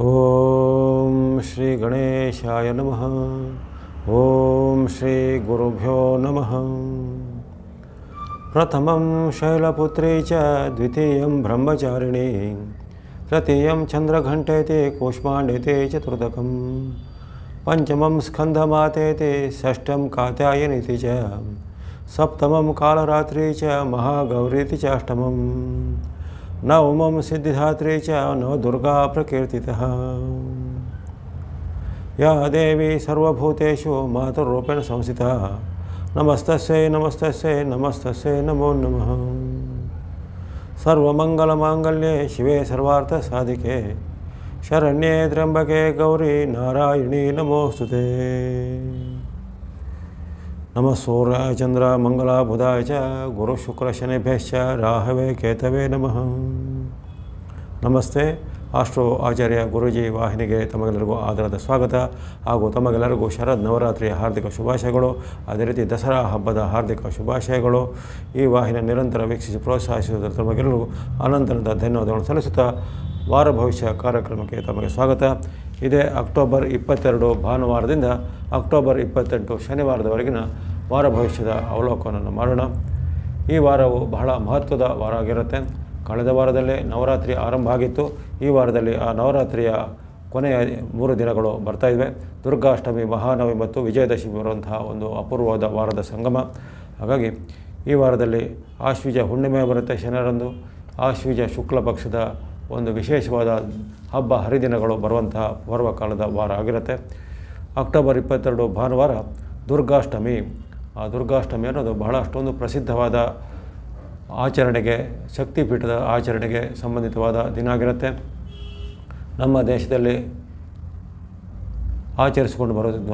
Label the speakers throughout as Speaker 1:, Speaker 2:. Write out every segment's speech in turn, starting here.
Speaker 1: ॐ श्रीगणेशाय नमः। ॐ श्रीगुरुभ्यो नमः। प्रथमं शैलपुत्री च, द्वितीयं ब्रह्मचारिणी, तृतीयं चन्द्रघण्टेते कूष्माण्डेते चतुर्दकं पंचम स्कन्धमातेते षष्ठं कात्यायनिति च, सप्तमं कालरात्रि महागौरी महागौरीति ಮಹಾಗೌರೀತಿ ಚ ಅಷ್ಟಮಂ ನವಮಂ ಸಿದ್ಧಿಧಾತ್ರಿ ಚ ನೋ ದುರ್ಗಾ ಪ್ರಕೀರ್ತಿತಃ ಯಾ ದೇವಿ ಸರ್ವಭೂತೇಷು ಮಾತೃರೂಪೇಣ ಸಂಸ್ಥಿತಾ ನಮಸ್ತಸ್ಯೈ ನಮಸ್ತಸ್ಯೈ ನಮಸ್ತಸ್ಯೈ ನಮೋ ನಮಃ ಸರ್ವಮಂಗಲಮಾಂಗಲ್ಯೆ ಶಿವೆ ಸರ್ವಾರ್ಥಸಾಧಿಕೆ ಶರಣ್ಯೇ ತ್ರ್ಯಂಬಕೆ ಗೌರಿ ನಾರಾಯಣಿ ನಮೋಸ್ತುತೆ ನಮಃ ಸೂರ್ಯ ಚಂದ್ರ ಮಂಗಳ ಬುಧಾಯ ಚ ಗುರು ಶುಕ್ರ ಶನಿಭ್ಯಶ್ಚ ರಾಹವೇ ಕೇತವೇ ನಮಃ ನಮಸ್ತೆ ಆಸ್ಟ್ರೋ ಆಚಾರ್ಯ ಗುರುಜಿ ವಾಹಿನಿಗೆ ತಮಗೆಲ್ಲರಿಗೂ ಆದರದ ಸ್ವಾಗತ ಹಾಗೂ ತಮಗೆಲ್ಲರಿಗೂ ಶರದ್ ನವರಾತ್ರಿಯ ಹಾರ್ದಿಕ ಶುಭಾಶಯಗಳು. ಅದೇ ರೀತಿ ದಸರಾ ಹಬ್ಬದ ಹಾರ್ದಿಕ ಶುಭಾಶಯಗಳು. ಈ ವಾಹಿನಿ ನಿರಂತರ ವೀಕ್ಷಿಸಿ ಪ್ರೋತ್ಸಾಹಿಸುವುದರ ತಮಗೆಲ್ಲರಿಗೂ ಅನಂತರದ ಧನ್ಯವಾದಗಳನ್ನು ಸಲ್ಲಿಸುತ್ತಾ ವಾರ ಭವಿಷ್ಯ ಕಾರ್ಯಕ್ರಮಕ್ಕೆ ತಮಗೆ ಸ್ವಾಗತ. ಇದೇ ಅಕ್ಟೋಬರ್ ಇಪ್ಪತ್ತೆರಡು ಭಾನುವಾರದಿಂದ ಅಕ್ಟೋಬರ್ ಇಪ್ಪತ್ತೆಂಟು ಶನಿವಾರದವರೆಗಿನ ವಾರ ಭವಿಷ್ಯದ ಅವಲೋಕನವನ್ನು ಮಾಡೋಣ. ಈ ವಾರವು ಬಹಳ ಮಹತ್ವದ ವಾರ ಆಗಿರುತ್ತೆ ಕಳೆದ ವಾರದಲ್ಲೇ ನವರಾತ್ರಿ ಆರಂಭ ಆಗಿತ್ತು. ಈ ವಾರದಲ್ಲಿ ಆ ನವರಾತ್ರಿಯ ಕೊನೆಯ ಮೂರು ದಿನಗಳು ಬರ್ತಾ ಇವೆ. ದುರ್ಗಾಷ್ಟಮಿ, ಮಹಾನವಮಿ ಮತ್ತು ವಿಜಯದಶಮಿ ಬರುವಂತಹ ಒಂದು ಅಪೂರ್ವವಾದ ವಾರದ ಸಂಗಮ. ಹಾಗಾಗಿ ಈ ವಾರದಲ್ಲಿ ಆಶ್ವಿಜ ಹುಣ್ಣಿಮೆ ಬರುತ್ತೆ ಶನಿವಾರಂದು ಆಶ್ವಿಜ ಶುಕ್ಲ ಪಕ್ಷದ ಒಂದು ವಿಶೇಷವಾದ ಹಬ್ಬ ಹರಿದಿನಗಳು ಬರುವಂತಹ ಪರ್ವಕಾಲದ ವಾರ ಆಗಿರುತ್ತೆ. ಅಕ್ಟೋಬರ್ ಇಪ್ಪತ್ತೆರಡು ಭಾನುವಾರ ದುರ್ಗಾಷ್ಟಮಿ. ಆ ದುರ್ಗಾಷ್ಟಮಿ ಅನ್ನೋದು ಬಹಳಷ್ಟೊಂದು ಪ್ರಸಿದ್ಧವಾದ ಆಚರಣೆಗೆ, ಶಕ್ತಿಪೀಠದ ಆಚರಣೆಗೆ ಸಂಬಂಧಿತವಾದ ದಿನ ಆಗಿರುತ್ತೆ. ನಮ್ಮ ದೇಶದಲ್ಲಿ ಆಚರಿಸಿಕೊಂಡು ಬರುತ್ತಿದ್ದ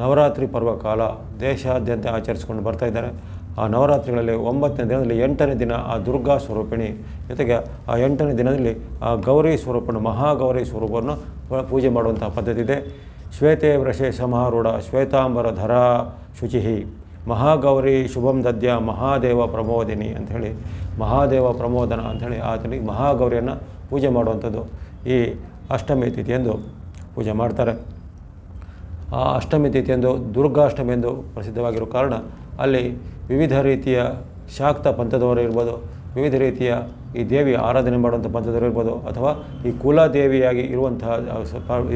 Speaker 1: ನವರಾತ್ರಿ ಪರ್ವಕಾಲ ದೇಶಾದ್ಯಂತ ಆಚರಿಸಿಕೊಂಡು ಬರ್ತಾ ಇದ್ದಾರೆ. ಆ ನವರಾತ್ರಿಗಳಲ್ಲಿ ಒಂಬತ್ತನೇ ದಿನದಲ್ಲಿ ಎಂಟನೇ ದಿನ ಆ ದುರ್ಗಾ ಸ್ವರೂಪಿಣಿ. ಜೊತೆಗೆ ಆ ಎಂಟನೇ ದಿನದಲ್ಲಿ ಆ ಗೌರಿ ಸ್ವರೂಪನ, ಮಹಾಗೌರಿ ಸ್ವರೂಪವನ್ನು ಪೂಜೆ ಮಾಡುವಂಥ ಪದ್ಧತಿ ಇದೆ. ಶ್ವೇತೆ ವೃಷೆ ಸಮಾರೂಢ ಶ್ವೇತಾಂಬರ ಧರಾ ಶುಚಿಹಿ. ಮಹಾಗೌರಿ ಶುಭಂ ದದ್ಯ ಮಹಾದೇವ ಪ್ರಮೋದಿನಿ ಅಂಥೇಳಿ ಮಹಾದೇವ ಪ್ರಮೋದನ ಅಂಥೇಳಿ ಆತನಿಗೆ ಮಹಾಗೌರಿಯನ್ನು ಪೂಜೆ ಮಾಡುವಂಥದ್ದು ಈ ಅಷ್ಟಮಿ ತಿಥಿಯಂದು ಪೂಜೆ ಮಾಡ್ತಾರೆ. ಆ ಅಷ್ಟಮಿ ತಿಥಿಯಂದು ದುರ್ಗಾಷ್ಟಮಿ ಎಂದು ಪ್ರಸಿದ್ಧವಾಗಿರೋ ಕಾರಣ ಅಲ್ಲಿ ವಿವಿಧ ರೀತಿಯ ಶಾಕ್ತ ಪಂಥದವರು ಇರ್ಬೋದು, ವಿವಿಧ ರೀತಿಯ ಈ ದೇವಿ ಆರಾಧನೆ ಮಾಡುವಂಥ ಪಂಥದವರು ಇರ್ಬೋದು, ಅಥವಾ ಈ ಕುಲದೇವಿಯಾಗಿ ಇರುವಂತಹ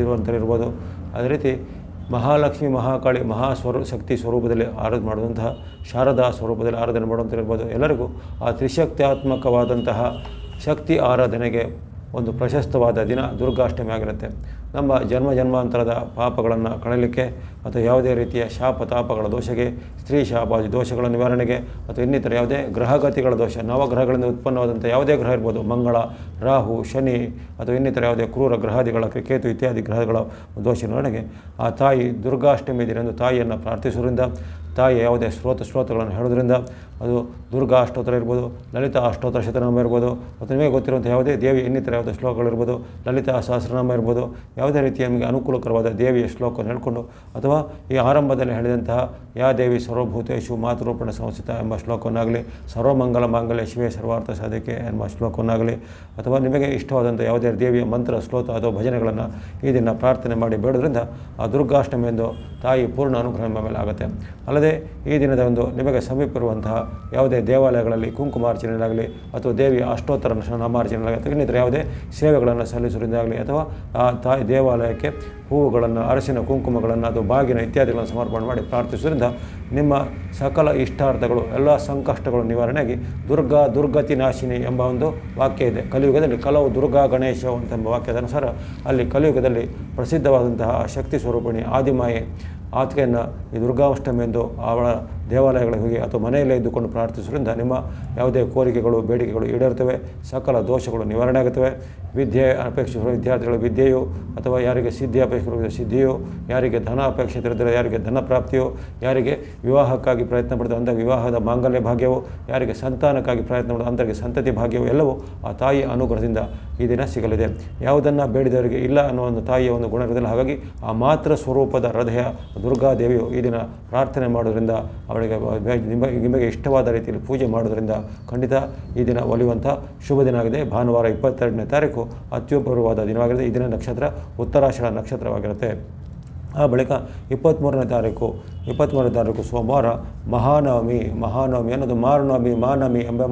Speaker 1: ಇರುವಂಥವ್ರು ಇರ್ಬೋದು. ಅದೇ ರೀತಿ ಮಹಾಲಕ್ಷ್ಮಿ, ಮಹಾಕಾಳಿ, ಮಹಾಸ್ವರೂ ಶಕ್ತಿ ಸ್ವರೂಪದಲ್ಲಿ ಆರಾಧನೆ ಮಾಡುವಂತಹ ಶಾರದಾ ಸ್ವರೂಪದಲ್ಲಿ ಆರಾಧನೆ ಮಾಡುವಂಥ ಇರ್ಬೋದು. ಎಲ್ಲರಿಗೂ ಆ ತ್ರಿಶಕ್ತ್ಯಾತ್ಮಕವಾದಂತಹ ಶಕ್ತಿ ಆರಾಧನೆಗೆ ಒಂದು ಪ್ರಶಸ್ತವಾದ ದಿನ ದುರ್ಗಾಷ್ಟಮಿ ಆಗಿರುತ್ತೆ. ನಮ್ಮ ಜನ್ಮ ಜನ್ಮಾಂತರದ ಪಾಪಗಳನ್ನು ಕಳಲಿಕ್ಕೆ ಮತ್ತು ಯಾವುದೇ ರೀತಿಯ ಶಾಪ ತಾಪಗಳ ದೋಷಗೆ, ಸ್ತ್ರೀ ಶಾಪ ದೋಷಗಳ ನಿವಾರಣೆಗೆ ಮತ್ತು ಇನ್ನಿತರ ಯಾವುದೇ ಗ್ರಹಗತಿಗಳ ದೋಷ, ನವಗ್ರಹಗಳಿಂದ ಉತ್ಪನ್ನವಾದಂಥ ಯಾವುದೇ ಗ್ರಹ ಇರ್ಬೋದು, ಮಂಗಳ, ರಾಹು, ಶನಿ ಅಥವಾ ಇನ್ನಿತರ ಯಾವುದೇ ಕ್ರೂರ ಗ್ರಹಾದಿಗಳ ಕೇತು ಇತ್ಯಾದಿ ಗ್ರಹಗಳ ದೋಷ ನಿವಾರಣೆಗೆ ಆ ತಾಯಿ ದುರ್ಗಾಷ್ಟಮಿ ದಿನದಂದು ತಾಯಿಯನ್ನು ಪ್ರಾರ್ಥಿಸುವುದರಿಂದ ತಾಯಿ ಯಾವುದೇ ಶ್ರೋತ ಶ್ರೋತಗಳನ್ನು ಹೇಳೋದ್ರಿಂದ ಅದು ದುರ್ಗಾ ಅಷ್ಟೋತ್ತರ ಇರ್ಬೋದು, ಲಲಿತಾ ಅಷ್ಟೋತ್ತರ ಶತನಾಮ ಇರ್ಬೋದು, ಮತ್ತು ನಿಮಗೆ ಗೊತ್ತಿರುವಂಥ ಯಾವುದೇ ದೇವಿ, ಇನ್ನಿತರ ಯಾವುದೇ ಶ್ಲೋಕಗಳಿರ್ಬೋದು ಲಲಿತಾ ಸಹಸ್ರನಾಮ ಇರ್ಬೋದು, ಯಾವುದೇ ರೀತಿಯ ನಮಗೆ ಅನುಕೂಲಕರವಾದ ದೇವಿಯ ಶ್ಲೋಕವನ್ನು ಹೇಳ್ಕೊಂಡು, ಅಥವಾ ಈ ಆರಂಭದಲ್ಲಿ ಹೇಳಿದಂತಹ, ಯಾ ದೇವಿ ಸರ್ವಭೂತೇಶು ಮಾತೃಪಣ ಸಂಸ್ಥಿತ ಎಂಬ ಶ್ಲೋಕವನ್ನಾಗಲಿ, ಸರ್ವಮಂಗಲ ಮಾಂಗಲ್ಯ ಶಿವೇ ಸರ್ವಾರ್ಥ ಸಾಧಿಕೆ ಎಂಬ ಶ್ಲೋಕವನ್ನಾಗಲಿ, ಅಥವಾ ನಿಮಗೆ ಇಷ್ಟವಾದಂಥ ಯಾವುದೇ ದೇವಿಯ ಮಂತ್ರ ಶ್ಲೋಕ ಅಥವಾ ಭಜನೆಗಳನ್ನು ಈ ದಿನ ಪ್ರಾರ್ಥನೆ ಮಾಡಿ ಬೇಡೋದ್ರಿಂದ ಆ ದುರ್ಗಾಷ್ಟಮಿ ಎಂದು ತಾಯಿ ಪೂರ್ಣ ಅನುಗ್ರಹ ಮೇಲೆ ಆಗುತ್ತೆ. ಅಲ್ಲದೆ ಈ ದಿನದ ಒಂದು ನಿಮಗೆ ಸಮೀಪ ಇರುವಂತಹ ಯಾವುದೇ ದೇವಾಲಯಗಳಲ್ಲಿ ಕುಂಕುಮಾರ್ಚನೆಯಾಗಲಿ ಅಥವಾ ದೇವಿ ಅಷ್ಟೋತ್ತರ ನಾಮಾರ್ಚನೆಯಾಗಲಿ ಇನ್ನಿತರ ಯಾವುದೇ ಸೇವೆಗಳನ್ನು ಸಲ್ಲಿಸುವುದಾಗಲಿ ಅಥವಾ ಆ ತಾಯಿ ದೇವಾಲಯಕ್ಕೆ ಹೂವುಗಳನ್ನು, ಅರಸಿನ ಕುಂಕುಮಗಳನ್ನು ಅಥವಾ ಬಾಗಿನ ಇತ್ಯಾದಿಗಳನ್ನು ಸಮರ್ಪಣೆ ಮಾಡಿ ಪ್ರಾರ್ಥಿಸುವುದರಿಂದ ನಿಮ್ಮ ಸಕಲ ಇಷ್ಟಾರ್ಥಗಳು, ಎಲ್ಲ ಸಂಕಷ್ಟಗಳು ನಿವಾರಣೆಯಾಗಿ ದುರ್ಗಾ ದುರ್ಗತಿ ನಾಶಿನಿ ಎಂಬ ಒಂದು ವಾಕ್ಯ ಇದೆ. ಕಲಿಯುಗದಲ್ಲಿ ಕಲವು ದುರ್ಗಾ ಗಣೇಶ ಅಂತ ಎಂಬ ವಾಕ್ಯದ ಅನುಸಾರ ಅಲ್ಲಿ ಕಲಿಯುಗದಲ್ಲಿ ಪ್ರಸಿದ್ಧವಾದಂತಹ ಶಕ್ತಿ ಸ್ವರೂಪಿಣಿ ಆದಿಮಾಯೆ ಆಕೆಯನ್ನು ಈ ದುರ್ಗಾಷ್ಟಮಿ ಎಂದು ಅವಳ ದೇವಾಲಯಗಳಿಗೆ ಹೋಗಿ ಅಥವಾ ಮನೆಯಲ್ಲೇ ಇದ್ದುಕೊಂಡು ಪ್ರಾರ್ಥಿಸುವುದರಿಂದ ನಿಮ್ಮ ಯಾವುದೇ ಕೋರಿಕೆಗಳು, ಬೇಡಿಕೆಗಳು ಈಡೇರುತ್ತವೆ ಸಕಲ ದೋಷಗಳು ನಿವಾರಣೆ ಆಗುತ್ತವೆ. ವಿದ್ಯೆ ಅಪೇಕ್ಷಿಸಿರುವ ವಿದ್ಯಾರ್ಥಿಗಳ ವಿದ್ಯೆಯು ಅಥವಾ ಯಾರಿಗೆ ಸಿದ್ಧಿ ಅಪೇಕ್ಷಿಸಿರುವ ಸಿದ್ಧಿಯು, ಯಾರಿಗೆ ಧನ ಅಪೇಕ್ಷೆ ಇದ್ದರೆ ಯಾರಿಗೆ ಧನ ಪ್ರಾಪ್ತಿಯು, ಯಾರಿಗೆ ವಿವಾಹಕ್ಕಾಗಿ ಪ್ರಯತ್ನ ಪಡಿದ ಅಂದರೆ ವಿವಾಹದ ಮಾಂಗಲ್ಯ ಭಾಗ್ಯವು, ಯಾರಿಗೆ ಸಂತಾನಕ್ಕಾಗಿ ಪ್ರಯತ್ನ ಪಡಿದ ಅಂದರೆ ಸಂತತಿ ಭಾಗ್ಯವು, ಎಲ್ಲವೂ ಆ ತಾಯಿಯ ಅನುಗ್ರಹದಿಂದ ಈ ದಿನ ಸಿಗಲಿದೆ. ಯಾವುದನ್ನು ಬೇಡಿದವರಿಗೆ ಇಲ್ಲ ಅನ್ನೋ ಒಂದು ತಾಯಿಯ ಒಂದು ಗುಣ ಇರೋದಿಲ್ಲ ಹಾಗಾಗಿ ಆ ಮಾತ್ರ ಸ್ವರೂಪದ ಹೃದಯ ದುರ್ಗಾದೇವಿಯು ಈ ದಿನ ಪ್ರಾರ್ಥನೆ ಮಾಡೋದ್ರಿಂದ ಅವರಿಗೆ ನಿಮಗೆ ನಿಮಗೆ ಇಷ್ಟವಾದ ರೀತಿಯಲ್ಲಿ ಪೂಜೆ ಮಾಡೋದರಿಂದ ಖಂಡಿತ ಈ ದಿನ ಒಲಿಯುವಂಥ ಶುಭ ದಿನ ಆಗಿದೆ. ಭಾನುವಾರ ಇಪ್ಪತ್ತೆರಡನೇ ತಾರೀಕು ಅತ್ಯಪೂರ್ವವಾದ ದಿನವಾಗಿದೆ. ಈ ದಿನ ನಕ್ಷತ್ರ ಉತ್ತರಾಷಾಢ ನಕ್ಷತ್ರವಾಗಿರುತ್ತೆ. ಆ ಬಳಿಕ ಇಪ್ಪತ್ತ್ಮೂರನೇ ತಾರೀಕು ಇಪ್ಪತ್ತ್ಮೂರನೇ ತಾರೀಕು ಸೋಮವಾರ ಮಹಾನವಮಿ ಮಹಾನವಮಿ ಅನ್ನೋದು ಮಾರನವಮಿ ಮಹಾನವಮಿ ಎಂಬ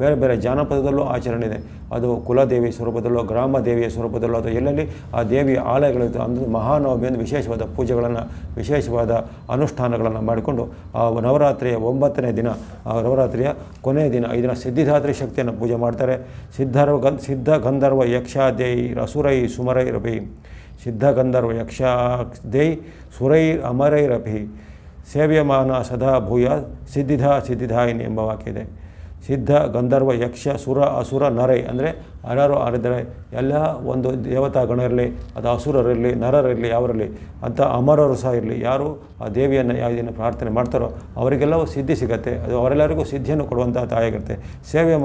Speaker 1: ಬೇರೆ ಬೇರೆ ಜಾನಪದದಲ್ಲೂ ಆಚರಣೆ ಇದೆ. ಅದು ಕುಲದೇವಿ ಸ್ವರೂಪದಲ್ಲೋ ಗ್ರಾಮ ದೇವಿಯ ಸ್ವರೂಪದಲ್ಲೋ, ಅಥವಾ ಎಲ್ಲೆಲ್ಲಿ ಆ ದೇವಿಯ ಆಲಯಗಳಿತ್ತು ಅಂದರೆ ಮಹಾನವಮಿ ಎಂದು ವಿಶೇಷವಾದ ಪೂಜೆಗಳನ್ನು, ವಿಶೇಷವಾದ ಅನುಷ್ಠಾನಗಳನ್ನು ಮಾಡಿಕೊಂಡು ಆ ನವರಾತ್ರಿಯ ಒಂಬತ್ತನೇ ದಿನ, ಆ ನವರಾತ್ರಿಯ ಕೊನೆಯ ದಿನ, ಈ ದಿನ ಸಿದ್ಧಿದಾತ್ರಿ ಶಕ್ತಿಯನ್ನು ಪೂಜೆ ಮಾಡ್ತಾರೆ. ಸಿದ್ಧರ್ವ ಗಂಧ ಸಿದ್ಧ ಗಂಧರ್ವ ಯಕ್ಷಾದೇಯಿ ರಸುರೈ ಸುಮರೈರಭಿ ಸಿದ್ಧ ಗಂಧರ್ವ ಯಕ್ಷ ದೈ ಸುರೈ ಅಮರೈರಭಿ ಸೇವ್ಯಮಾನ ಸದಾ ಭೂಯ ಸಿದ್ಧಿಧ ಸಿದ್ಧಿಧಾಯಿನಿ ಎಂಬ ವಾಕ್ಯ ಇದೆ. ಸಿದ್ಧ, ಗಂಧರ್ವ, ಯಕ್ಷ, ಸುರ, ಅಸುರ, ನರೈ ಅಂದರೆ ಅರರು ಆರಿದರೆ ಎಲ್ಲ ಒಂದು ದೇವತಾ ಗಣ ಇರಲಿ ಅದು ಅಸುರರಿರಲಿ, ನರರಿರಲಿ ಯಾವರಲ್ಲಿ ಅಂತ ಅಮರರು ಸಹ ಇರಲಿ, ಯಾರು ಆ ದೇವಿಯನ್ನು ಯಾವುದನ್ನು ದಿನ ಪ್ರಾರ್ಥನೆ ಮಾಡ್ತಾರೋ ಅವರಿಗೆಲ್ಲವೂ ಸಿದ್ಧಿ ಸಿಗತ್ತೆ. ಅದು ಅವರೆಲ್ಲರಿಗೂ ಸಿದ್ಧಿಯನ್ನು ಕೊಡುವಂಥ ತಾಯಿಯಾಗಿರುತ್ತೆ.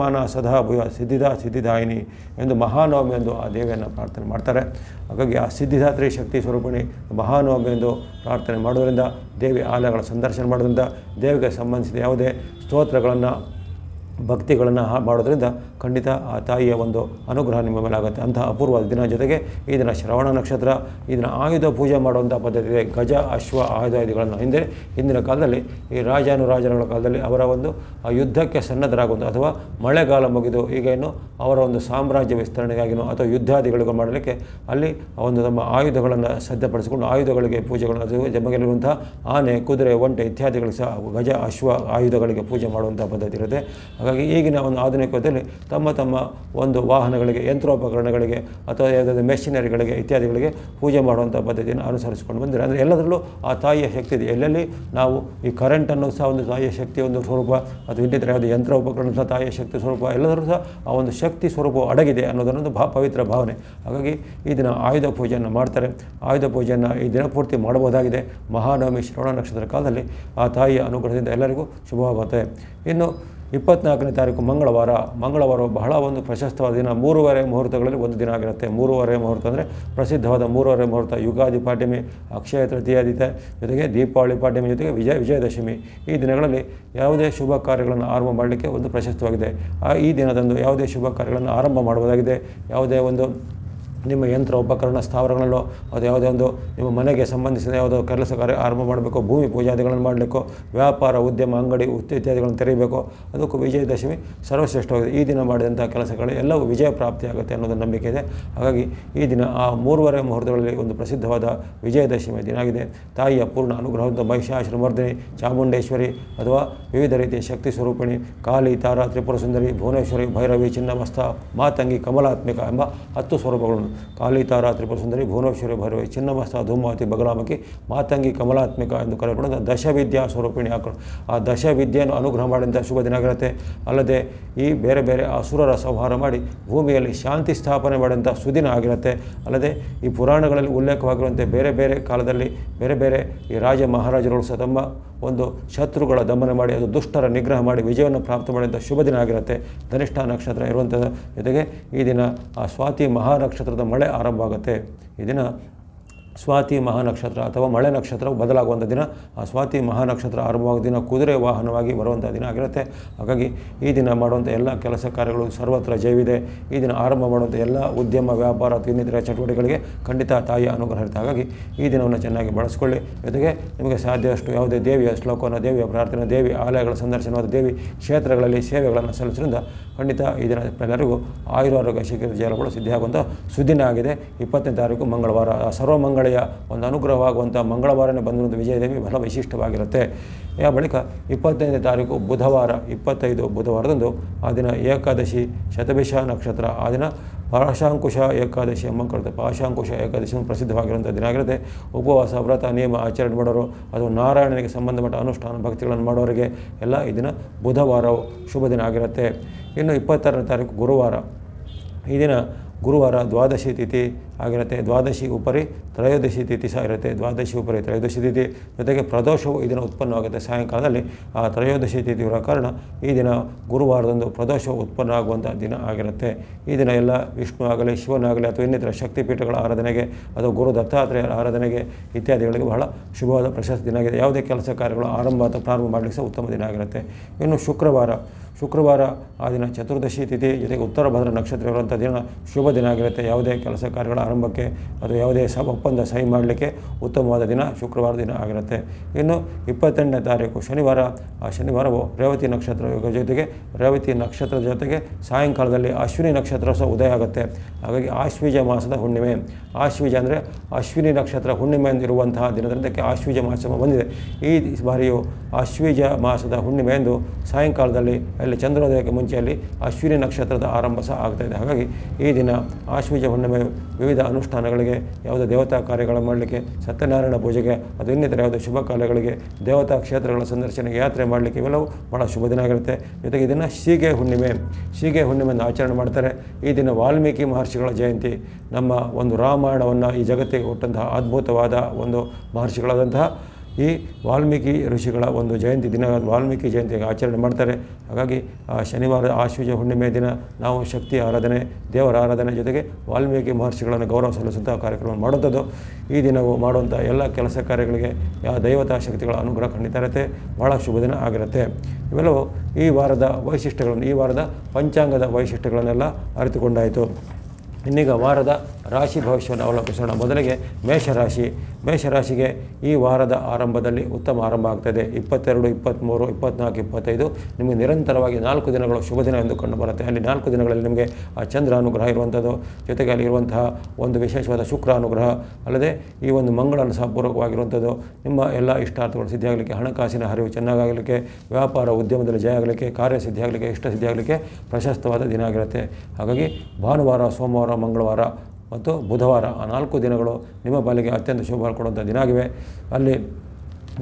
Speaker 1: ಮಾನ ಸದಾ ಭುಯ ಸಿದ್ಧಿದ ಸಿದ್ಧಿದಾಯಿನಿ ಎಂದು ಮಹಾನವಮಿ ಎಂದು ಆ ದೇವಿಯನ್ನು ಪ್ರಾರ್ಥನೆ ಮಾಡ್ತಾರೆ. ಹಾಗಾಗಿ ಆ ಸಿದ್ಧಿದಾತ್ರಿ ಶಕ್ತಿ ಸ್ವರೂಪಿಣಿ ಮಹಾನವಮಿ ಎಂದು ಪ್ರಾರ್ಥನೆ ಮಾಡೋದರಿಂದ ದೇವಿ ಆಲಯಗಳ ಸಂದರ್ಶನ ಮಾಡೋದ್ರಿಂದ ದೇವಿಗೆ ಸಂಬಂಧಿಸಿದ ಯಾವುದೇ ಸ್ತೋತ್ರಗಳನ್ನು ಭಕ್ತಿಗಳನ್ನು ಮಾಡೋದರಿಂದ ಖಂಡಿತ ಆ ತಾಯಿಯ ಒಂದು ಅನುಗ್ರಹ ನಿಮ್ಮ ಮೇಲೆ ಆಗುತ್ತೆ. ಅಂತಹ ಅಪೂರ್ವ ದಿನ ಜೊತೆಗೆ ಈ ದಿನ ಶ್ರವಣ ನಕ್ಷತ್ರ, ಈ ದಿನ ಆಯುಧ ಪೂಜೆ ಮಾಡುವಂಥ ಪದ್ಧತಿ ಇದೆ. ಗಜ, ಅಶ್ವ ಆಯುಧಾಯುಧಗಳನ್ನು. ಹಿಂದೆ, ಹಿಂದಿನ ಕಾಲದಲ್ಲಿ ಈ ರಾಜಾನುರಾಜರುಗಳ ಕಾಲದಲ್ಲಿ ಅವರ ಒಂದು, ಆ ಯುದ್ಧಕ್ಕೆ ಸನ್ನದ್ಧರಾಗುವಂಥ ಅಥವಾ ಮಳೆಗಾಲ ಮುಗಿದು ಈಗ ಇನ್ನು ಅವರ ಒಂದು ಸಾಮ್ರಾಜ್ಯ ವಿಸ್ತರಣೆಗಾಗಿನೋ ಅಥವಾ ಯುದ್ಧಾದಿಗಳಿಗೂ ಮಾಡಲಿಕ್ಕೆ ಅಲ್ಲಿ ಒಂದು ತಮ್ಮ ಆಯುಧಗಳನ್ನು ಸಿದ್ಧಪಡಿಸಿಕೊಂಡು ಆಯುಧಗಳಿಗೆ ಪೂಜೆಗಳನ್ನು ಜಮಗಲಿರುವಂಥ ಆನೆ, ಕುದುರೆ, ಒಂಟೆ ಇತ್ಯಾದಿಗಳಿಗೆ ಸಹ ಗಜ, ಅಶ್ವ ಆಯುಧಗಳಿಗೆ ಪೂಜೆ ಮಾಡುವಂಥ ಪದ್ಧತಿ ಇರುತ್ತೆ. ಹಾಗಾಗಿ ಈಗಿನ ಒಂದು ಆಧುನಿಕದಲ್ಲಿ ತಮ್ಮ ತಮ್ಮ ಒಂದು ವಾಹನಗಳಿಗೆ, ಯಂತ್ರೋಪಕರಣಗಳಿಗೆ ಅಥವಾ ಯಾವುದಾದ್ರು ಮೆಷಿನರಿಗಳಿಗೆ ಇತ್ಯಾದಿಗಳಿಗೆ ಪೂಜೆ ಮಾಡುವಂಥ ಪದ್ಧತಿಯನ್ನು ಅನುಸರಿಸಿಕೊಂಡು ಬಂದರೆ ಅಂದರೆ ಎಲ್ಲದರಲ್ಲೂ ಆ ತಾಯಿಯ ಶಕ್ತಿ ಇದೆ. ಎಲ್ಲೆಲ್ಲಿ ನಾವು ಈ ಕರೆಂಟನ್ನು ಸಹ ಒಂದು ತಾಯಿಯ ಶಕ್ತಿಯ ಒಂದು ಸ್ವರೂಪ ಅಥವಾ ಇನ್ನಿತರ ಯಾವುದೇ ಯಂತ್ರೋಪಕರಣ ಸಹ ತಾಯಿಯ ಶಕ್ತಿ ಸ್ವರೂಪ ಎಲ್ಲದರೂ ಸಹ ಆ ಒಂದು ಶಕ್ತಿ ಸ್ವರೂಪ ಅಡಗಿದೆ ಅನ್ನೋದನ್ನೊಂದು ಭಾ ಪವಿತ್ರ ಭಾವನೆ. ಹಾಗಾಗಿ ಈ ದಿನ ಆಯುಧ ಪೂಜೆಯನ್ನು ಮಾಡ್ತಾರೆ. ಆಯುಧ ಪೂಜೆಯನ್ನು ಈ ದಿನಪೂರ್ತಿ ಮಾಡಬಹುದಾಗಿದೆ. ಮಹಾನವಮಿ ಶ್ರವಣ ನಕ್ಷತ್ರ ಕಾಲದಲ್ಲಿ ಆ ತಾಯಿಯ ಅನುಗ್ರಹದಿಂದ ಎಲ್ಲರಿಗೂ ಶುಭವಾಗುತ್ತೆ. ಇನ್ನು ಇಪ್ಪತ್ನಾಲ್ಕನೇ ತಾರೀಕು ಮಂಗಳವಾರ ಮಂಗಳವಾರ ಬಹಳ ಒಂದು ಪ್ರಶಸ್ತವಾದ ದಿನ. ಮೂರುವರೆ ಮುಹೂರ್ತಗಳಲ್ಲಿ ಒಂದು ದಿನ ಆಗಿರುತ್ತೆ. ಮೂರುವರೆ ಮುಹೂರ್ತ ಅಂದರೆ ಪ್ರಸಿದ್ಧವಾದ ಮೂರುವರೆ ಮುಹೂರ್ತ. ಯುಗಾದಿ ಪಾಡ್ಯಮಿ ಅಕ್ಷಯ ತೃತೀಯಾದಿತೆ ಜೊತೆಗೆ ದೀಪಾವಳಿ ಪಾಡ್ಯಮಿ ಜೊತೆಗೆ ವಿಜಯ, ವಿಜಯದಶಮಿ. ಈ ದಿನಗಳಲ್ಲಿ ಯಾವುದೇ ಶುಭ ಕಾರ್ಯಗಳನ್ನು ಆರಂಭ ಮಾಡಲಿಕ್ಕೆ ಒಂದು ಪ್ರಶಸ್ತವಾಗಿದೆ. ಈ ದಿನದಂದು ಯಾವುದೇ ಶುಭ ಕಾರ್ಯಗಳನ್ನು ಆರಂಭ ಮಾಡಬಹುದಾಗಿದೆ ಯಾವುದೇ ಒಂದು ನಿಮ್ಮ ಯಂತ್ರ, ಉಪಕರಣ, ಸ್ಥಾವರಗಳಲ್ಲೋ ಅದು ಯಾವುದೇ ಒಂದು ನಿಮ್ಮ ಮನೆಗೆ ಸಂಬಂಧಿಸಿದ ಯಾವುದೋ ಕೆಲಸ ಕಾರ್ಯ ಆರಂಭ ಮಾಡಬೇಕು, ಭೂಮಿ ಪೂಜಾದಿಗಳನ್ನು ಮಾಡಲಿಕ್ಕೋ ವ್ಯಾಪಾರ, ಉದ್ಯಮ, ಅಂಗಡಿ ಇತ್ಯಾದಿಗಳನ್ನು ತೆರೀಬೇಕು ಅದಕ್ಕೂ ವಿಜಯದಶಮಿ ಸರ್ವಶ್ರೇಷ್ಠವಾಗಿದೆ. ಈ ದಿನ ಮಾಡಿದಂಥ ಕೆಲಸಗಳು ಎಲ್ಲವೂ ವಿಜಯ ಪ್ರಾಪ್ತಿಯಾಗುತ್ತೆ ಅನ್ನೋದು ನಂಬಿಕೆ ಇದೆ. ಹಾಗಾಗಿ ಈ ದಿನ ಆ ಮೂರುವರೆ ಮುಹೂರ್ತಗಳಲ್ಲಿ ಒಂದು ಪ್ರಸಿದ್ಧವಾದ ವಿಜಯದಶಮಿ ದಿನ ಆಗಿದೆ. ತಾಯಿಯ ಪೂರ್ಣ ಅನುಗ್ರಹದ ಮಹಿಷಾಶ್ರಮರ್ಧನಿ ಚಾಮುಂಡೇಶ್ವರಿ ಅಥವಾ ವಿವಿಧ ರೀತಿಯ ಶಕ್ತಿ ಸ್ವರೂಪಿಣಿ ಕಾಲಿ ತಾರಾ ತ್ರಿಪುರ ಸುಂದರಿ ಭುವನೇಶ್ವರಿ, ಭೈರವಿ, ಚಿನ್ನಮಸ್ತ, ಮಾತಂಗಿ, ಕಮಲಾತ್ಮಿಕ ಎಂಬ ಹತ್ತು ಸ್ವರೂಪಗಳನ್ನು ಕಾಳಿ ತಾರಾ ತ್ರಿಪುರ ಸುಂದರಿ ಭುವನೇಶ್ವರಿ ಭೈರವಿ ಚಿನ್ನಮಸ್ತ ಧೂಮಾವತಿ ಬಗಲಾಮಕಿ ಮಾತಂಗಿ ಕಮಲಾತ್ಮಿಕ ಎಂದು ಕರೆಯಲ್ಪಡುವ ದಶವಿದ್ಯಾ ಸ್ವರೂಪಿಣಿ ಆಕಳು. ಆ ದಶವಿದ್ಯೆಯನ್ನು ಅನುಗ್ರಹ ಮಾಡಿದಂಥ ಶುಭ ದಿನ ಆಗಿರುತ್ತೆ ಅಲ್ಲದೆ ಈ ಬೇರೆ ಬೇರೆ ಅಸುರರ ಸಂಹಾರ ಮಾಡಿ ಭೂಮಿಯಲ್ಲಿ ಶಾಂತಿ ಸ್ಥಾಪನೆ ಮಾಡಿದಂಥ ಸುದಿನ ಆಗಿರುತ್ತೆ. ಅಲ್ಲದೆ ಈ ಪುರಾಣಗಳಲ್ಲಿ ಉಲ್ಲೇಖವಾಗಿರುವಂತೆ ಬೇರೆ ಬೇರೆ ಕಾಲದಲ್ಲಿ ಬೇರೆ ಬೇರೆ ಈ ರಾಜ ಮಹಾರಾಜರುಗಳು ಸಹ ತಮ್ಮ ಒಂದು ಶತ್ರುಗಳ ದಮನ ಮಾಡಿ ಅದು ದುಷ್ಟರ ನಿಗ್ರಹ ಮಾಡಿ ವಿಜಯವನ್ನು ಪ್ರಾಪ್ತ ಮಾಡಿದಂಥ ಶುಭ ದಿನ ಆಗಿರುತ್ತೆ. ಧನಿಷ್ಠ ನಕ್ಷತ್ರ ಇರುವಂಥದ್ದು. ಜೊತೆಗೆ ಈ ದಿನ ಆ ಸ್ವಾತಿ ಮಹಾನಕ್ಷತ್ರದ ಮಳೆ ಆರಂಭ ಆಗುತ್ತೆ. ಈ ಸ್ವಾತಿ ಮಹಾನಕ್ಷತ್ರ ಅಥವಾ ಮಳೆ ನಕ್ಷತ್ರವು ಬದಲಾಗುವಂಥ ದಿನ. ಆ ಸ್ವಾತಿ ಮಹಾನಕ್ಷತ್ರ ಆರಂಭವಾದ ದಿನ ಕುದುರೆ ವಾಹನವಾಗಿ ಬರುವಂಥ ದಿನ ಆಗಿರುತ್ತೆ. ಹಾಗಾಗಿ ಈ ದಿನ ಮಾಡುವಂಥ ಎಲ್ಲ ಕೆಲಸ ಕಾರ್ಯಗಳು ಸರ್ವತ್ರ ಜಯವಿದೆ. ಈ ದಿನ ಆರಂಭ ಮಾಡುವಂಥ ಎಲ್ಲ ಉದ್ಯಮ, ವ್ಯಾಪಾರ ಇನ್ನಿತರ ಚಟುವಟಿಕೆಗಳಿಗೆ ಖಂಡಿತ ತಾಯಿಯ ಅನುಗ್ರಹ ಇರುತ್ತೆ. ಹಾಗಾಗಿ ಈ ದಿನವನ್ನು ಚೆನ್ನಾಗಿ ಬಳಸ್ಕೊಳ್ಳಿ. ಜೊತೆಗೆ ನಿಮಗೆ ಸಾಧ್ಯಷ್ಟು ಯಾವುದೇ ದೇವಿಯ ಶ್ಲೋಕವನ್ನು, ದೇವಿಯ ಪ್ರಾರ್ಥನೆ, ದೇವಿ ಆಲಯಗಳ ಸಂದರ್ಶನವಾದ ದೇವಿ ಕ್ಷೇತ್ರಗಳಲ್ಲಿ ಸೇವೆಗಳನ್ನು ಸಲ್ಲಿಸೋದ್ರಿಂದ ಖಂಡಿತ ಈ ದಿನ ಎಲ್ಲರಿಗೂ ಆಯುರಾರೋಗ್ಯ ಶಿಖರ ಜಯಗಳು ಸಿದ್ಧಿಯಾಗುವಂಥ ಸುದಿನ ಆಗಿದೆ. ಇಪ್ಪತ್ತನೇ ತಾರೀಕು ಮಂಗಳವಾರ. ಆ ಸರ್ವಮಂಗಳೆಯ ಒಂದು ಅನುಗ್ರಹವಾಗುವಂಥ ಮಂಗಳವಾರನೇ ಬಂದಿರುವಂಥ ವಿಜಯದೇವಿ ಬಹಳ ವಿಶಿಷ್ಟವಾಗಿರುತ್ತೆ. ಆ ಬಳಿಕ ಇಪ್ಪತ್ತೈದನೇ ತಾರೀಕು ಬುಧವಾರ, ಇಪ್ಪತ್ತೈದು ಬುಧವಾರದಂದು ಆ ದಿನ ಏಕಾದಶಿ ಶತಭಿಷ ನಕ್ಷತ್ರ. ಆ ದಿನ ಪಾಶಾಂಕುಶ ಏಕಾದಶಿ ಎಂಬ ಕರೆದ ಪಾಶಾಂಕುಶ ಏಕಾದಶಿ ಪ್ರಸಿದ್ಧವಾಗಿರುವಂಥ ದಿನ ಆಗಿರುತ್ತೆ. ಉಪವಾಸ, ವ್ರತ, ನಿಯಮ ಆಚರಣೆ ಮಾಡೋರು, ಅದು ನಾರಾಯಣನಿಗೆ ಸಂಬಂಧಪಟ್ಟ ಅನುಷ್ಠಾನ ಭಕ್ತಿಗಳನ್ನು ಮಾಡೋರಿಗೆ ಎಲ್ಲ ಈ ದಿನ ಬುಧವಾರವು ಶುಭ ದಿನ ಆಗಿರುತ್ತೆ. ಇನ್ನು ಇಪ್ಪತ್ತಾರನೇ ತಾರೀಕು ಗುರುವಾರ. ಈ ದಿನ ಗುರುವಾರ ದ್ವಾದಶಿ ತಿಥಿ ಆಗಿರುತ್ತೆ. ದ್ವಾದಶಿ ಉಪರಿ ತ್ರಯೋದಶಿ ತಿಥಿ ಸಹ ಇರುತ್ತೆ. ದ್ವಾದಶಿ ಉಪರಿ ತ್ರಯೋದಶಿ ತಿಥಿ ಜೊತೆಗೆ ಪ್ರದೋಷವು ಈ ದಿನ ಉತ್ಪನ್ನವಾಗುತ್ತೆ ಸಾಯಂಕಾಲದಲ್ಲಿ ಆ ತ್ರಯೋದಶಿ ತಿಥಿ ಇರೋ ಕಾರಣ ಈ ದಿನ ಗುರುವಾರದಂದು ಪ್ರದೋಷವು ಉತ್ಪನ್ನ ಆಗುವಂಥ ದಿನ ಆಗಿರುತ್ತೆ. ಈ ದಿನ ಎಲ್ಲ ವಿಷ್ಣು ಆಗಲಿ ಶಿವನಾಗಲಿ ಅಥವಾ ಇನ್ನಿತರ ಶಕ್ತಿಪೀಠಗಳ ಆರಾಧನೆಗೆ ಅಥವಾ ಗುರು ದತ್ತಾತ್ರೇಯ ಆರಾಧನೆಗೆ ಇತ್ಯಾದಿಗಳಿಗೆ ಬಹಳ ಶುಭವಾದ ಪ್ರಶಸ್ತಿ ದಿನ ಆಗಿದೆ. ಯಾವುದೇ ಕೆಲಸ ಕಾರ್ಯಗಳು ಆರಂಭ ಅಥವಾ ಪ್ರಾರಂಭ ಮಾಡಲಿಕ್ಕೆ ಸಹ ಉತ್ತಮ ದಿನ ಆಗಿರುತ್ತೆ. ಇನ್ನು ಶುಕ್ರವಾರ ಶುಕ್ರವಾರ ಆ ದಿನ ಚತುರ್ದಶಿ ತಿಥಿ ಜೊತೆಗೆ ಉತ್ತರ ಭದ್ರ ನಕ್ಷತ್ರ ಇರುವಂಥ ದಿನ ಶುಭ ದಿನ ಆಗಿರುತ್ತೆ. ಯಾವುದೇ ಕೆಲಸ ಕಾರ್ಯಗಳ ಆರಂಭಕ್ಕೆ ಅಥವಾ ಯಾವುದೇ ಸ ಒಪ್ಪಂದ ಸಹಿ ಮಾಡಲಿಕ್ಕೆ ಉತ್ತಮವಾದ ದಿನ ಶುಕ್ರವಾರ ದಿನ ಆಗಿರುತ್ತೆ. ಇನ್ನು ಇಪ್ಪತ್ತೆಂಟನೇ ತಾರೀಕು ಶನಿವಾರ. ಆ ಶನಿವಾರವು ರೇವತಿ ನಕ್ಷತ್ರ ಯೋಗ ಜೊತೆಗೆ ರೇವತಿ ನಕ್ಷತ್ರದ ಜೊತೆಗೆ ಸಾಯಂಕಾಲದಲ್ಲಿ ಅಶ್ವಿನಿ ನಕ್ಷತ್ರ ಸಹ ಉದಯ ಆಗುತ್ತೆ. ಹಾಗಾಗಿ ಆಶ್ವೀಜ ಮಾಸದ ಹುಣ್ಣಿಮೆ. ಆಶ್ವೀಜ ಅಂದರೆ ಅಶ್ವಿನಿ ನಕ್ಷತ್ರ ಹುಣ್ಣಿಮೆ ಎಂದಿರುವಂತಹ ದಿನದಂತಕ್ಕೆ ಆಶ್ವೀಜ ಮಾಸ ಬಂದಿದೆ. ಈ ಬಾರಿಯು ಆಶ್ವೀಜ ಮಾಸದ ಹುಣ್ಣಿಮೆ ಎಂದು ಸಾಯಂಕಾಲದಲ್ಲಿ ಅಲ್ಲಿ ಚಂದ್ರೋದಯಕ್ಕೆ ಮುಂಚೆಯಲ್ಲಿ ಅಶ್ವಿನಿ ನಕ್ಷತ್ರದ ಆರಂಭ ಸಹ ಆಗ್ತಾಯಿದೆ ಹಾಗಾಗಿ ಈ ದಿನ ಆಶ್ವೀಜ ಹುಣ್ಣಿಮೆ ವಿವಿಧ ಅನುಷ್ಠಾನಗಳಿಗೆ, ಯಾವುದೇ ದೇವತಾ ಕಾರ್ಯಗಳು ಮಾಡಲಿಕ್ಕೆ, ಸತ್ಯನಾರಾಯಣ ಪೂಜೆಗೆ, ಅದು ಇನ್ನಿತರ ಯಾವುದೇ ಶುಭ ಕಾರ್ಯಗಳಿಗೆ, ದೇವತಾ ಕ್ಷೇತ್ರಗಳ ಸಂದರ್ಶನಕ್ಕೆ ಯಾತ್ರೆ ಮಾಡಲಿಕ್ಕೆ ಇವೆಲ್ಲವೂ ಭಾಳ ಶುಭ ದಿನ ಆಗಿರುತ್ತೆ. ಜೊತೆಗೆ ಇದನ್ನು ಶೀಗೆ ಹುಣ್ಣಿಮೆ ಶೀಗೆ ಹುಣ್ಣಿಮೆಯನ್ನು ಆಚರಣೆ ಮಾಡ್ತಾರೆ. ಈ ದಿನ ವಾಲ್ಮೀಕಿ ಮಹರ್ಷಿಗಳ ಜಯಂತಿ, ನಮ್ಮ ಒಂದು ರಾಮಾಯಣವನ್ನು ಈ ಜಗತ್ತಿಗೆ ಕೊಟ್ಟಂತಹ ಅದ್ಭುತವಾದ ಒಂದು ಮಹರ್ಷಿಗಳಾದಂತಹ ಈ ವಾಲ್ಮೀಕಿ ಋಷಿಗಳ ಒಂದು ಜಯಂತಿ ದಿನ, ವಾಲ್ಮೀಕಿ ಜಯಂತಿ ಆಚರಣೆ ಮಾಡ್ತಾರೆ. ಹಾಗಾಗಿ ಆ ಶನಿವಾರ ಆಶ್ವಜ ಹುಣ್ಣಿಮೆ ದಿನ ನಾವು ಶಕ್ತಿ ಆರಾಧನೆ, ದೇವರ ಆರಾಧನೆ ಜೊತೆಗೆ ವಾಲ್ಮೀಕಿ ಮಹರ್ಷಿಗಳನ್ನು ಗೌರವ ಸಲ್ಲಿಸುವಂಥ ಕಾರ್ಯಕ್ರಮ ಮಾಡುವಂಥದ್ದು. ಈ ದಿನವು ಮಾಡುವಂಥ ಎಲ್ಲ ಕೆಲಸ ಕಾರ್ಯಗಳಿಗೆ ಯಾವ ದೈವತಾ ಶಕ್ತಿಗಳ ಅನುಗ್ರಹ ಖಂಡಿತ ಇರುತ್ತೆ ಭಾಳ ಶುಭ ದಿನ ಆಗಿರುತ್ತೆ. ಇವೆಲ್ಲವೂ ಈ ವಾರದ ವೈಶಿಷ್ಟ್ಯಗಳನ್ನು, ಈ ವಾರದ ಪಂಚಾಂಗದ ವೈಶಿಷ್ಟ್ಯಗಳನ್ನೆಲ್ಲ ಅರಿತುಕೊಂಡಾಯಿತು. ಇನ್ನೀಗ ವಾರದ ರಾಶಿ ಭವಿಷ್ಯವನ್ನು ಅವಲಂಬಿಸೋಣ. ಮೊದಲಿಗೆ ಮೇಷರಾಶಿ. ಮೇಷರಾಶಿಗೆ ಈ ವಾರದ ಆರಂಭದಲ್ಲಿ ಉತ್ತಮ ಆರಂಭ ಆಗ್ತದೆ. ಇಪ್ಪತ್ತೆರಡು ಇಪ್ಪತ್ತ್ಮೂರು ಇಪ್ಪತ್ತ್ನಾಲ್ಕು ಇಪ್ಪತ್ತೈದು. ನಿಮಗೆ ನಿರಂತರವಾಗಿ ನಾಲ್ಕು ದಿನಗಳು ಶುಭ ದಿನ ಎಂದು ಕಂಡು ಬರುತ್ತೆ. ಅಲ್ಲಿ ನಾಲ್ಕು ದಿನಗಳಲ್ಲಿ ನಿಮಗೆ ಆ ಚಂದ್ರ ಅನುಗ್ರಹ ಇರುವಂಥದ್ದು. ಜೊತೆಗೆ ಅಲ್ಲಿ ಇರುವಂತಹ ಒಂದು ವಿಶೇಷವಾದ ಶುಕ್ರ ಅನುಗ್ರಹ. ಅಲ್ಲದೆ ಈ ಒಂದು ಮಂಗಳನ ಸಹ ಪೂರ್ವಕವಾಗಿರುವಂಥದ್ದು ನಿಮ್ಮ ಎಲ್ಲ ಇಷ್ಟಾರ್ಥಗಳು ಸಿದ್ಧಿಯಾಗಲಿಕ್ಕೆ, ಹಣಕಾಸಿನ ಹರಿವು ಚೆನ್ನಾಗಾಗಲಿಕ್ಕೆ ವ್ಯಾಪಾರ ಉದ್ಯಮದಲ್ಲಿ ಜಯ ಆಗಲಿಕ್ಕೆ ಕಾರ್ಯ ಸಿದ್ಧಿಯಾಗಲಿಕ್ಕೆ ಇಷ್ಟ ಸಿದ್ಧಿಯಾಗಲಿಕ್ಕೆ ಪ್ರಶಸ್ತವಾದ ದಿನ ಆಗಿರುತ್ತೆ. ಹಾಗಾಗಿ ಭಾನುವಾರ, ಸೋಮವಾರ, ಮಂಗಳವಾರ ಮತ್ತು ಬುಧವಾರ ಆ ನಾಲ್ಕು ದಿನಗಳು ನಿಮ್ಮ ಪಾಲಿಗೆ ಅತ್ಯಂತ ಶುಭ ಕೊಡುವಂಥ ದಿನ ಆಗಿವೆ. ಅಲ್ಲಿ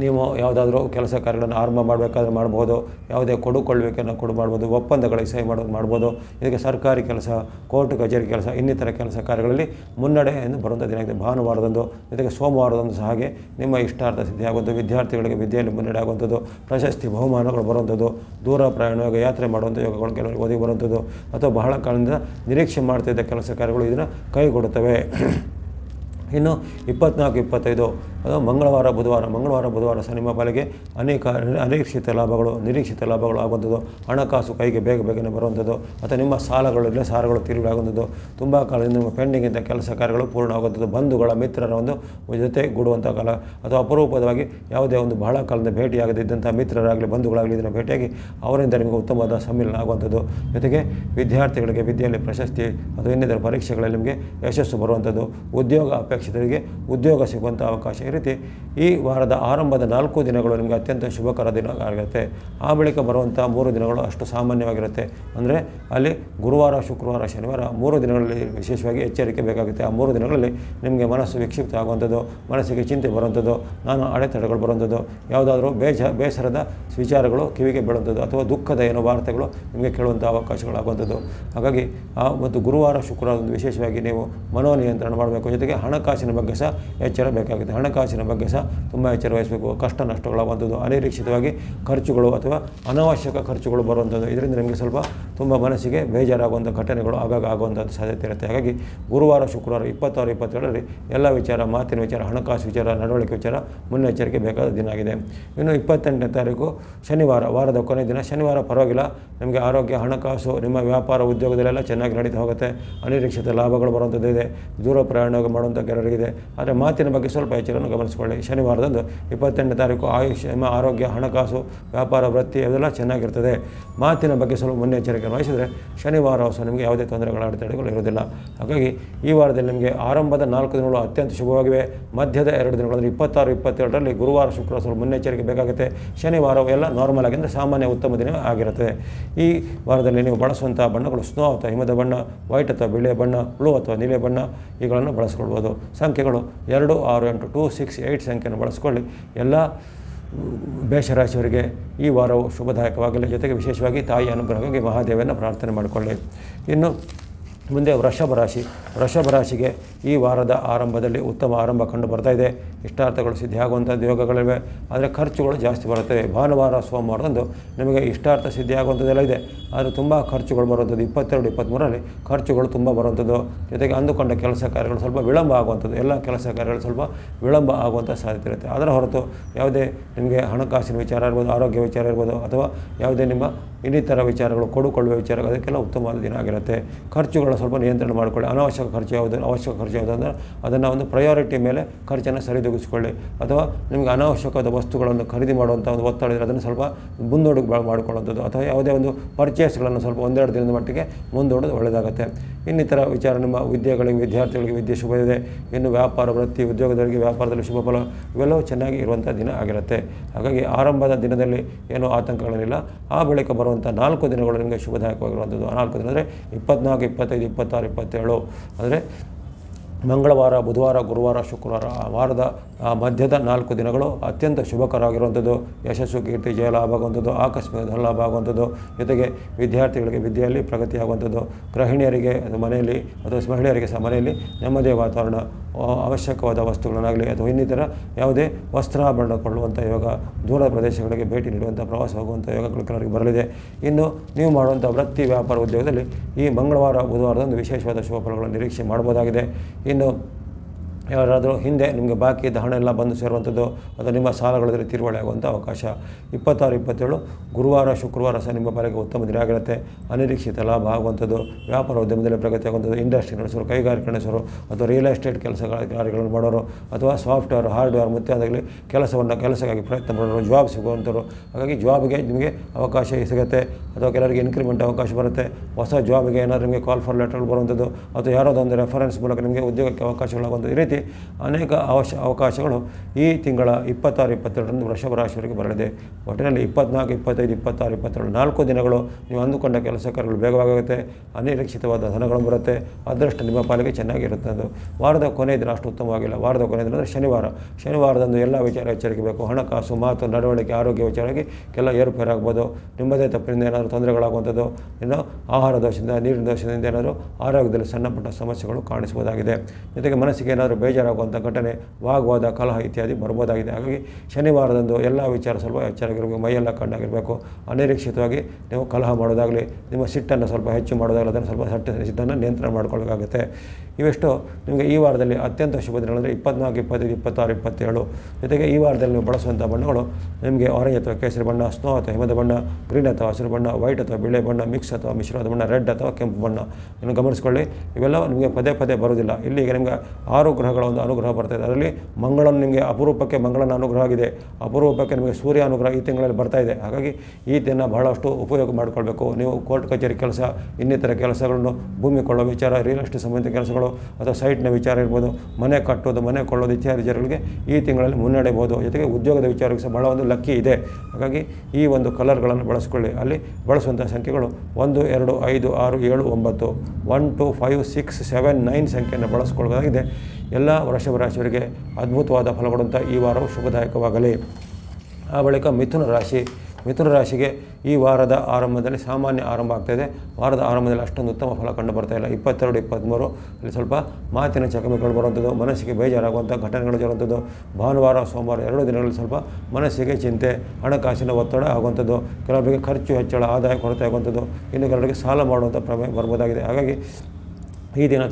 Speaker 1: ನೀವು ಯಾವುದಾದ್ರೂ ಕೆಲಸ ಕಾರ್ಯಗಳನ್ನು ಆರಂಭ ಮಾಡಬೇಕಾದ್ರೆ ಮಾಡ್ಬೋದು ಯಾವುದೇ ಕೊಡುಕೊಳ್ಬೇಕನ್ನು ಕೊಡು ಮಾಡ್ಬೋದು ಒಪ್ಪಂದಗಳಿಗೆ ಸಹಿ ಮಾಡೋದು ಮಾಡ್ಬೋದು ಇದಕ್ಕೆ ಸರ್ಕಾರಿ ಕೆಲಸ, ಕೋರ್ಟ್, ಕಚೇರಿ ಕೆಲಸ, ಇನ್ನಿತರ ಕೆಲಸ ಕಾರ್ಯಗಳಲ್ಲಿ ಮುನ್ನಡೆ ಎಂದು ಬರುವಂಥ ದಿನ ಭಾನುವಾರದಂದು ಜೊತೆಗೆ ಸೋಮವಾರದಂದು ಸಹ ಹಾಗೆ ನಿಮ್ಮ ಇಷ್ಟಾರ್ಥ ಸಿದ್ಧಿ ಆಗುವಂಥದ್ದು, ವಿದ್ಯಾರ್ಥಿಗಳಿಗೆ ವಿದ್ಯೆಯಲ್ಲಿ ಮುನ್ನಡೆ ಆಗುವಂಥದ್ದು, ಪ್ರಶಸ್ತಿ ಬಹುಮಾನಗಳು ಬರುವಂಥದ್ದು, ದೂರ ಪ್ರಯಾಣ ಯೋಗ ಯಾತ್ರೆ ಮಾಡುವಂಥ ಯೋಗಗಳು ಕೆಲವರಿಗೆ ಒದಗಿ ಬರುವಂಥದ್ದು, ಅಥವಾ ಬಹಳ ಕಾಲದಿಂದ ನಿರೀಕ್ಷೆ ಮಾಡ್ತಿದ್ದ ಕೆಲಸ ಕಾರ್ಯಗಳು ಇದನ್ನು ಕೈಗೊಡುತ್ತವೆ ಇನ್ನು ಇಪ್ಪತ್ನಾಲ್ಕು, ಇಪ್ಪತ್ತೈದು ಅದು ಮಂಗಳವಾರ, ಬುಧವಾರ ಮಂಗಳವಾರ, ಬುಧವಾರ ಸಹ ನಿಮ್ಮ ಪಾಲಿಗೆ ಅನೇಕ ಅನಿರೀಕ್ಷಿತ ಲಾಭಗಳು, ನಿರೀಕ್ಷಿತ ಲಾಭಗಳು ಆಗುವಂಥದ್ದು. ಹಣಕಾಸು ಕೈಗೆ ಬೇಗ ಬೇಗನೆ ಬರುವಂಥದ್ದು. ಅಥವಾ ನಿಮ್ಮ ಸಾಲಗಳು, ಇಲ್ಲ ಸಾಲಗಳು ತೀರ್ವಿ ಆಗುವಂಥದ್ದು ತುಂಬ ಕಾಲದಿಂದ ನಿಮ್ಮ ಪೆಂಡಿಂಗ್ ಇದ್ದ ಕೆಲಸ ಕಾರ್ಯಗಳು ಪೂರ್ಣ ಆಗುವಂಥದ್ದು ಬಂಧುಗಳ ಮಿತ್ರರ ಒಂದು ಜೊತೆ ಗೂಡುವಂಥ ಕಾಲ. ಅಥವಾ ಅಪರೂಪದವಾಗಿ ಯಾವುದೇ ಒಂದು ಬಹಳ ಕಾಲದಿಂದ ಭೇಟಿಯಾಗದಿದ್ದಂಥ ಮಿತ್ರರಾಗಲಿ, ಬಂಧುಗಳಾಗಲಿ ಇದನ್ನು ಭೇಟಿಯಾಗಿ ಅವರಿಂದ ನಿಮಗೆ ಉತ್ತಮವಾದ ಸಮ್ಮಿಲನ ಆಗುವಂಥದ್ದು. ಜೊತೆಗೆ ವಿದ್ಯಾರ್ಥಿಗಳಿಗೆ ವಿದ್ಯೆಯಲ್ಲಿ ಪ್ರಶಸ್ತಿ ಅಥವಾ ಇನ್ನಿತರ ಪರೀಕ್ಷೆಗಳಲ್ಲಿ ನಿಮಗೆ ಯಶಸ್ಸು ಬರುವಂಥದ್ದು. ಉದ್ಯೋಗ ಅಪೇಕ್ಷಿತರಿಗೆ ಉದ್ಯೋಗ ಸಿಗುವಂಥ ಅವಕಾಶ ರೀತಿ ಈ ವಾರದ ಆರಂಭದ ನಾಲ್ಕು ದಿನಗಳು ನಿಮಗೆ ಅತ್ಯಂತ ಶುಭಕರ ದಿನ ಆಗಿರುತ್ತೆ. ಆ ಬಳಿಕ ಬರುವಂಥ ಮೂರು ದಿನಗಳು ಅಷ್ಟು ಸಾಮಾನ್ಯವಾಗಿರುತ್ತೆ. ಅಂದರೆ ಅಲ್ಲಿ ಗುರುವಾರ, ಶುಕ್ರವಾರ, ಶನಿವಾರ ಮೂರು ದಿನಗಳಲ್ಲಿ ವಿಶೇಷವಾಗಿ ಎಚ್ಚರಿಕೆ ಬೇಕಾಗುತ್ತೆ. ಆ ಮೂರು ದಿನಗಳಲ್ಲಿ ನಿಮಗೆ ಮನಸ್ಸು ವಿಕ್ಷಿಪ್ತ ಆಗುವಂಥದ್ದು, ಮನಸ್ಸಿಗೆ ಚಿಂತೆ ಬರುವಂಥದ್ದು, ನಾನು ಅಡೆತಡೆಗಳು ಬರುವಂಥದ್ದು, ಯಾವುದಾದ್ರೂ ಬೇಜ, ಬೇಸರದ ವಿಚಾರಗಳು ಕಿವಿಗೆ ಬೀಳುವಂಥದ್ದು ಅಥವಾ ದುಃಖದ ಏನೋ ವಾರ್ತೆಗಳು ನಿಮಗೆ ಕೇಳುವಂಥ ಅವಕಾಶಗಳಾಗುವಂಥದ್ದು. ಹಾಗಾಗಿ ಆ ಮತ್ತು ಗುರುವಾರ, ಶುಕ್ರವಾರ ವಿಶೇಷವಾಗಿ ನೀವು ಮನೋನಿಯಂತ್ರಣ ಮಾಡಬೇಕು. ಜೊತೆಗೆ ಹಣಕಾಸಿನ ಬಗ್ಗೆ ಸಹ ಎಚ್ಚರ ಬೇಕಾಗುತ್ತೆ. ಹಣಕಾಸಿನ ಬಗ್ಗೆ ಸಹ ತುಂಬ ಎಚ್ಚರ ವಹಿಸಬೇಕು ಕಷ್ಟ ನಷ್ಟಗಳಾಗುವಂಥದ್ದು ಅನಿರೀಕ್ಷಿತವಾಗಿ ಖರ್ಚುಗಳು ಅಥವಾ ಅನಾವಶ್ಯಕ ಖರ್ಚುಗಳು ಬರುವಂಥದ್ದು, ಇದರಿಂದ ನಿಮಗೆ ಸ್ವಲ್ಪ ತುಂಬ ಮನಸ್ಸಿಗೆ ಬೇಜಾರಾಗುವಂಥ ಘಟನೆಗಳು ಆಗಾಗ ಆಗುವಂಥದ್ದು ಸಾಧ್ಯತೆ ಇರುತ್ತೆ. ಹಾಗಾಗಿ ಗುರುವಾರ, ಶುಕ್ರವಾರ, ಇಪ್ಪತ್ತಾರು, ಇಪ್ಪತ್ತೇಳರಲ್ಲಿ ಎಲ್ಲ ವಿಚಾರ, ಮಾತಿನ ವಿಚಾರ, ಹಣಕಾಸು ವಿಚಾರ, ನಡವಳಿಕೆ ವಿಚಾರ ಮುನ್ನೆಚ್ಚರಿಕೆ ಬೇಕಾದ ದಿನ ಆಗಿದೆ. ಇನ್ನು ಇಪ್ಪತ್ತೆಂಟನೇ ತಾರೀಕು ಶನಿವಾರ, ವಾರದ ಕೊನೆ ದಿನ. ಶನಿವಾರ ಪರವಾಗಿಲ್ಲ, ನಿಮಗೆ ಆರೋಗ್ಯ, ಹಣಕಾಸು, ನಿಮ್ಮ ವ್ಯಾಪಾರ ಉದ್ಯೋಗದಲ್ಲೆಲ್ಲ ಚೆನ್ನಾಗಿ ನಡೀತಾ ಹೋಗುತ್ತೆ. ಅನಿರೀಕ್ಷಿತ ಲಾಭಗಳು ಬರುವಂಥದ್ದು ಇದೆ ದೂರ ಪ್ರಯಾಣ ಮಾಡುವಂಥ ಕೆಲವರಿಗಿದೆ. ಆದರೆ ಮಾತಿನ ಬಗ್ಗೆ ಸ್ವಲ್ಪ ಎಚ್ಚರವನ್ನು ಗಮನಿಸಿಕೊಳ್ಳಿ. ಶನಿವಾರದಂದು ಇಪ್ಪತ್ತೆಂಟನೇ ತಾರೀಕು ಆಯುಷ್ ಆರೋಗ್ಯ, ಹಣಕಾಸು, ವ್ಯಾಪಾರ, ವೃತ್ತಿ ಅದೆಲ್ಲ ಚೆನ್ನಾಗಿರ್ತದೆ. ಮಾತಿನ ಬಗ್ಗೆ ಸ್ವಲ್ಪ ಮುನ್ನೆಚ್ಚರಿಕೆ ವಹಿಸಿದರೆ ಶನಿವಾರ ಸಹ ನಿಮಗೆ ಯಾವುದೇ ತೊಂದರೆಗಳ ಅಡೆತಡೆಗಳು ಇರೋದಿಲ್ಲ ಹಾಗಾಗಿ ಈ ವಾರದಲ್ಲಿ ನಿಮಗೆ ಆರಂಭದ ನಾಲ್ಕು ದಿನಗಳು ಅತ್ಯಂತ ಶುಭವಾಗಿವೆ. ಮಧ್ಯದ ಎರಡು ದಿನಗಳು ಅಂದರೆ ಇಪ್ಪತ್ತಾರು ಇಪ್ಪತ್ತೇಳರಲ್ಲಿ ಗುರುವಾರ, ಶುಕ್ರವಾರ ಸ್ವಲ್ಪ ಮುನ್ನೆಚ್ಚರಿಕೆ ಬೇಕಾಗುತ್ತೆ. ಶನಿವಾರವು ಎಲ್ಲ ನಾರ್ಮಲ್ ಆಗಿ ಅಂದರೆ ಸಾಮಾನ್ಯ ಉತ್ತಮ ದಿನ ಆಗಿರುತ್ತದೆ ಈ ವಾರದಲ್ಲಿ ನೀವು ಬಳಸುವಂಥ ಬಣ್ಣಗಳು ಸ್ನೋ ಅಥವಾ ಹಿಮದ ಬಣ್ಣ, ವೈಟ್ ಅಥವಾ ಬಿಳಿಯ ಬಣ್ಣ, ಬ್ಲೂ ಅಥವಾ ನೀಲಿ ಬಣ್ಣ, ಇವುಗಳನ್ನು ಬಳಸಿಕೊಳ್ಬೋದು. ಸಂಖ್ಯೆಗಳು ಎರಡು, ಆರು, ಎಂಟು, ಟೂ ಸಿಕ್ಸ್ ಏಯ್ಟ್ ಸಂಖ್ಯೆಯನ್ನು ಬಳಸ್ಕೊಳ್ಳಿ. ಎಲ್ಲ ಬೇಷರಾಶಿಯವರಿಗೆ ಈ ವಾರವು ಶುಭದಾಯಕವಾಗಲಿ. ಜೊತೆಗೆ ವಿಶೇಷವಾಗಿ ತಾಯಿ ಅನುಗ್ರಹವಾಗಿ ಮಹಾದೇವನ ಪ್ರಾರ್ಥನೆ ಮಾಡಿಕೊಳ್ಳಿ. ಇನ್ನು ಮುಂದೆ ವೃಷಭ ರಾಶಿ. ವೃಷಭ ರಾಶಿಗೆ ಈ ವಾರದ ಆರಂಭದಲ್ಲಿ ಉತ್ತಮ ಆರಂಭ ಕಂಡು ಬರ್ತಾ ಇದೆ. ಇಷ್ಟಾರ್ಥಗಳು ಸಿದ್ಧಿಯಾಗುವಂಥ ಯೋಗಗಳಿವೆ. ಆದರೆ ಖರ್ಚುಗಳು ಜಾಸ್ತಿ ಬರುತ್ತವೆ ಭಾನುವಾರ ಸೋಮವಾರದಂದು ನಿಮಗೆ ಇಷ್ಟಾರ್ಥ ಸಿದ್ಧಿಯಾಗುವಂಥದ್ದೆಲ್ಲ ಇದೆ. ಆದರೆ ತುಂಬ ಖರ್ಚುಗಳು ಬರುವಂಥದ್ದು ಇಪ್ಪತ್ತೆರಡು ಇಪ್ಪತ್ತ್ಮೂರರಲ್ಲಿ ಖರ್ಚುಗಳು ತುಂಬ ಬರುವಂಥದ್ದು ಜೊತೆಗೆ ಅಂದುಕೊಂಡ ಕೆಲಸ ಕಾರ್ಯಗಳು ಸ್ವಲ್ಪ ವಿಳಂಬ ಆಗುವಂಥದ್ದು ಎಲ್ಲ ಕೆಲಸ ಕಾರ್ಯಗಳು ಸ್ವಲ್ಪ ವಿಳಂಬ ಆಗುವಂಥ ಸಾಧ್ಯತೆ ಇರುತ್ತೆ. ಅದರ ಹೊರತು ಯಾವುದೇ ನಿಮಗೆ ಹಣಕಾಸಿನ ವಿಚಾರ ಇರ್ಬೋದು, ಆರೋಗ್ಯ ವಿಚಾರ ಇರ್ಬೋದು, ಅಥವಾ ಯಾವುದೇ ನಿಮ್ಮ ಇನ್ನಿತರ ವಿಚಾರಗಳು, ಕೊಡುಕೊಳ್ಳುವ ವಿಚಾರ ಅದಕ್ಕೆಲ್ಲ ಉತ್ತಮವಾದ ದಿನ ಆಗಿರುತ್ತೆ. ಖರ್ಚುಗಳನ್ನು ಸ್ವಲ್ಪ ನಿಯಂತ್ರಣ ಮಾಡಿಕೊಳ್ಳಿ. ಅನಾವಶ್ಯಕ ಖರ್ಚು ಯಾವುದು? ಅವಶ್ಯಕ ಖರ್ಚು ಯಾವುದು ಅಂದರೆ ಅದನ್ನು ಒಂದು ಪ್ರಯಾರಿಟಿ ಮೇಲೆ ಖರ್ಚನ್ನು ಸರಿದೂಗಿಸಿಕೊಳ್ಳಿ ಅಥವಾ ನಿಮಗೆ ಅನಾವಶ್ಯಕವಾದ ವಸ್ತುಗಳನ್ನು ಖರೀದಿ ಮಾಡುವಂಥ ಒಂದು ಒತ್ತಡ ಇದ್ದರೆ ಅದನ್ನು ಸ್ವಲ್ಪ ಮುಂದೂಡಿಕೆ ಮಾಡಿಕೊಳ್ಳುವಂಥದ್ದು. ಅಥವಾ ಯಾವುದೇ ಒಂದು ಪರ್ಚೇಸ್ಗಳನ್ನು ಸ್ವಲ್ಪ ಒಂದೆರಡು ದಿನದ ಮಟ್ಟಿಗೆ ಮುಂದೂಡೋದು ಒಳ್ಳೆಯದಾಗುತ್ತೆ. ಇನ್ನಿತರ ವಿಚಾರ, ನಿಮ್ಮ ವಿದ್ಯೆಗಳಿಗೆ, ವಿದ್ಯಾರ್ಥಿಗಳಿಗೆ ವಿದ್ಯೆ ಶುಭ ಇದೆ. ಇನ್ನು ವ್ಯಾಪಾರ, ವೃತ್ತಿ, ಉದ್ಯೋಗದವರಿಗೆ ವ್ಯಾಪಾರದಲ್ಲಿ ಶುಭ ಫಲ, ಇವೆಲ್ಲವೂ ಚೆನ್ನಾಗಿ ಇರುವಂಥ ದಿನ ಆಗಿರುತ್ತೆ. ಹಾಗಾಗಿ ಆರಂಭದ ದಿನದಲ್ಲಿ ಏನೂ ಆತಂಕಗಳೇನಿಲ್ಲ. ಆ ಬಳಿಕ ಬರುವಂಥ ನಾಲ್ಕು ದಿನಗಳು ನಿಮಗೆ ಶುಭದಾಯಕವಾಗಿರುವಂಥದ್ದು. ಆ ನಾಲ್ಕು ದಿನ ಅಂದರೆ ಇಪ್ಪತ್ನಾಲ್ಕು, ಇಪ್ಪತ್ತೈದು, ಇಪ್ಪತ್ತಾರು, ಇಪ್ಪತ್ತೇಳು. ಅಂದರೆ ಮಂಗಳವಾರ, ಬುಧವಾರ, ಗುರುವಾರ, ಶುಕ್ರವಾರ ವಾರದ ಮಧ್ಯದ ನಾಲ್ಕು ದಿನಗಳು ಅತ್ಯಂತ ಶುಭಕರವಾಗಿರುವಂಥದ್ದು. ಯಶಸ್ಸು, ಕೀರ್ತಿ ಜಯಲಾಭ ಆಗುವಂಥದ್ದು, ಆಕಸ್ಮಿಕ ಧನಲಾಭ ಆಗುವಂಥದ್ದು. ಜೊತೆಗೆ ವಿದ್ಯಾರ್ಥಿಗಳಿಗೆ ವಿದ್ಯೆಯಲ್ಲಿ ಪ್ರಗತಿಯಾಗುವಂಥದ್ದು ಗೃಹಿಣಿಯರಿಗೆ ಅದು ಮನೆಯಲ್ಲಿ, ಅಥವಾ ಮಹಿಳೆಯರಿಗೆ ಸಹ ಮನೆಯಲ್ಲಿ ನೆಮ್ಮದಿಯ ವಾತಾವರಣ ಅವಶ್ಯಕವಾದ ವಸ್ತುಗಳನ್ನಾಗಲಿ ಅಥವಾ ಇನ್ನಿತರ ಯಾವುದೇ ವಸ್ತ್ರಾಭರಣ ಕೊಳ್ಳುವಂಥ ಯೋಗ, ದೂರ ಪ್ರದೇಶಗಳಿಗೆ ಭೇಟಿ ನೀಡುವಂಥ ಪ್ರವಾಸ ಹೋಗುವಂಥ ಯೋಗಗಳು ಕೆಲವರಿಗೆ ಬರಲಿದೆ. ಇನ್ನು ನೀವು ಮಾಡುವಂಥ ವೃತ್ತಿ ವ್ಯಾಪಾರ ಉದ್ಯೋಗದಲ್ಲಿ ಈ ಮಂಗಳವಾರ, ಬುಧವಾರದಂದು ವಿಶೇಷವಾದ ಶುಭ ಫಲಗಳನ್ನು ನಿರೀಕ್ಷೆ ಮಾಡಬಹುದಾಗಿದೆ. ಇನ್ನು ಯಾರಾದರೂ ಹಿಂದೆ ನಿಮಗೆ ಬಾಕಿ ಇದ್ದ ಹಣ ಎಲ್ಲ ಬಂದು ಸೇರುವಂಥದ್ದು ಅಥವಾ ನಿಮ್ಮ ಸಾಲಗಳಿದ್ರೆ ತಿರುವಳೆ ಆಗುವಂಥ ಅವಕಾಶ. ಇಪ್ಪತ್ತಾರು, ಇಪ್ಪತ್ತೇಳು, ಗುರುವಾರ, ಶುಕ್ರವಾರ ಸಹ ನಿಮ್ಮ ಪಾಲಿಗೆ ಉತ್ತಮ ದಿನ ಆಗಿರುತ್ತೆ. ಅನಿರೀಕ್ಷಿತ ಲಾಭ ಆಗುವಂಥದ್ದು, ವ್ಯಾಪಾರ ಉದ್ಯಮದಲ್ಲಿ ಪ್ರಗತಿ ಆಗುವಂಥದ್ದು ಇಂಡಸ್ಟ್ರಿ ನಡೆಸೋರು, ಕೈಗಾರಿಕೆ ನಡೆಸೋರು, ಅಥವಾ ರಿಯಲ್ ಎಸ್ಟೇಟ್ ಕೆಲಸಗಳ ಕಾರ್ಯಗಳನ್ನು ಮಾಡೋರು, ಅಥವಾ ಸಾಫ್ಟ್ವೇರ್ ಹಾರ್ಡ್ವೇರ್ ಮುಂತಾದಾಗಲಿ ಕೆಲಸವನ್ನು, ಕೆಲಸಕ್ಕಾಗಿ ಪ್ರಯತ್ನ ಮಾಡೋರು ಜಾಬ್ ಸಿಗುವಂಥವ್ರು. ಹಾಗಾಗಿ ಜಾಬ್ಗೆ ನಿಮಗೆ ಅವಕಾಶ ಸಿಗುತ್ತೆ, ಅಥವಾ ಕೆಲವರಿಗೆ ಇನ್ಕ್ರಿಮೆಂಟ್ ಅವಕಾಶ ಬರುತ್ತೆ. ಹೊಸ ಜಾಬ್ಗೆ ಏನಾದರೂ ನಿಮಗೆ ಕಾಲ್ ಫಾರ್ ಲೆಟರ್ಗಳು ಬರುವಂಥದ್ದು, ಅಥವಾ ಒಂದು ರೆಫರೆನ್ಸ್ ಮೂಲಕ ನಿಮಗೆ ಉದ್ಯೋಗಕ್ಕೆ ಅವಕಾಶಗಳಾಗುವಂಥದ್ದು, ಈ ರೀತಿ ಅನೇಕ ಅವಶ, ಅವಕಾಶಗಳು ಈ ತಿಂಗಳ ಇಪ್ಪತ್ತಾರು, ಇಪ್ಪತ್ತೆರಡರಂದು ವೃಷಭ ರಾಶಿಯವರಿಗೆ ಬರಲಿದೆ. ಒಟ್ಟಿನಲ್ಲಿ ಇಪ್ಪತ್ನಾಲ್ಕು, ಇಪ್ಪತ್ತೈದು, ಇಪ್ಪತ್ತಾರು, ಇಪ್ಪತ್ತೆರಡು, ನಾಲ್ಕು ದಿನಗಳು ನೀವು ಅಂದುಕೊಂಡ ಕೆಲಸ ಕಾರ್ಯಗಳು ಬೇಗವಾಗುತ್ತೆ ಅನಿರೀಕ್ಷಿತವಾದ ಧನಗಳು ಬರುತ್ತೆ. ಅದೃಷ್ಟ ನಿಮ್ಮ ಪಾಲಿಗೆ ಚೆನ್ನಾಗಿರುತ್ತೆ ಅದು. ವಾರದ ಕೊನೆಯ ದಿನ ಅಷ್ಟು ಉತ್ತಮವಾಗಿಲ್ಲ. ವಾರದ ಕೊನೆಯ ದಿನ ಅಂದರೆ ಶನಿವಾರ. ಶನಿವಾರದಂದು ಎಲ್ಲ ವಿಚಾರ ಎಚ್ಚರಿಕೆ ಬೇಕು. ಹಣಕಾಸು, ಮಾತು, ನಡವಳಿಕೆ, ಆರೋಗ್ಯ ವಿಚಾರವಾಗಿ ಕೆಲ ಏರುಪೇರಾಗ್ಬೋದು ನಿಮ್ಮದೇ ತಪ್ಪಿನಿಂದ ಏನಾದರೂ ತೊಂದರೆಗಳಾಗುವಂಥದ್ದು, ಇನ್ನು ಆಹಾರ ದೋಷದಿಂದ, ನೀರಿನ ದೋಷದಿಂದ ಏನಾದರೂ ಆರೋಗ್ಯದಲ್ಲಿ ಸಣ್ಣಪುಟ್ಟ ಸಮಸ್ಯೆಗಳು ಕಾಣಿಸಬಹುದಾಗಿದೆ ಜೊತೆಗೆ ಮನಸ್ಸಿಗೆ ಏನಾದರೂ ಬೇಜಾರಾಗುವಂಥ ಘಟನೆ ವಾಗ್ವಾದ, ಕಲಹ ಇತ್ಯಾದಿ ಬರ್ಬೋದಾಗಿದೆ. ಹಾಗಾಗಿ ಶನಿವಾರದಂದು ಎಲ್ಲ ವಿಚಾರ ಸ್ವಲ್ಪ ಎಚ್ಚರಾಗಿರಬೇಕು ಮೈಯೆಲ್ಲ ಕಣ್ಣಾಗಿರಬೇಕು. ಅನಿರೀಕ್ಷಿತವಾಗಿ ನೀವು ಕಲಹ ಮಾಡೋದಾಗಲಿ, ನಿಮ್ಮ ಸಿಟ್ಟನ್ನು ಸ್ವಲ್ಪ ಹೆಚ್ಚು ಮಾಡೋದಾಗಲಿ, ಅದನ್ನು ಸ್ವಲ್ಪ ಸಟ್ಟ ಸಿಟ್ಟನ್ನು ನಿಯಂತ್ರಣ ಮಾಡ್ಕೊಳ್ಬೇಕಾಗುತ್ತೆ. ಇವೆಷ್ಟು ನಿಮಗೆ ಈ ವಾರದಲ್ಲಿ ಅತ್ಯಂತ ಶುಭ ದಿನಗಳಂದರೆ ಇಪ್ಪತ್ನಾಲ್ಕು, ಇಪ್ಪತ್ತೈದು, ಇಪ್ಪತ್ತಾರು, ಇಪ್ಪತ್ತೇಳು. ಜೊತೆಗೆ ಈ ವಾರದಲ್ಲಿ ನೀವು ಬಳಸುವಂಥ ಬಣ್ಣಗಳು ನಿಮಗೆ ಆರೆಂಜ್ ಅಥವಾ ಕೇಸರಿ ಬಣ್ಣ, ಸ್ನೋ ಅಥವಾ ಹಿಮದ ಬಣ್ಣ, ಗ್ರೀನ್ ಅಥವಾ ಹಸಿರು ಬಣ್ಣ, ವೈಟ್ ಅಥವಾ ಬಿಳೆ ಬಣ್ಣ, ಮಿಕ್ಸ್ ಅಥವಾ ಮಿಶ್ರವಾದ ಬಣ್ಣ, ರೆಡ್ ಅಥವಾ ಕೆಂಪು ಬಣ್ಣ. ಇದನ್ನು ಗಮನಿಸ್ಕೊಳ್ಳಿ. ಇವೆಲ್ಲ ನಿಮಗೆ ಪದೇ ಪದೇ ಬರೋದಿಲ್ಲ ಇಲ್ಲಿ ಈಗ ನಿಮಗೆ ಆರು ಗ್ರಹಗಳ ಒಂದು ಅನುಗ್ರಹ ಬರ್ತಾ ಇದೆ. ಅದರಲ್ಲಿ ಮಂಗಳನ ನಿಮಗೆ ಅಪರೂಪಕ್ಕೆ ಮಂಗಳನ ಅನುಗ್ರಹ ಆಗಿದೆ. ಅಪರೂಪಕ್ಕೆ ನಿಮಗೆ ಸೂರ್ಯ ಅನುಗ್ರಹ ಈ ತಿಂಗಳಲ್ಲಿ ಬರ್ತಾ ಇದೆ. ಹಾಗಾಗಿ ಈ ದಿನ ಬಹಳಷ್ಟು ಉಪಯೋಗ ಮಾಡಿಕೊಳ್ಬೇಕು. ನೀವು ಕೋರ್ಟ್ ಕಚೇರಿ ಕೆಲಸ, ಇನ್ನಿತರ ಕೆಲಸಗಳನ್ನು ಭೂಮಿ ಕೊಳ್ಳೋ ವಿಚಾರ ರಿಯಲ್ ಎಸ್ಟೇಟ್ ಸಂಬಂಧಿತ ಕೆಲಸಗಳು ಅಥವಾ ಸೈಟ್ನ ವಿಚಾರ ಇರ್ಬೋದು, ಮನೆ ಕಟ್ಟೋದು, ಮನೆ ಕೊಳ್ಳೋದು ಇತ್ಯಾದಿ ವಿಚಾರಗಳಿಗೆ ಈ ತಿಂಗಳಲ್ಲಿ ಮುನ್ನಡೆಯಬಹುದು. ಜೊತೆಗೆ ಉದ್ಯೋಗದ ವಿಚಾರಕ್ಕೆ ಸಹ ಬಹಳ ಒಂದು ಲಕ್ಕಿ ಇದೆ. ಹಾಗಾಗಿ ಈ ಒಂದು ಕಲರ್ಗಳನ್ನು ಬಳಸಿಕೊಳ್ಳಿ. ಅಲ್ಲಿ ಬಳಸುವಂಥ ಸಂಖ್ಯೆಗಳು ಒಂದು, ಎರಡು, ಐದು, ಆರು, ಏಳು, ಒಂಬತ್ತು one two five six seven nine ಸಂಖ್ಯೆಯನ್ನು ಬಳಸ್ಕೊಳ್ಳೋದಾಗಿದೆ ಎಲ್ಲ ವೃಷಭ ರಾಶಿಯವರಿಗೆ ಅದ್ಭುತವಾದ ಫಲಗೊಡುವಂಥ ಈ ವಾರವು ಶುಭದಾಯಕವಾಗಲಿ. ಆ ಬಳಿಕ ಮಿಥುನ ರಾಶಿ, ಮಿಥುನ ರಾಶಿಗೆ ಈ ವಾರದ ಆರಂಭದಲ್ಲಿ ಸಾಮಾನ್ಯ ಆರಂಭ ಆಗ್ತಾಯಿದೆ ವಾರದ ಆರಂಭದಲ್ಲಿ ಅಷ್ಟೊಂದು ಉತ್ತಮ ಫಲ ಕಂಡು ಬರ್ತಾ ಇಲ್ಲ. ಇಪ್ಪತ್ತೆರಡು, ಇಪ್ಪತ್ತ್ಮೂರು, ಅಲ್ಲಿ ಸ್ವಲ್ಪ ಮಾತಿನ ಚಕಮಿಗಳು ಬರುವಂಥದ್ದು ಮನಸ್ಸಿಗೆ ಬೇಜಾರಾಗುವಂಥ ಘಟನೆಗಳು ಜರುವಂಥದ್ದು ಭಾನುವಾರ, ಸೋಮವಾರ ಎರಡು ದಿನಗಳಲ್ಲಿ ಸ್ವಲ್ಪ ಮನಸ್ಸಿಗೆ ಚಿಂತೆ, ಹಣಕಾಸಿನ ಒತ್ತಡ ಆಗುವಂಥದ್ದು. ಕೆಲವರಿಗೆ ಖರ್ಚು ಹೆಚ್ಚಳ, ಆದಾಯ ಕೊರತೆ ಆಗುವಂಥದ್ದು. ಇನ್ನು ಕೆಲವರಿಗೆ ಸಾಲ ಮಾಡುವಂಥ ಪ್ರಮೇಯ ಬರ್ಬೋದಾಗಿದೆ. ಹಾಗಾಗಿ ಈ ದಿನ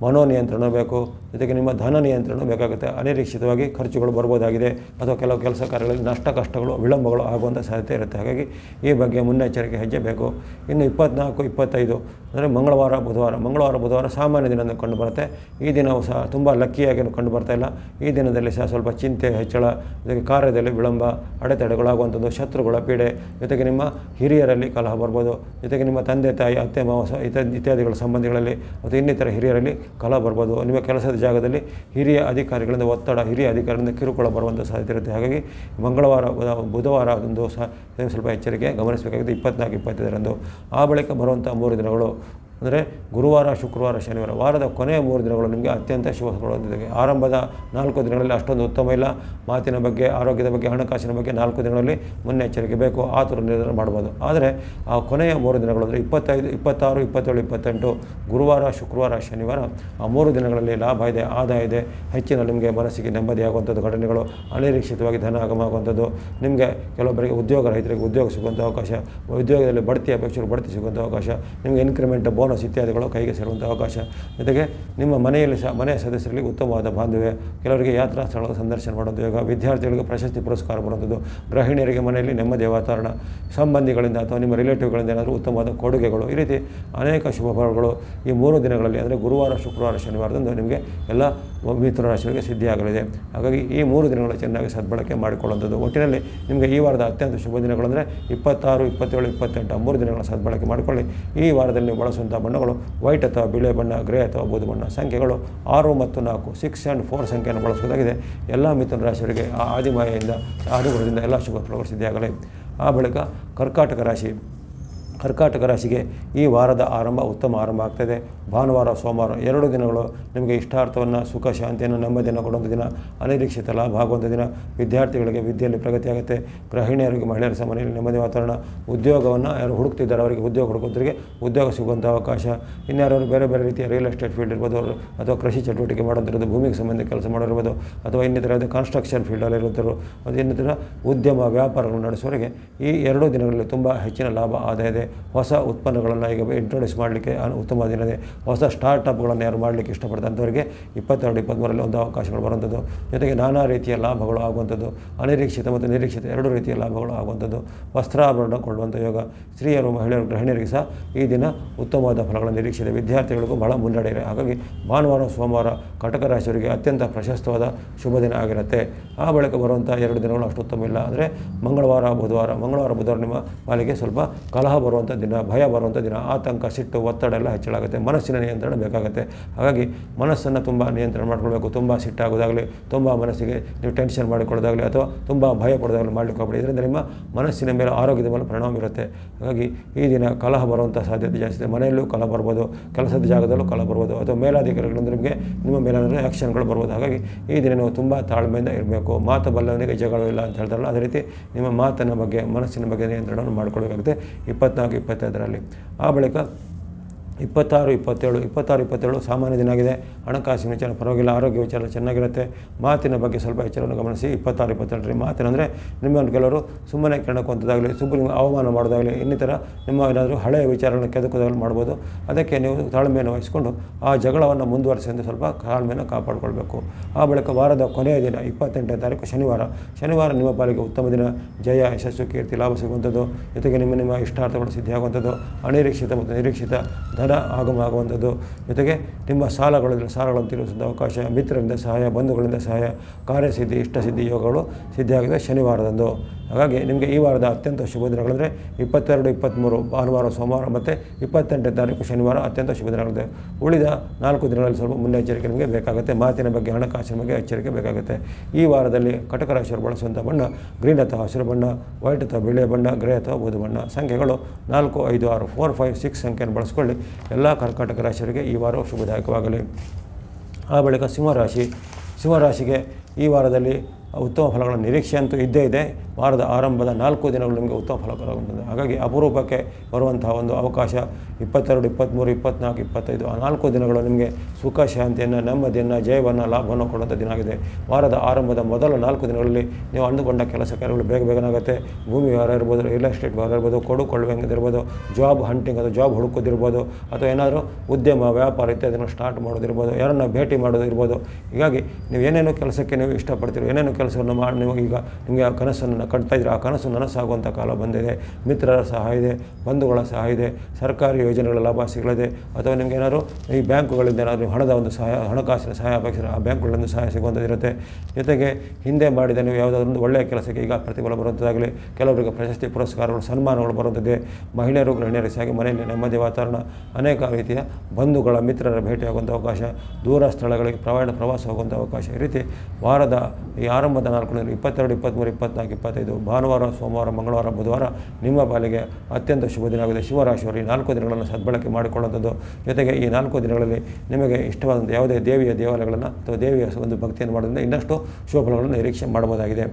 Speaker 1: ನಮ್ಮ ಮನೋನಿಯಂತ್ರಣ ಬೇಕು. ಜೊತೆಗೆ ನಿಮ್ಮ ಧನ ನಿಯಂತ್ರಣ ಬೇಕಾಗುತ್ತೆ. ಅನಿರೀಕ್ಷಿತವಾಗಿ ಖರ್ಚುಗಳು ಬರ್ಬೋದಾಗಿದೆ. ಅಥವಾ ಕೆಲವು ಕೆಲಸ ಕಾರ್ಯಗಳಲ್ಲಿ ನಷ್ಟ ಕಷ್ಟಗಳು, ವಿಳಂಬಗಳು ಆಗುವಂಥ ಸಾಧ್ಯತೆ ಇರುತ್ತೆ. ಹಾಗಾಗಿ ಈ ಬಗ್ಗೆ ಮುನ್ನೆಚ್ಚರಿಕೆ ಹೆಜ್ಜೆ ಬೇಕು ಇನ್ನು ಇಪ್ಪತ್ನಾಲ್ಕು, ಇಪ್ಪತ್ತೈದು ಅಂದರೆ ಮಂಗಳವಾರ, ಬುಧವಾರ. ಮಂಗಳವಾರ, ಬುಧವಾರ ಸಾಮಾನ್ಯ ದಿನ ಕಂಡು ಬರುತ್ತೆ. ಈ ದಿನವೂ ಸಹ ತುಂಬ ಲಕ್ಕಿಯಾಗಿ ಕಂಡು ಬರ್ತಾ ಇಲ್ಲ. ಈ ದಿನದಲ್ಲಿ ಸಹ ಸ್ವಲ್ಪ ಚಿಂತೆ, ಹೆಚ್ಚಳ, ಜೊತೆಗೆ ಕಾರ್ಯದಲ್ಲಿ ವಿಳಂಬ ಅಡೆತಡೆಗಳಾಗುವಂಥದ್ದು ಶತ್ರುಗಳ ಪೀಡೆ, ಜೊತೆಗೆ ನಿಮ್ಮ ಹಿರಿಯರಲ್ಲಿ ಕಲಹ ಬರ್ಬೋದು. ಜೊತೆಗೆ ನಿಮ್ಮ ತಂದೆ, ತಾಯಿ, ಅತ್ತೆ, ಮಾವ ಇತ್ಯಾದಿಗಳ ಸಂಬಂಧಿಗಳಲ್ಲಿ ಮತ್ತು ಇನ್ನಿತರ ಹಿರಿಯರಲ್ಲಿ ಕಲಹ ಬರ್ಬೋದು. ನಿಮ್ಮ ಕೆಲಸದ ಜಾಗದಲ್ಲಿ ಹಿರಿಯ ಅಧಿಕಾರಿಗಳಿಂದ ಒತ್ತಡ, ಹಿರಿಯ ಅಧಿಕಾರಿಗಳಿಂದ ಕಿರುಕುಳ ಬರುವಂಥ ಸಾಧ್ಯತೆ ಇರುತ್ತೆ. ಹಾಗಾಗಿ ಮಂಗಳವಾರ, ಬುಧ- ಬುಧವಾರ ಒಂದು ಸಹ ಸ್ವಲ್ಪ ಎಚ್ಚರಿಕೆ ಗಮನಿಸಬೇಕಾಗಿದೆ. ಇಪ್ಪತ್ನಾಲ್ಕು, ಇಪ್ಪತ್ತೈದರಂದು. ಆ ಬಳಿಕ ಬರುವಂಥ ಮೂರು ದಿನಗಳು ಅಂದರೆ ಗುರುವಾರ, ಶುಕ್ರವಾರ, ಶನಿವಾರ, ವಾರದ ಕೊನೆಯ ಮೂರು ದಿನಗಳು ನಿಮಗೆ ಅತ್ಯಂತ ಶುಭ ಆರಂಭದ ನಾಲ್ಕು ದಿನಗಳಲ್ಲಿ ಅಷ್ಟೊಂದು ಉತ್ತಮ ಇಲ್ಲ. ಮಾತಿನ ಬಗ್ಗೆ, ಆರೋಗ್ಯದ ಬಗ್ಗೆ, ಹಣಕಾಸಿನ ಬಗ್ಗೆ ನಾಲ್ಕು ದಿನಗಳಲ್ಲಿ ಮುನ್ನೆಚ್ಚರಿಕೆ ಬೇಕು. ಆತುರ ನಿರ್ಧಾರ ಮಾಡ್ಬೋದು. ಆದರೆ ಆ ಕೊನೆಯ ಮೂರು ದಿನಗಳು ಅಂದರೆ ಇಪ್ಪತ್ತೈದು, ಇಪ್ಪತ್ತಾರು, ಇಪ್ಪತ್ತೇಳು, ಇಪ್ಪತ್ತೆಂಟು, ಗುರುವಾರ, ಶುಕ್ರವಾರ, ಶನಿವಾರ ಆ ಮೂರು ದಿನಗಳಲ್ಲಿ ಲಾಭ ಇದೆ, ಆದಾಯ ಇದೆ. ಹೆಚ್ಚಿನ ನಿಮಗೆ ಮನಸ್ಸಿಗೆ ನೆಮ್ಮದಿಯಾಗುವಂಥದ್ದು, ಘಟನೆಗಳು ಅನಿರೀಕ್ಷಿತವಾಗಿ ಧನ ಆಗಮ ಆಗುವಂಥದ್ದು ನಿಮಗೆ ಕೆಲವೊಬ್ಬರಿಗೆ ಉದ್ಯೋಗ ರೈತರಿಗೆ ಉದ್ಯೋಗ ಸಿಗುವಂಥ ಅವಕಾಶ, ಉದ್ಯೋಗದಲ್ಲಿ ಬಡ್ತಿ ಅಪೇಕ್ಷೆಗಳು ಬಡ್ತಿ ಸಿಗುವಂಥ ಅವಕಾಶ, ನಿಮಗೆ ಇನ್ಕ್ರಿಮೆಂಟ್ ಬೋನಸ್ ಇತ್ಯಾದಿಗಳು ಕೈಗೆ ಸೇರುವಂಥ ಅವಕಾಶ. ಜೊತೆಗೆ ನಿಮ್ಮ ಮನೆಯಲ್ಲಿ ಸಹ, ಮನೆಯ ಸದಸ್ಯರಿಗೆ ಉತ್ತಮವಾದ ಬಾಂಧವ್ಯ, ಕೆಲವರಿಗೆ ಯಾತ್ರಾ ಸ್ಥಳದ ಸಂದರ್ಶನ ಮಾಡೋದು ಯೋಗ, ವಿದ್ಯಾರ್ಥಿಗಳಿಗೆ ಪ್ರಶಸ್ತಿ ಪುರಸ್ಕಾರ ಬರುವಂಥದ್ದು ಗೃಹಿಣಿಯರಿಗೆ ಮನೆಯಲ್ಲಿ ನೆಮ್ಮದಿಯ ವಾತಾವರಣ, ಸಂಬಂಧಿಗಳಿಂದ ಅಥವಾ ನಿಮ್ಮ ರಿಲೇಟಿವ್ಗಳಿಂದ ಏನಾದರೂ ಉತ್ತಮವಾದ ಕೊಡುಗೆಗಳು, ಈ ರೀತಿ ಅನೇಕ ಶುಭ ಫಲಗಳು ಈ ಮೂರು ದಿನಗಳಲ್ಲಿ, ಅಂದರೆ ಗುರುವಾರ, ಶುಕ್ರವಾರ ಶನಿವಾರದಂದು ನಿಮಗೆ ಎಲ್ಲ ಮಿಥುನ ರಾಶಿಗಳಿಗೆ ಸಿದ್ಧಿಯಾಗಲಿದೆ. ಹಾಗಾಗಿ ಈ ಮೂರು ದಿನಗಳು ಚೆನ್ನಾಗಿ ಸದ್ಬಳಕೆ ಮಾಡಿಕೊಳ್ಳುವಂಥದ್ದು. ಒಟ್ಟಿನಲ್ಲಿ ನಿಮಗೆ ಈ ವಾರದ ಅತ್ಯಂತ ಶುಭ ದಿನಗಳಂದರೆ ಇಪ್ಪತ್ತಾರು, ಇಪ್ಪತ್ತೇಳು, ಇಪ್ಪತ್ತೆಂಟು ಮೂರು ದಿನಗಳ ಸದ್ಬಳಕೆ ಮಾಡಿಕೊಳ್ಳಿ. ಈ ವಾರದಲ್ಲಿ ಬಳಸುವಂಥ ಬಣ್ಣಗಳು ವೈಟ್ ಅಥವಾ ಬಿಳೆ ಬಣ್ಣ ಗ್ರೇ ಅಥವಾ ಬೂದು ಬಣ್ಣ. ಸಂಖ್ಯೆಗಳು ಆರು ಮತ್ತು ನಾಲ್ಕು ಸಿಕ್ಸ್ ಆ್ಯಂಡ್ ಫೋರ್ ಸಂಖ್ಯೆಯನ್ನು ಬಳಸುವುದಾಗಿದೆ. ಎಲ್ಲ ಮಿಥುನ ರಾಶಿಯವರಿಗೆ ಆ ಆದಿಮಾಯೆಯಿಂದ ಅನುಗ್ರಹದಿಂದ ಎಲ್ಲ ಶುಭ ಸಿದ್ಧಿಯಾಗಲಿ. ಆ ಬಳಿಕ ಕರ್ಕಾಟಕ ರಾಶಿ. ಕರ್ಕಾಟಕ ರಾಶಿಗೆ ಈ ವಾರದ ಆರಂಭ ಉತ್ತಮ ಆರಂಭ ಆಗ್ತದೆ. ಭಾನುವಾರ, ಸೋಮವಾರ ಎರಡು ದಿನಗಳು ನಿಮಗೆ ಇಷ್ಟಾರ್ಥವನ್ನು, ಸುಖ, ಶಾಂತಿಯನ್ನು, ನೆಮ್ಮದಿಯನ್ನು ಕೊಡುವಂಥ ದಿನ, ಅನಿರೀಕ್ಷಿತ ಲಾಭ ಆಗುವಂಥ ದಿನ. ವಿದ್ಯಾರ್ಥಿಗಳಿಗೆ ವಿದ್ಯೆಯಲ್ಲಿ ಪ್ರಗತಿ ಆಗುತ್ತೆ. ಗೃಹಿಣಿಯರಿಗೆ ಮಹಿಳೆಯರ ಮನೆಯಲ್ಲಿ ನೆಮ್ಮದಿ ವಾತಾವರಣ. ಉದ್ಯೋಗವನ್ನು ಯಾರು ಹುಡುಕ್ತಿದ್ದಾರೆ ಅವರಿಗೆ ಉದ್ಯೋಗ ಹುಡುಕೋದ್ರಿಗೆ ಉದ್ಯೋಗ ಸಿಗುವಂಥ ಅವಕಾಶ. ಇನ್ಯಾರು ಬೇರೆ ಬೇರೆ ರೀತಿಯ ರಿಯಲ್ ಎಸ್ಟೇಟ್ ಫೀಲ್ಡ್ ಇರ್ಬೋದು ಅಥವಾ ಕೃಷಿ ಚಟುವಟಿಕೆ ಮಾಡೋದಿರೋದು ಭೂಮಿಗೆ ಸಂಬಂಧ ಕೆಲಸ ಮಾಡಿರ್ಬೋದು ಅಥವಾ ಇನ್ನಿತರ ಕನ್ಸ್ಟ್ರಕ್ಷನ್ ಫೀಲ್ಡಲ್ಲಿ ಇರುತ್ತರು ಅದು ಇನ್ನಿತರ ಉದ್ಯಮ ವ್ಯಾಪಾರಗಳು ನಡೆಸುವವರಿಗೆ ಈ ಎರಡು ದಿನಗಳಲ್ಲಿ ತುಂಬ ಹೆಚ್ಚಿನ ಲಾಭ ಆದಾಯ ಇದೆ. ಹೊಸ ಉತ್ಪನ್ನಗಳನ್ನು ಈಗ ಇಂಟ್ರೊಡ್ಯೂಸ್ ಮಾಡಲಿಕ್ಕೆ ಉತ್ತಮ ದಿನ ಇದೆ ಹೊಸ ಸ್ಟಾರ್ಟಪ್ಗಳನ್ನು ಯಾರು ಮಾಡಲಿಕ್ಕೆ ಇಷ್ಟಪಡ್ತಂಥವರಿಗೆ ಇಪ್ಪತ್ತೆರಡು ಇಪ್ಪತ್ತ್ಮೂರರಲ್ಲಿ ಒಂದು ಅವಕಾಶಗಳು ಬರುವಂಥದ್ದು. ಜೊತೆಗೆ ನಾನಾ ರೀತಿಯ ಲಾಭಗಳು ಆಗುವಂಥದ್ದು. ಅನಿರೀಕ್ಷಿತ ಮತ್ತು ನಿರೀಕ್ಷಿತ ಎರಡು ರೀತಿಯ ಲಾಭಗಳು ಆಗುವಂಥದ್ದು. ವಸ್ತ್ರಾಭರಣ ಕೊಳ್ಳುವಂಥ ಯೋಗ. ಸ್ತ್ರೀಯರು, ಮಹಿಳೆಯರು, ಗೃಹಿಣಿಯರಿಗೆ ಸಹ ಈ ದಿನ ಉತ್ತಮವಾದ ಫಲಗಳನ್ನು ನಿರೀಕ್ಷಿತ. ವಿದ್ಯಾರ್ಥಿಗಳಿಗೂ ಬಹಳ ಮುನ್ನಡೆ ಇದೆ ಹಾಗಾಗಿ ಭಾನುವಾರ, ಸೋಮವಾರ ಕಟಕ ರಾಶಿಯವರಿಗೆ ಅತ್ಯಂತ ಪ್ರಶಸ್ತವಾದ ಶುಭ ದಿನ ಆಗಿರುತ್ತೆ. ಆ ಬಳಿಕ ಬರುವಂಥ ಎರಡು ದಿನಗಳು ಅಷ್ಟು ಉತ್ತಮ ಇಲ್ಲ. ಅಂದರೆ ಮಂಗಳವಾರ, ಬುಧವಾರ ಮಂಗಳವಾರ, ಬುಧವಾರ ನಿಮ್ಮ ಪಾಲಿಗೆ ಸ್ವಲ್ಪ ಕಲಹ ಬರುವಂಥ ದಿನ, ಭಯ ಬರುವಂಥ ದಿನ, ಆತಂಕ, ಸಿಟ್ಟು, ಒತ್ತಡ ಎಲ್ಲ ಹೆಚ್ಚಳಾಗುತ್ತೆ. ಮನಸ್ಸಿನ ನಿಯಂತ್ರಣ ಬೇಕಾಗುತ್ತೆ. ಹಾಗಾಗಿ ಮನಸ್ಸನ್ನು ತುಂಬ ನಿಯಂತ್ರಣ ಮಾಡ್ಕೊಳ್ಬೇಕು. ತುಂಬ ಸಿಟ್ಟಾಗೋದಾಗಲಿ, ತುಂಬ ಮನಸ್ಸಿಗೆ ನೀವು ಟೆನ್ಷನ್ ಮಾಡಿಕೊಳ್ಳೋದಾಗಲಿ ಅಥವಾ ತುಂಬ ಭಯ ಪಡೋದಾಗಲಿ ಮಾಡಲಿಕ್ಕೆ ಹೋಗಬೇಡಿ. ಇದರಿಂದ ನಿಮ್ಮ ಮನಸ್ಸಿನ ಮೇಲೆ ಆರೋಗ್ಯದ ಮೇಲೆ ಪರಿಣಾಮ ಬೀರುತ್ತೆ ಹಾಗಾಗಿ ಈ ದಿನ ಕಲಹ ಬರುವಂಥ ಸಾಧ್ಯತೆ ಜಾಸ್ತಿ ಇದೆ. ಮನೆಯಲ್ಲೂ ಕಲಹ ಬರ್ಬೋದು. ಕೆಲಸದ ಜಾಗದಲ್ಲೂ ಕಲಹ ಬರ್ಬೋದು. ಅಥವಾ ಮೇಲಾಧಿಕಾರಿಗಳಿಂದ ನಿಮಗೆ, ನಿಮ್ಮ ಮೇಲಾದ್ರೆ ಆ್ಯಕ್ಷನ್ಗಳು ಬರ್ಬೋದು. ಹಾಗಾಗಿ ಈ ದಿನ ನೀವು ತುಂಬ ತಾಳ್ಮೆಯಿಂದ ಇರಬೇಕು. ಮಾತು ಬಲ್ಲವನಿಗೆ ಜಗಳ ಇಲ್ಲ ಅಂತ ಹೇಳ್ತಾರಲ್ಲ, ಅದೇ ರೀತಿ ನಿಮ್ಮ ಮಾತಿನ ಬಗ್ಗೆ, ಮನಸ್ಸಿನ ಬಗ್ಗೆ ನಿಯಂತ್ರಣವನ್ನು ಮಾಡ್ಕೊಳ್ಬೇಕಾಗುತ್ತೆ. ಇಪ್ಪತ್ನಾಲ್ಕು ಇಪ್ಪತ್ತೈದರಲ್ಲಿ. ಆ ಬಳಿಕ ಇಪ್ಪತ್ತಾರು, ಇಪ್ಪತ್ತೇಳು ಇಪ್ಪತ್ತಾರು, ಇಪ್ಪತ್ತೇಳು ಸಾಮಾನ್ಯ ದಿನ ಆಗಿದೆ. ಹಣಕಾಸಿನ ವಿಚಾರ ಪರವಾಗಿಲ್ಲ, ಆರೋಗ್ಯ ವಿಚಾರ ಚೆನ್ನಾಗಿರುತ್ತೆ. ಮಾತಿನ ಬಗ್ಗೆ ಸ್ವಲ್ಪ ಎಚ್ಚರವನ್ನು ಗಮನಿಸಿ, ಇಪ್ಪತ್ತಾರು ಇಪ್ಪತ್ತೆರಡರಲ್ಲಿ ಮಾತಿನಂದರೆ ನಿಮ್ಮನ್ನು ಕೆಲವರು ಸುಮ್ಮನೆ ಕೆಣಕುವಂಥದ್ದಾಗಲಿ ಸುಮ್ಮನೆ ಅವಮಾನ ಮಾಡೋದಾಗಲಿ, ಇನ್ನಿತರ ನಿಮ್ಮ ಏನಾದರೂ ಹಳೆಯ ವಿಚಾರಗಳನ್ನು ಕೆದಕೋದಾಗಲಿ ಮಾಡ್ಬೋದು. ಅದಕ್ಕೆ ನೀವು ತಾಳ್ಮೆಯನ್ನು ವಹಿಸಿಕೊಂಡು ಆ ಜಗಳವನ್ನು ಮುಂದುವರಿಸಿಕೊಂಡು ಸ್ವಲ್ಪ ತಾಳ್ಮೆಯನ್ನು ಕಾಪಾಡಿಕೊಳ್ಬೇಕು. ಆ ಬಳಿಕ ವಾರದ ಕೊನೆಯ ದಿನ, ಇಪ್ಪತ್ತೆಂಟನೇ ತಾರೀಕು ಶನಿವಾರ. ಶನಿವಾರ ನಿಮ್ಮ ಪಾಲಿಗೆ ಉತ್ತಮ ದಿನ. ಜಯ, ಯಶಸ್ಸು, ಕೀರ್ತಿ, ಲಾಭ ಸಿಗುವಂಥದ್ದು. ಜೊತೆಗೆ ನಿಮ್ಮ ನಿಮ್ಮ ಇಷ್ಟಾರ್ಥಗಳು ಸಿದ್ಧಿಯಾಗುವಂಥದ್ದು. ಅನಿರೀಕ್ಷಿತ ಮತ್ತು ನಿರೀಕ್ಷಿತ ಆಗಮ ಆಗುವಂಥದ್ದು ಜೊತೆಗೆ ನಿಮ್ಮ ಸಾಲಗಳಿಂದ ಸಾಲಗಳನ್ನು ತೀರಿಸುವಂಥ ಅವಕಾಶ, ಮಿತ್ರರಿಂದ ಸಹಾಯ, ಬಂಧುಗಳಿಂದ ಸಹಾಯ, ಕಾರ್ಯಸಿದ್ಧಿ, ಇಷ್ಟಸಿದ್ಧಿ ಯೋಗಗಳು ಸಿದ್ಧಿಯಾಗಿದೆ ಶನಿವಾರದಂದು. ಹಾಗಾಗಿ ನಿಮಗೆ ಈ ವಾರದ ಅತ್ಯಂತ ಶುಭ ದಿನಗಳಂದರೆ ಇಪ್ಪತ್ತೆರಡು, ಇಪ್ಪತ್ತ್ಮೂರು, ಭಾನುವಾರ, ಸೋಮವಾರ ಮತ್ತು ಇಪ್ಪತ್ತೆಂಟನೇ ತಾರೀಕು ಶನಿವಾರ ಅತ್ಯಂತ ಶುಭ ದಿನಗಳಿದೆ ಉಳಿದ ನಾಲ್ಕು ದಿನಗಳಲ್ಲಿ ಸ್ವಲ್ಪ ಮುನ್ನೆಚ್ಚರಿಕೆ ನಿಮಗೆ ಬೇಕಾಗುತ್ತೆ. ಮಾತಿನ ಬಗ್ಗೆ, ಹಣಕಾಸಿನ ಬಗ್ಗೆ ಎಚ್ಚರಿಕೆ ಬೇಕಾಗುತ್ತೆ. ಈ ವಾರದಲ್ಲಿ ಕಟಕ ರಾಶಿಯವರು ಬಳಸುವಂಥ ಬಣ್ಣ ಗ್ರೀನ್ ಅಥವಾ ಹಸಿರು ಬಣ್ಣ, ವೈಟ್ ಅಥವಾ ಬಿಳಿಯ ಬಣ್ಣ, ಗ್ರೇ ಅಥವಾ ಬೂದು ಬಣ್ಣ. ಸಂಖ್ಯೆಗಳು ನಾಲ್ಕು, ಐದು, ಆರು, ಫೋರ್, ಫೈವ್, ಸಿಕ್ಸ್ ಸಂಖ್ಯೆಯನ್ನು ಬಳಸ್ಕೊಳ್ಳಿ. ಎಲ್ಲ ಕರ್ಕಾಟಕ ರಾಶಿಯವರಿಗೆ ಈ ವಾರ ಶುಭದಾಯಕವಾಗಲಿ. ಆ ಬಳಿಕ ಸಿಂಹರಾಶಿ. ಸಿಂಹರಾಶಿಗೆ ಈ ವಾರದಲ್ಲಿ ಉತ್ತಮ ಫಲಗಳ ನಿರೀಕ್ಷೆ ಅಂತೂ ಇದ್ದೇ ಇದೆ. ವಾರದ ಆರಂಭದ ನಾಲ್ಕು ದಿನಗಳು ನಿಮಗೆ ಉತ್ತಮ ಫಲಕರವಾಗುತ್ತದೆ ಹಾಗಾಗಿ ಅಪರೂಪಕ್ಕೆ ಬರುವಂತಹ ಒಂದು ಅವಕಾಶ ಇಪ್ಪತ್ತೆರಡು, ಇಪ್ಪತ್ತ್ಮೂರು, ಇಪ್ಪತ್ತ್ನಾಲ್ಕು, ಇಪ್ಪತ್ತೈದು ಆ ನಾಲ್ಕು ದಿನಗಳು ನಿಮಗೆ ಸುಖ, ಶಾಂತಿಯನ್ನು, ನೆಮ್ಮದಿಯನ್ನು, ಜಯವನ್ನು, ಲಾಭವನ್ನು ಕೊಡುವಂಥ ದಿನ ಆಗಿದೆ. ವಾರದ ಆರಂಭದ ಮೊದಲ ನಾಲ್ಕು ದಿನಗಳಲ್ಲಿ ನೀವು ಅಂದುಕೊಂಡ ಕೆಲಸ ಕಾರ್ಯಗಳು ಬೇಗ ಬೇಗನಾಗುತ್ತೆ ಭೂಮಿ ವ್ಯವಹಾರ ಇರ್ಬೋದು ರಿಯಲ್ ಎಸ್ಟೇಟ್ ವ್ಯವಹಾರ ಇರ್ಬೋದು, ಕೊಡು ಕೊಳ್ಳುವಂಗಿರ್ಬೋದು ಜಾಬ್ ಹಂಟಿಂಗ್ ಅಥವಾ ಜಾಬ್ ಹುಡುಕೋದಿರ್ಬೋದು ಅಥವಾ ಏನಾದರೂ ಉದ್ಯಮ, ವ್ಯಾಪಾರ ಇತ್ಯಾದಿನ ಸ್ಟಾರ್ಟ್ ಮಾಡೋದಿರ್ಬೋದು ಯಾರನ್ನ ಭೇಟಿ ಮಾಡೋದಿರ್ಬೋದು ಹೀಗಾಗಿ ನೀವು ಏನೇನು ಕೆಲಸಕ್ಕೆ ನೀವು ಇಷ್ಟಪಡ್ತೀರೋ, ಏನೇನು ಕೆಲಸವನ್ನು ಮಾಡಿ ನೀವು ಈಗ ನಿಮಗೆ ಆ ಕನಸನ್ನು ಕಟ್ತಾ ಆ ಕನಸು ನನಸಾಗುವಂಥ ಕಾಲ ಬಂದಿದೆ. ಮಿತ್ರರ ಸಹಾಯ ಇದೆ, ಬಂಧುಗಳ ಸಹಾಯ ಇದೆ, ಸರ್ಕಾರಿ ಯೋಜನೆಗಳ ಲಾಭ ಸಿಗಲಿದೆ ಅಥವಾ ನಿಮಗೆ ಏನಾದರೂ ಈ ಬ್ಯಾಂಕುಗಳಿಂದ ಏನಾದರೂ ಹಣದ ಒಂದು ಸಹಾಯ, ಹಣಕಾಸಿನ ಸಹಾಯ ಅಪೇಕ್ಷೆ, ಆ ಬ್ಯಾಂಕುಗಳಿಂದ ಸಹಾಯ ಸಿಗುವಂಥದ್ದಿರುತ್ತೆ ಜೊತೆಗೆ ಹಿಂದೆ ಮಾಡಿದ ನೀವು ಯಾವುದಾದ್ರೂ ಒಂದು ಒಳ್ಳೆಯ ಕೆಲಸಕ್ಕೆ ಈಗ ಪ್ರತಿಫಲ ಬರುವಂಥದ್ದಾಗಲಿ, ಕೆಲವರಿಗೆ ಪ್ರಶಸ್ತಿ ಪುರಸ್ಕಾರಗಳು, ಸನ್ಮಾನಗಳು ಬರುವಂಥದ್ದೇ. ಮಹಿಳೆಯರು ಗೃಹಿಣಿಯರಿಗೆ ಸಾಗಿ ಮನೆಯಲ್ಲಿ ನೆಮ್ಮದಿ ವಾತಾವರಣ, ಅನೇಕ ರೀತಿಯ ಬಂಧುಗಳ ಮಿತ್ರರ ಭೇಟಿಯಾಗುವಂಥ ಅವಕಾಶ, ದೂರ ಸ್ಥಳಗಳಿಗೆ ಪ್ರವಾಣ ಪ್ರವಾಸ ಹೋಗುವಂಥ ಅವಕಾಶ ಈ ರೀತಿ ವಾರದ ಈ ಆರಂಭದ ನಾಲ್ಕು ದಿನ ಇಪ್ಪತ್ತೆರಡು, ಇಪ್ಪತ್ತ್ಮೂರು ಇಪ್ಪತ್ನಾಲ್ಕು ಇಪ್ಪತ್ತೈದು, ಭಾನುವಾರ, ಸೋಮವಾರ, ಮಂಗಳವಾರ, ಬುಧವಾರ ನಿಮ್ಮ ಪಾಲಿಗೆ ಅತ್ಯಂತ ಶುಭ ದಿನವಾಗಿದೆ ಶಿವರಾಶಿಯವರು ಈ ನಾಲ್ಕು ದಿನಗಳನ್ನು ಸದ್ಬಳಕೆ ಮಾಡಿಕೊಳ್ಳುವಂಥದ್ದು. ಜೊತೆಗೆ ಈ ನಾಲ್ಕು ದಿನಗಳಲ್ಲಿ ನಿಮಗೆ ಇಷ್ಟವಾದಂಥ ಯಾವುದೇ ದೇವಿಯ ದೇವಾಲಯಗಳನ್ನು ಅಥವಾ ದೇವಿಯ ಒಂದು ಭಕ್ತಿಯನ್ನು ಮಾಡೋದ್ರಿಂದ ಇನ್ನಷ್ಟು ಶುಭ ಫಲಗಳನ್ನು ನಿರೀಕ್ಷೆ ಮಾಡಬಹುದಾಗಿದೆ.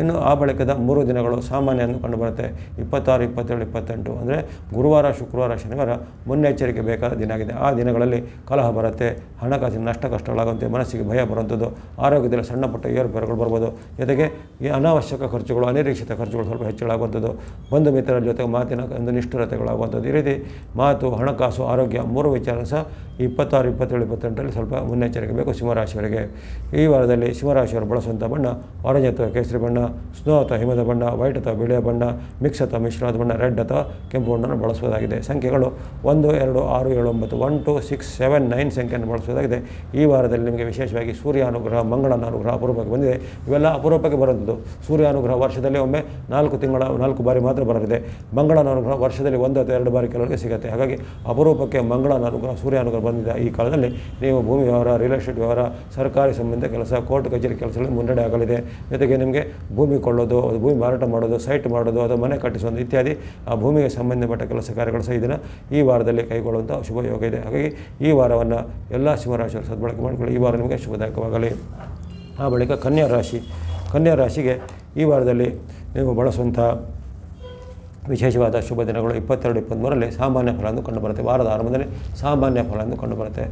Speaker 1: ಇನ್ನು ಆ ಬಳಿಕದ ಮೂರು ದಿನಗಳು ಸಾಮಾನ್ಯ ಎಂದು ಕಂಡುಬರುತ್ತೆ. ಇಪ್ಪತ್ತಾರು, ಇಪ್ಪತ್ತೇಳು, ಇಪ್ಪತ್ತೆಂಟು ಅಂದರೆ ಗುರುವಾರ, ಶುಕ್ರವಾರ, ಶನಿವಾರ ಮುನ್ನೆಚ್ಚರಿಕೆ ಬೇಕಾದ ದಿನ ಆಗಿದೆ. ಆ ದಿನಗಳಲ್ಲಿ ಕಲಹ ಬರುತ್ತೆ, ಹಣಕಾಸಿನ ನಷ್ಟ ಕಷ್ಟಗಳಾಗುವಂತೆ ಮನಸ್ಸಿಗೆ ಭಯ ಬರುವಂಥದ್ದು, ಆರೋಗ್ಯದಲ್ಲಿ ಸಣ್ಣ ಪುಟ್ಟ ಏರುಪೇರುಗಳು ಬರ್ಬೋದು. ಜೊತೆಗೆ ಈ ಅನಾವಶ್ಯಕ ಖರ್ಚುಗಳು, ಅನಿರೀಕ್ಷಿತ ಖರ್ಚುಗಳು ಸ್ವಲ್ಪ ಹೆಚ್ಚಳಾಗುವಂಥದ್ದು. ಬಂಧು ಮಿತ್ರರ ಜೊತೆ ಮಾತಿನ ಒಂದು ನಿಷ್ಠುರತೆಗಳಾಗುವಂಥದ್ದು. ಈ ರೀತಿ ಮಾತು, ಹಣಕಾಸು, ಆರೋಗ್ಯ ಮೂರು ವಿಚಾರ ಸಹ ಇಪ್ಪತ್ತಾರು, ಇಪ್ಪತ್ತೇಳು, ಇಪ್ಪತ್ತೆಂಟರಲ್ಲಿ ಸ್ವಲ್ಪ ಮುನ್ನೆಚ್ಚರಿಕೆ ಬೇಕು ಸಿಂಹರಾಶಿಯವರಿಗೆ. ಈ ವಾರದಲ್ಲಿ ಸಿಂಹರಾಶಿಯವರು ಬಳಸುವಂಥ ಬಣ್ಣ ಆರೆಂಜ್ ಅಥವಾ ಕೇಸರಿ ಬಣ್ಣ ಸ್ನೋ ಅಥವಾ ಹಿಮದ ಬಣ್ಣ ವೈಟ್ ಅಥವಾ ಬಿಳಿಯ ಬಣ್ಣ ಮಿಕ್ಸ್ ಅಥವಾ ಮಿಶ್ರವಾದ ಬಣ್ಣ ರೆಡ್ ಅಥವಾ ಕೆಂಪು ಬಣ್ಣವನ್ನು ಬಳಸುವುದಾಗಿದೆ. ಸಂಖ್ಯೆಗಳು ಒಂದು, ಎರಡು, ಆರು, ಏಳು, ಒಂಬತ್ತು one two six seven nine ಸಂಖ್ಯೆಯನ್ನು ಬಳಸುವುದಾಗಿದೆ. ಈ ವಾರದಲ್ಲಿ ನಿಮಗೆ ವಿಶೇಷವಾಗಿ ಸೂರ್ಯಾನುಗ್ರಹ ಮಂಗಳನ ಅನುಗ್ರಹ ಅಪರೂಪಕ್ಕೆ ಬಂದಿದೆ. ಇವೆಲ್ಲ ಅಪರೂಪಕ್ಕೆ ಬರುವಂಥದ್ದು. ಸೂರ್ಯಾನುಗ್ರಹ ವರ್ಷದಲ್ಲಿ ಒಮ್ಮೆ ನಾಲ್ಕು ತಿಂಗಳ, ನಾಲ್ಕು ಬಾರಿ ಮಾತ್ರ ಬರಲಿದೆ. ಮಂಗಳನ ಅನುಗ್ರಹ ವರ್ಷದಲ್ಲಿ ಒಂದು ಅಥವಾ ಎರಡು ಬಾರಿ ಕೆಲವರಿಗೆ ಸಿಗುತ್ತೆ. ಹಾಗಾಗಿ ಅಪರೂಪಕ್ಕೆ ಮಂಗಳನ ಅನುಗ್ರಹ, ಸೂರ್ಯ ಅನುಗ್ರಹ ಬಂದಿದೆ. ಈ ಕಾಲದಲ್ಲಿ ನೀವು ಭೂಮಿ ವ್ಯವಹಾರ ರಿಯಲ್ ಎಸ್ಟೇಟ್ ವ್ಯವಹಾರ, ಸರ್ಕಾರಿ ಸಂಬಂಧ ಕೆಲಸ, ಕೋರ್ಟ್, ಕಚೇರಿ ಕೆಲಸಗಳಲ್ಲಿ ಮುನ್ನಡೆ ಆಗಲಿದೆ. ಜೊತೆಗೆ ನಿಮಗೆ ಭೂಮಿ ಕೊಳ್ಳೋದು, ಅದು ಭೂಮಿ ಮಾರಾಟ ಮಾಡೋದು ಸೈಟ್ ಮಾಡೋದು, ಅಥವಾ ಮನೆ ಕಟ್ಟಿಸೋದು ಇತ್ಯಾದಿ, ಆ ಭೂಮಿಗೆ ಸಂಬಂಧಪಟ್ಟ ಕೆಲಸ ಕಾರ್ಯಗಳು ಸಹ ಇದನ್ನು ಈ ವಾರದಲ್ಲಿ ಕೈಗೊಳ್ಳುವಂಥ ಶುಭಯೋಗ ಇದೆ. ಹಾಗಾಗಿ ಈ ವಾರವನ್ನು ಎಲ್ಲ ಸಿಂಹರಾಶಿಯವರು ಸದ್ಬಳಕೆ ಮಾಡಿಕೊಳ್ಳಿ. ಈ ವಾರ ನಿಮಗೆ ಶುಭದಾಯಕವಾಗಲಿ. ಆ ಬಳಿಕ ಕನ್ಯಾ ರಾಶಿ. ಕನ್ಯಾ ರಾಶಿಗೆ ಈ ವಾರದಲ್ಲಿ ನೀವು ಬಳಸುವಂಥ ವಿಶೇಷವಾದ ಶುಭ ದಿನಗಳು ಇಪ್ಪತ್ತೆರಡು, ಇಪ್ಪತ್ತ್ಮೂರರಲ್ಲಿ ಸಾಮಾನ್ಯ ಫಲ ಎಂದು ಕಂಡುಬರುತ್ತೆ. ವಾರದ ಆರಂಭದಲ್ಲಿ ಸಾಮಾನ್ಯ ಫಲ ಎಂದು ಕಂಡುಬರುತ್ತೆ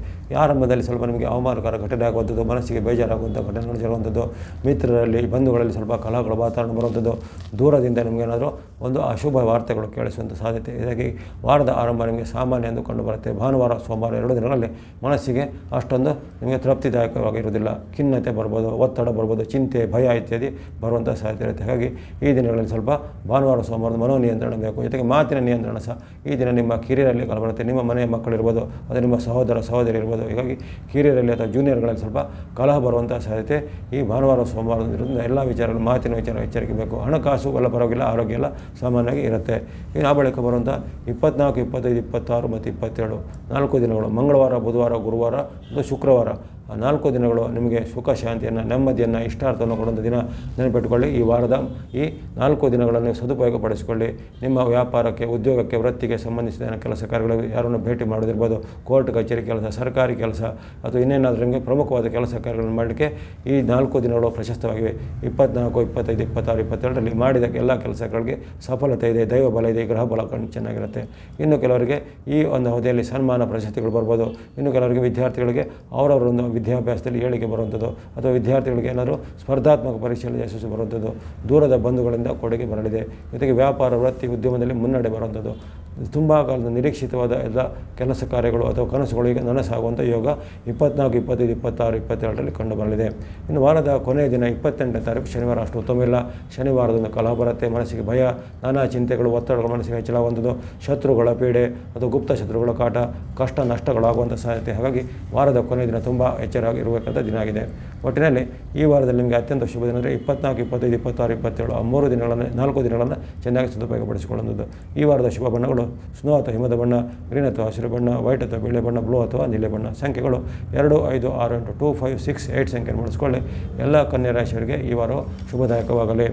Speaker 1: ಆರಂಭದಲ್ಲಿ ಸ್ವಲ್ಪ ನಿಮಗೆ ಅವಮಾನಕರ ಘಟನೆ ಆಗುವಂಥದ್ದು, ಮನಸ್ಸಿಗೆ ಬೇಜಾರಾಗುವಂಥ ಘಟನೆಗಳು ಜರುಗುವಂಥದ್ದು ಮಿತ್ರರಲ್ಲಿ, ಬಂಧುಗಳಲ್ಲಿ ಸ್ವಲ್ಪ ಕಲಹಗಳು ವಾತಾವರಣ ಬರುವಂಥದ್ದು, ದೂರದಿಂದ ನಿಮಗೇನಾದರೂ ಒಂದು ಅಶುಭ ವಾರ್ತೆಗಳು ಕೇಳಿಸುವಂಥ ಸಾಧ್ಯತೆ ಇದಾಗಿ ವಾರದ ಆರಂಭ ನಿಮಗೆ ಸಾಮಾನ್ಯ ಎಂದು ಕಂಡುಬರುತ್ತೆ. ಭಾನುವಾರ, ಸೋಮವಾರ ಎರಡು ದಿನಗಳಲ್ಲಿ ಮನಸ್ಸಿಗೆ ಅಷ್ಟೊಂದು ನಿಮಗೆ ತೃಪ್ತಿದಾಯಕವಾಗಿರುವುದಿಲ್ಲ ಖಿನ್ನತೆ ಬರ್ಬೋದು, ಒತ್ತಡ ಬರ್ಬೋದು, ಚಿಂತೆ, ಭಯ ಇತ್ಯಾದಿ ಬರುವಂಥ ಸಾಧ್ಯತೆ ಇರುತ್ತೆ. ಹಾಗಾಗಿ ಈ ದಿನಗಳಲ್ಲಿ ಸ್ವಲ್ಪ ಭಾನುವಾರ ಸೋಮವಾರದ ಮನೋನಿಯಂತ್ರಣ ಬೇಕು. ಜೊತೆಗೆ ಮಾತಿನ ನಿಯಂತ್ರಣ ಸಹ. ಈ ದಿನ ನಿಮ್ಮ ಕಿರಿಯರಲ್ಲಿ ಬರುತ್ತೆ ನಿಮ್ಮ ಮನೆಯ ಮಕ್ಕಳಿರ್ಬೋದು ಅಥವಾ ನಿಮ್ಮ ಸಹೋದರ, ಸಹೋದರಿ ಇರ್ಬೋದು. ಹೀಗಾಗಿ ಕಿರಿಯರಲ್ಲಿ ಅಥವಾ ಜೂನಿಯರ್ಗಳಲ್ಲಿ ಸ್ವಲ್ಪ ಕಲಹ ಬರುವಂಥ ಸಾಧ್ಯತೆ. ಈ ಭಾನುವಾರ ಸೋಮವಾರದಿಂದ ಎಲ್ಲ ವಿಚಾರಗಳು, ಮಾತಿನ ವಿಚಾರ ಎಚ್ಚರಿಕೆ ಬೇಕು ಹಣಕಾಸು ಎಲ್ಲ ಪರವಾಗಿಲ್ಲ, ಆರೋಗ್ಯ ಎಲ್ಲ ಸಾಮಾನ್ಯವಾಗಿ ಇರುತ್ತೆ. ಇನ್ನು ಆ ಬಳಿಕ ಬರುವಂಥ ಇಪ್ಪತ್ನಾಲ್ಕು, ಇಪ್ಪತ್ತೈದು, ಇಪ್ಪತ್ತಾರು ಮತ್ತು ಇಪ್ಪತ್ತೇಳು, ನಾಲ್ಕು ದಿನಗಳು, ಮಂಗಳವಾರ, ಬುಧವಾರ, ಗುರುವಾರ ಮತ್ತು ಶುಕ್ರವಾರ ಆ ನಾಲ್ಕು ದಿನಗಳು ನಿಮಗೆ ಸುಖ ಶಾಂತಿಯನ್ನು, ನೆಮ್ಮದಿಯನ್ನು, ಇಷ್ಟಾರ್ಥವನ್ನು ಕೊಡುವಂಥ ದಿನ ನೆನಪಿಟ್ಟುಕೊಳ್ಳಿ. ಈ ವಾರದ ಈ ನಾಲ್ಕು ದಿನಗಳನ್ನು ಸದುಪಯೋಗಪಡಿಸಿಕೊಳ್ಳಿ. ನಿಮ್ಮ ವ್ಯಾಪಾರಕ್ಕೆ, ಉದ್ಯೋಗಕ್ಕೆ, ವೃತ್ತಿಗೆ ಸಂಬಂಧಿಸಿದ ಕೆಲಸ ಕಾರ್ಯಗಳಿಗೆ ಯಾರನ್ನು ಭೇಟಿ ಮಾಡೋದಿರ್ಬೋದು ಕೋರ್ಟ್, ಕಚೇರಿ ಕೆಲಸ, ಸರ್ಕಾರಿ ಕೆಲಸ, ಅಥವಾ ಇನ್ನೇನಾದರೂ ನಿಮಗೆ ಪ್ರಮುಖವಾದ ಕೆಲಸ ಕಾರ್ಯಗಳನ್ನು ಮಾಡಲಿಕ್ಕೆ ಈ ನಾಲ್ಕು ದಿನಗಳು ಪ್ರಶಸ್ತವಾಗಿವೆ. ಇಪ್ಪತ್ನಾಲ್ಕು, ಇಪ್ಪತ್ತೈದು, ಇಪ್ಪತ್ತಾರು, ಇಪ್ಪತ್ತೆರಡರಲ್ಲಿ ಮಾಡಿದ ಎಲ್ಲ ಕೆಲಸಗಳಿಗೆ ಸಫಲತೆ ಇದೆ, ದೈವ ಬಲ ಇದೆ, ಗ್ರಹ ಬಲ ಚೆನ್ನಾಗಿರುತ್ತೆ. ಇನ್ನು ಕೆಲವರಿಗೆ ಈ ಒಂದು ಅವಧಿಯಲ್ಲಿ ಸನ್ಮಾನ ಪ್ರಶಸ್ತಿಗಳು ಬರ್ಬೋದು. ಇನ್ನು ಕೆಲವರಿಗೆ ವಿದ್ಯಾರ್ಥಿಗಳಿಗೆ ಅವರವರ ಒಂದು ವಿದ್ಯಾಭ್ಯಾಸದಲ್ಲಿ ಏಳಿಗೆ ಬರುವಂಥದ್ದು ಅಥವಾ ವಿದ್ಯಾರ್ಥಿಗಳಿಗೆ ಏನಾದರೂ ಸ್ಪರ್ಧಾತ್ಮಕ ಪರೀಕ್ಷೆಯಲ್ಲಿ ಯಶಸ್ಸು ಬರುವಂಥದ್ದು, ದೂರದ ಬಂಧುಗಳಿಂದ ಕೊಡುಗೆ ಬರಲಿದೆ. ಜೊತೆಗೆ ವ್ಯಾಪಾರ, ವೃತ್ತಿ, ಉದ್ಯಮದಲ್ಲಿ ಮುನ್ನಡೆ ಬರುವಂಥದ್ದು. ತುಂಬ ಕಾಲದ ನಿರೀಕ್ಷಿತವಾದ ಎಲ್ಲ ಕೆಲಸ ಕಾರ್ಯಗಳು ಅಥವಾ ಕನಸುಗಳು ಈಗ ನನಸಾಗುವಂಥ ಯೋಗ ಇಪ್ಪತ್ನಾಲ್ಕು, ಇಪ್ಪತ್ತೈದು, ಇಪ್ಪತ್ತಾರು, ಇಪ್ಪತ್ತೆರಡರಲ್ಲಿ ಕಂಡು ಬರಲಿದೆ. ಇನ್ನು ವಾರದ ಕೊನೆಯ ದಿನ ಇಪ್ಪತ್ತೆಂಟನೇ ತಾರೀಕು ಶನಿವಾರ ಅಷ್ಟು ಉತ್ತಮ ಇಲ್ಲ. ಶನಿವಾರದಿಂದ ಕಲಹ ಬರುತ್ತೆ, ಮನಸ್ಸಿಗೆ ಭಯ, ನಾನಾ ಚಿಂತೆಗಳು, ಒತ್ತಡಗಳು, ಮನಸ್ಸಿಗೆ ಹೆಚ್ಚಳಾಗುವಂಥದ್ದು ಶತ್ರುಗಳ ಪೀಡೆ ಅಥವಾ ಗುಪ್ತ ಶತ್ರುಗಳ ಕಾಟ, ಕಷ್ಟ ನಷ್ಟಗಳಾಗುವಂಥ ಸಾಧ್ಯತೆ. ಹಾಗಾಗಿ ವಾರದ ಕೊನೆಯ ದಿನ ತುಂಬ ಎಚ್ಚರವಾಗಿರಬೇಕಾದ ದಿನ ಆಗಿದೆ. ಒಟ್ಟಿನಲ್ಲಿ ಈ ವಾರದಲ್ಲಿ ನಿಮಗೆ ಅತ್ಯಂತ ಶುಭ ದಿನ ಅಂದರೆ ಇಪ್ಪತ್ನಾಲ್ಕು, ಇಪ್ಪತ್ತೈದು, ಇಪ್ಪತ್ತಾರು, ಇಪ್ಪತ್ತೇಳು ಆ ಮೂರು ದಿನಗಳನ್ನು, ನಾಲ್ಕು ದಿನಗಳನ್ನು ಚೆನ್ನಾಗಿ ಸದುಪಯೋಗಪಡಿಸಿಕೊಳ್ಳುವಂಥದ್ದು. ಈ ವಾರದ ಶುಭ ಬಣ್ಣಗಳು ಸ್ನೋ ಅಥವಾ ಹಿಮದ ಬಣ್ಣ, ಗ್ರೀನ್ ಅಥವಾ ಹಸಿರು ಬಣ್ಣ, ವೈಟ್ ಅಥವಾ ಬಿಳಿ ಬಣ್ಣ, ಬ್ಲೂ ಅಥವಾ ನೀಲಿ ಬಣ್ಣ. ಸಂಖ್ಯೆಗಳು ಎರಡು, ಐದು, ಆರು, ಎಂಟು, ಟೂ, ಫೈವ್, ಸಿಕ್ಸ್ ಏಯ್ಟ್ ಸಂಖ್ಯೆಯನ್ನು ಬಳಸ್ಕೊಳ್ಳಿ ಎಲ್ಲ ಕನ್ಯಾ ರಾಶಿಯವರಿಗೆ ಈ ವಾರ ಶುಭದಾಯಕವಾಗಲಿ.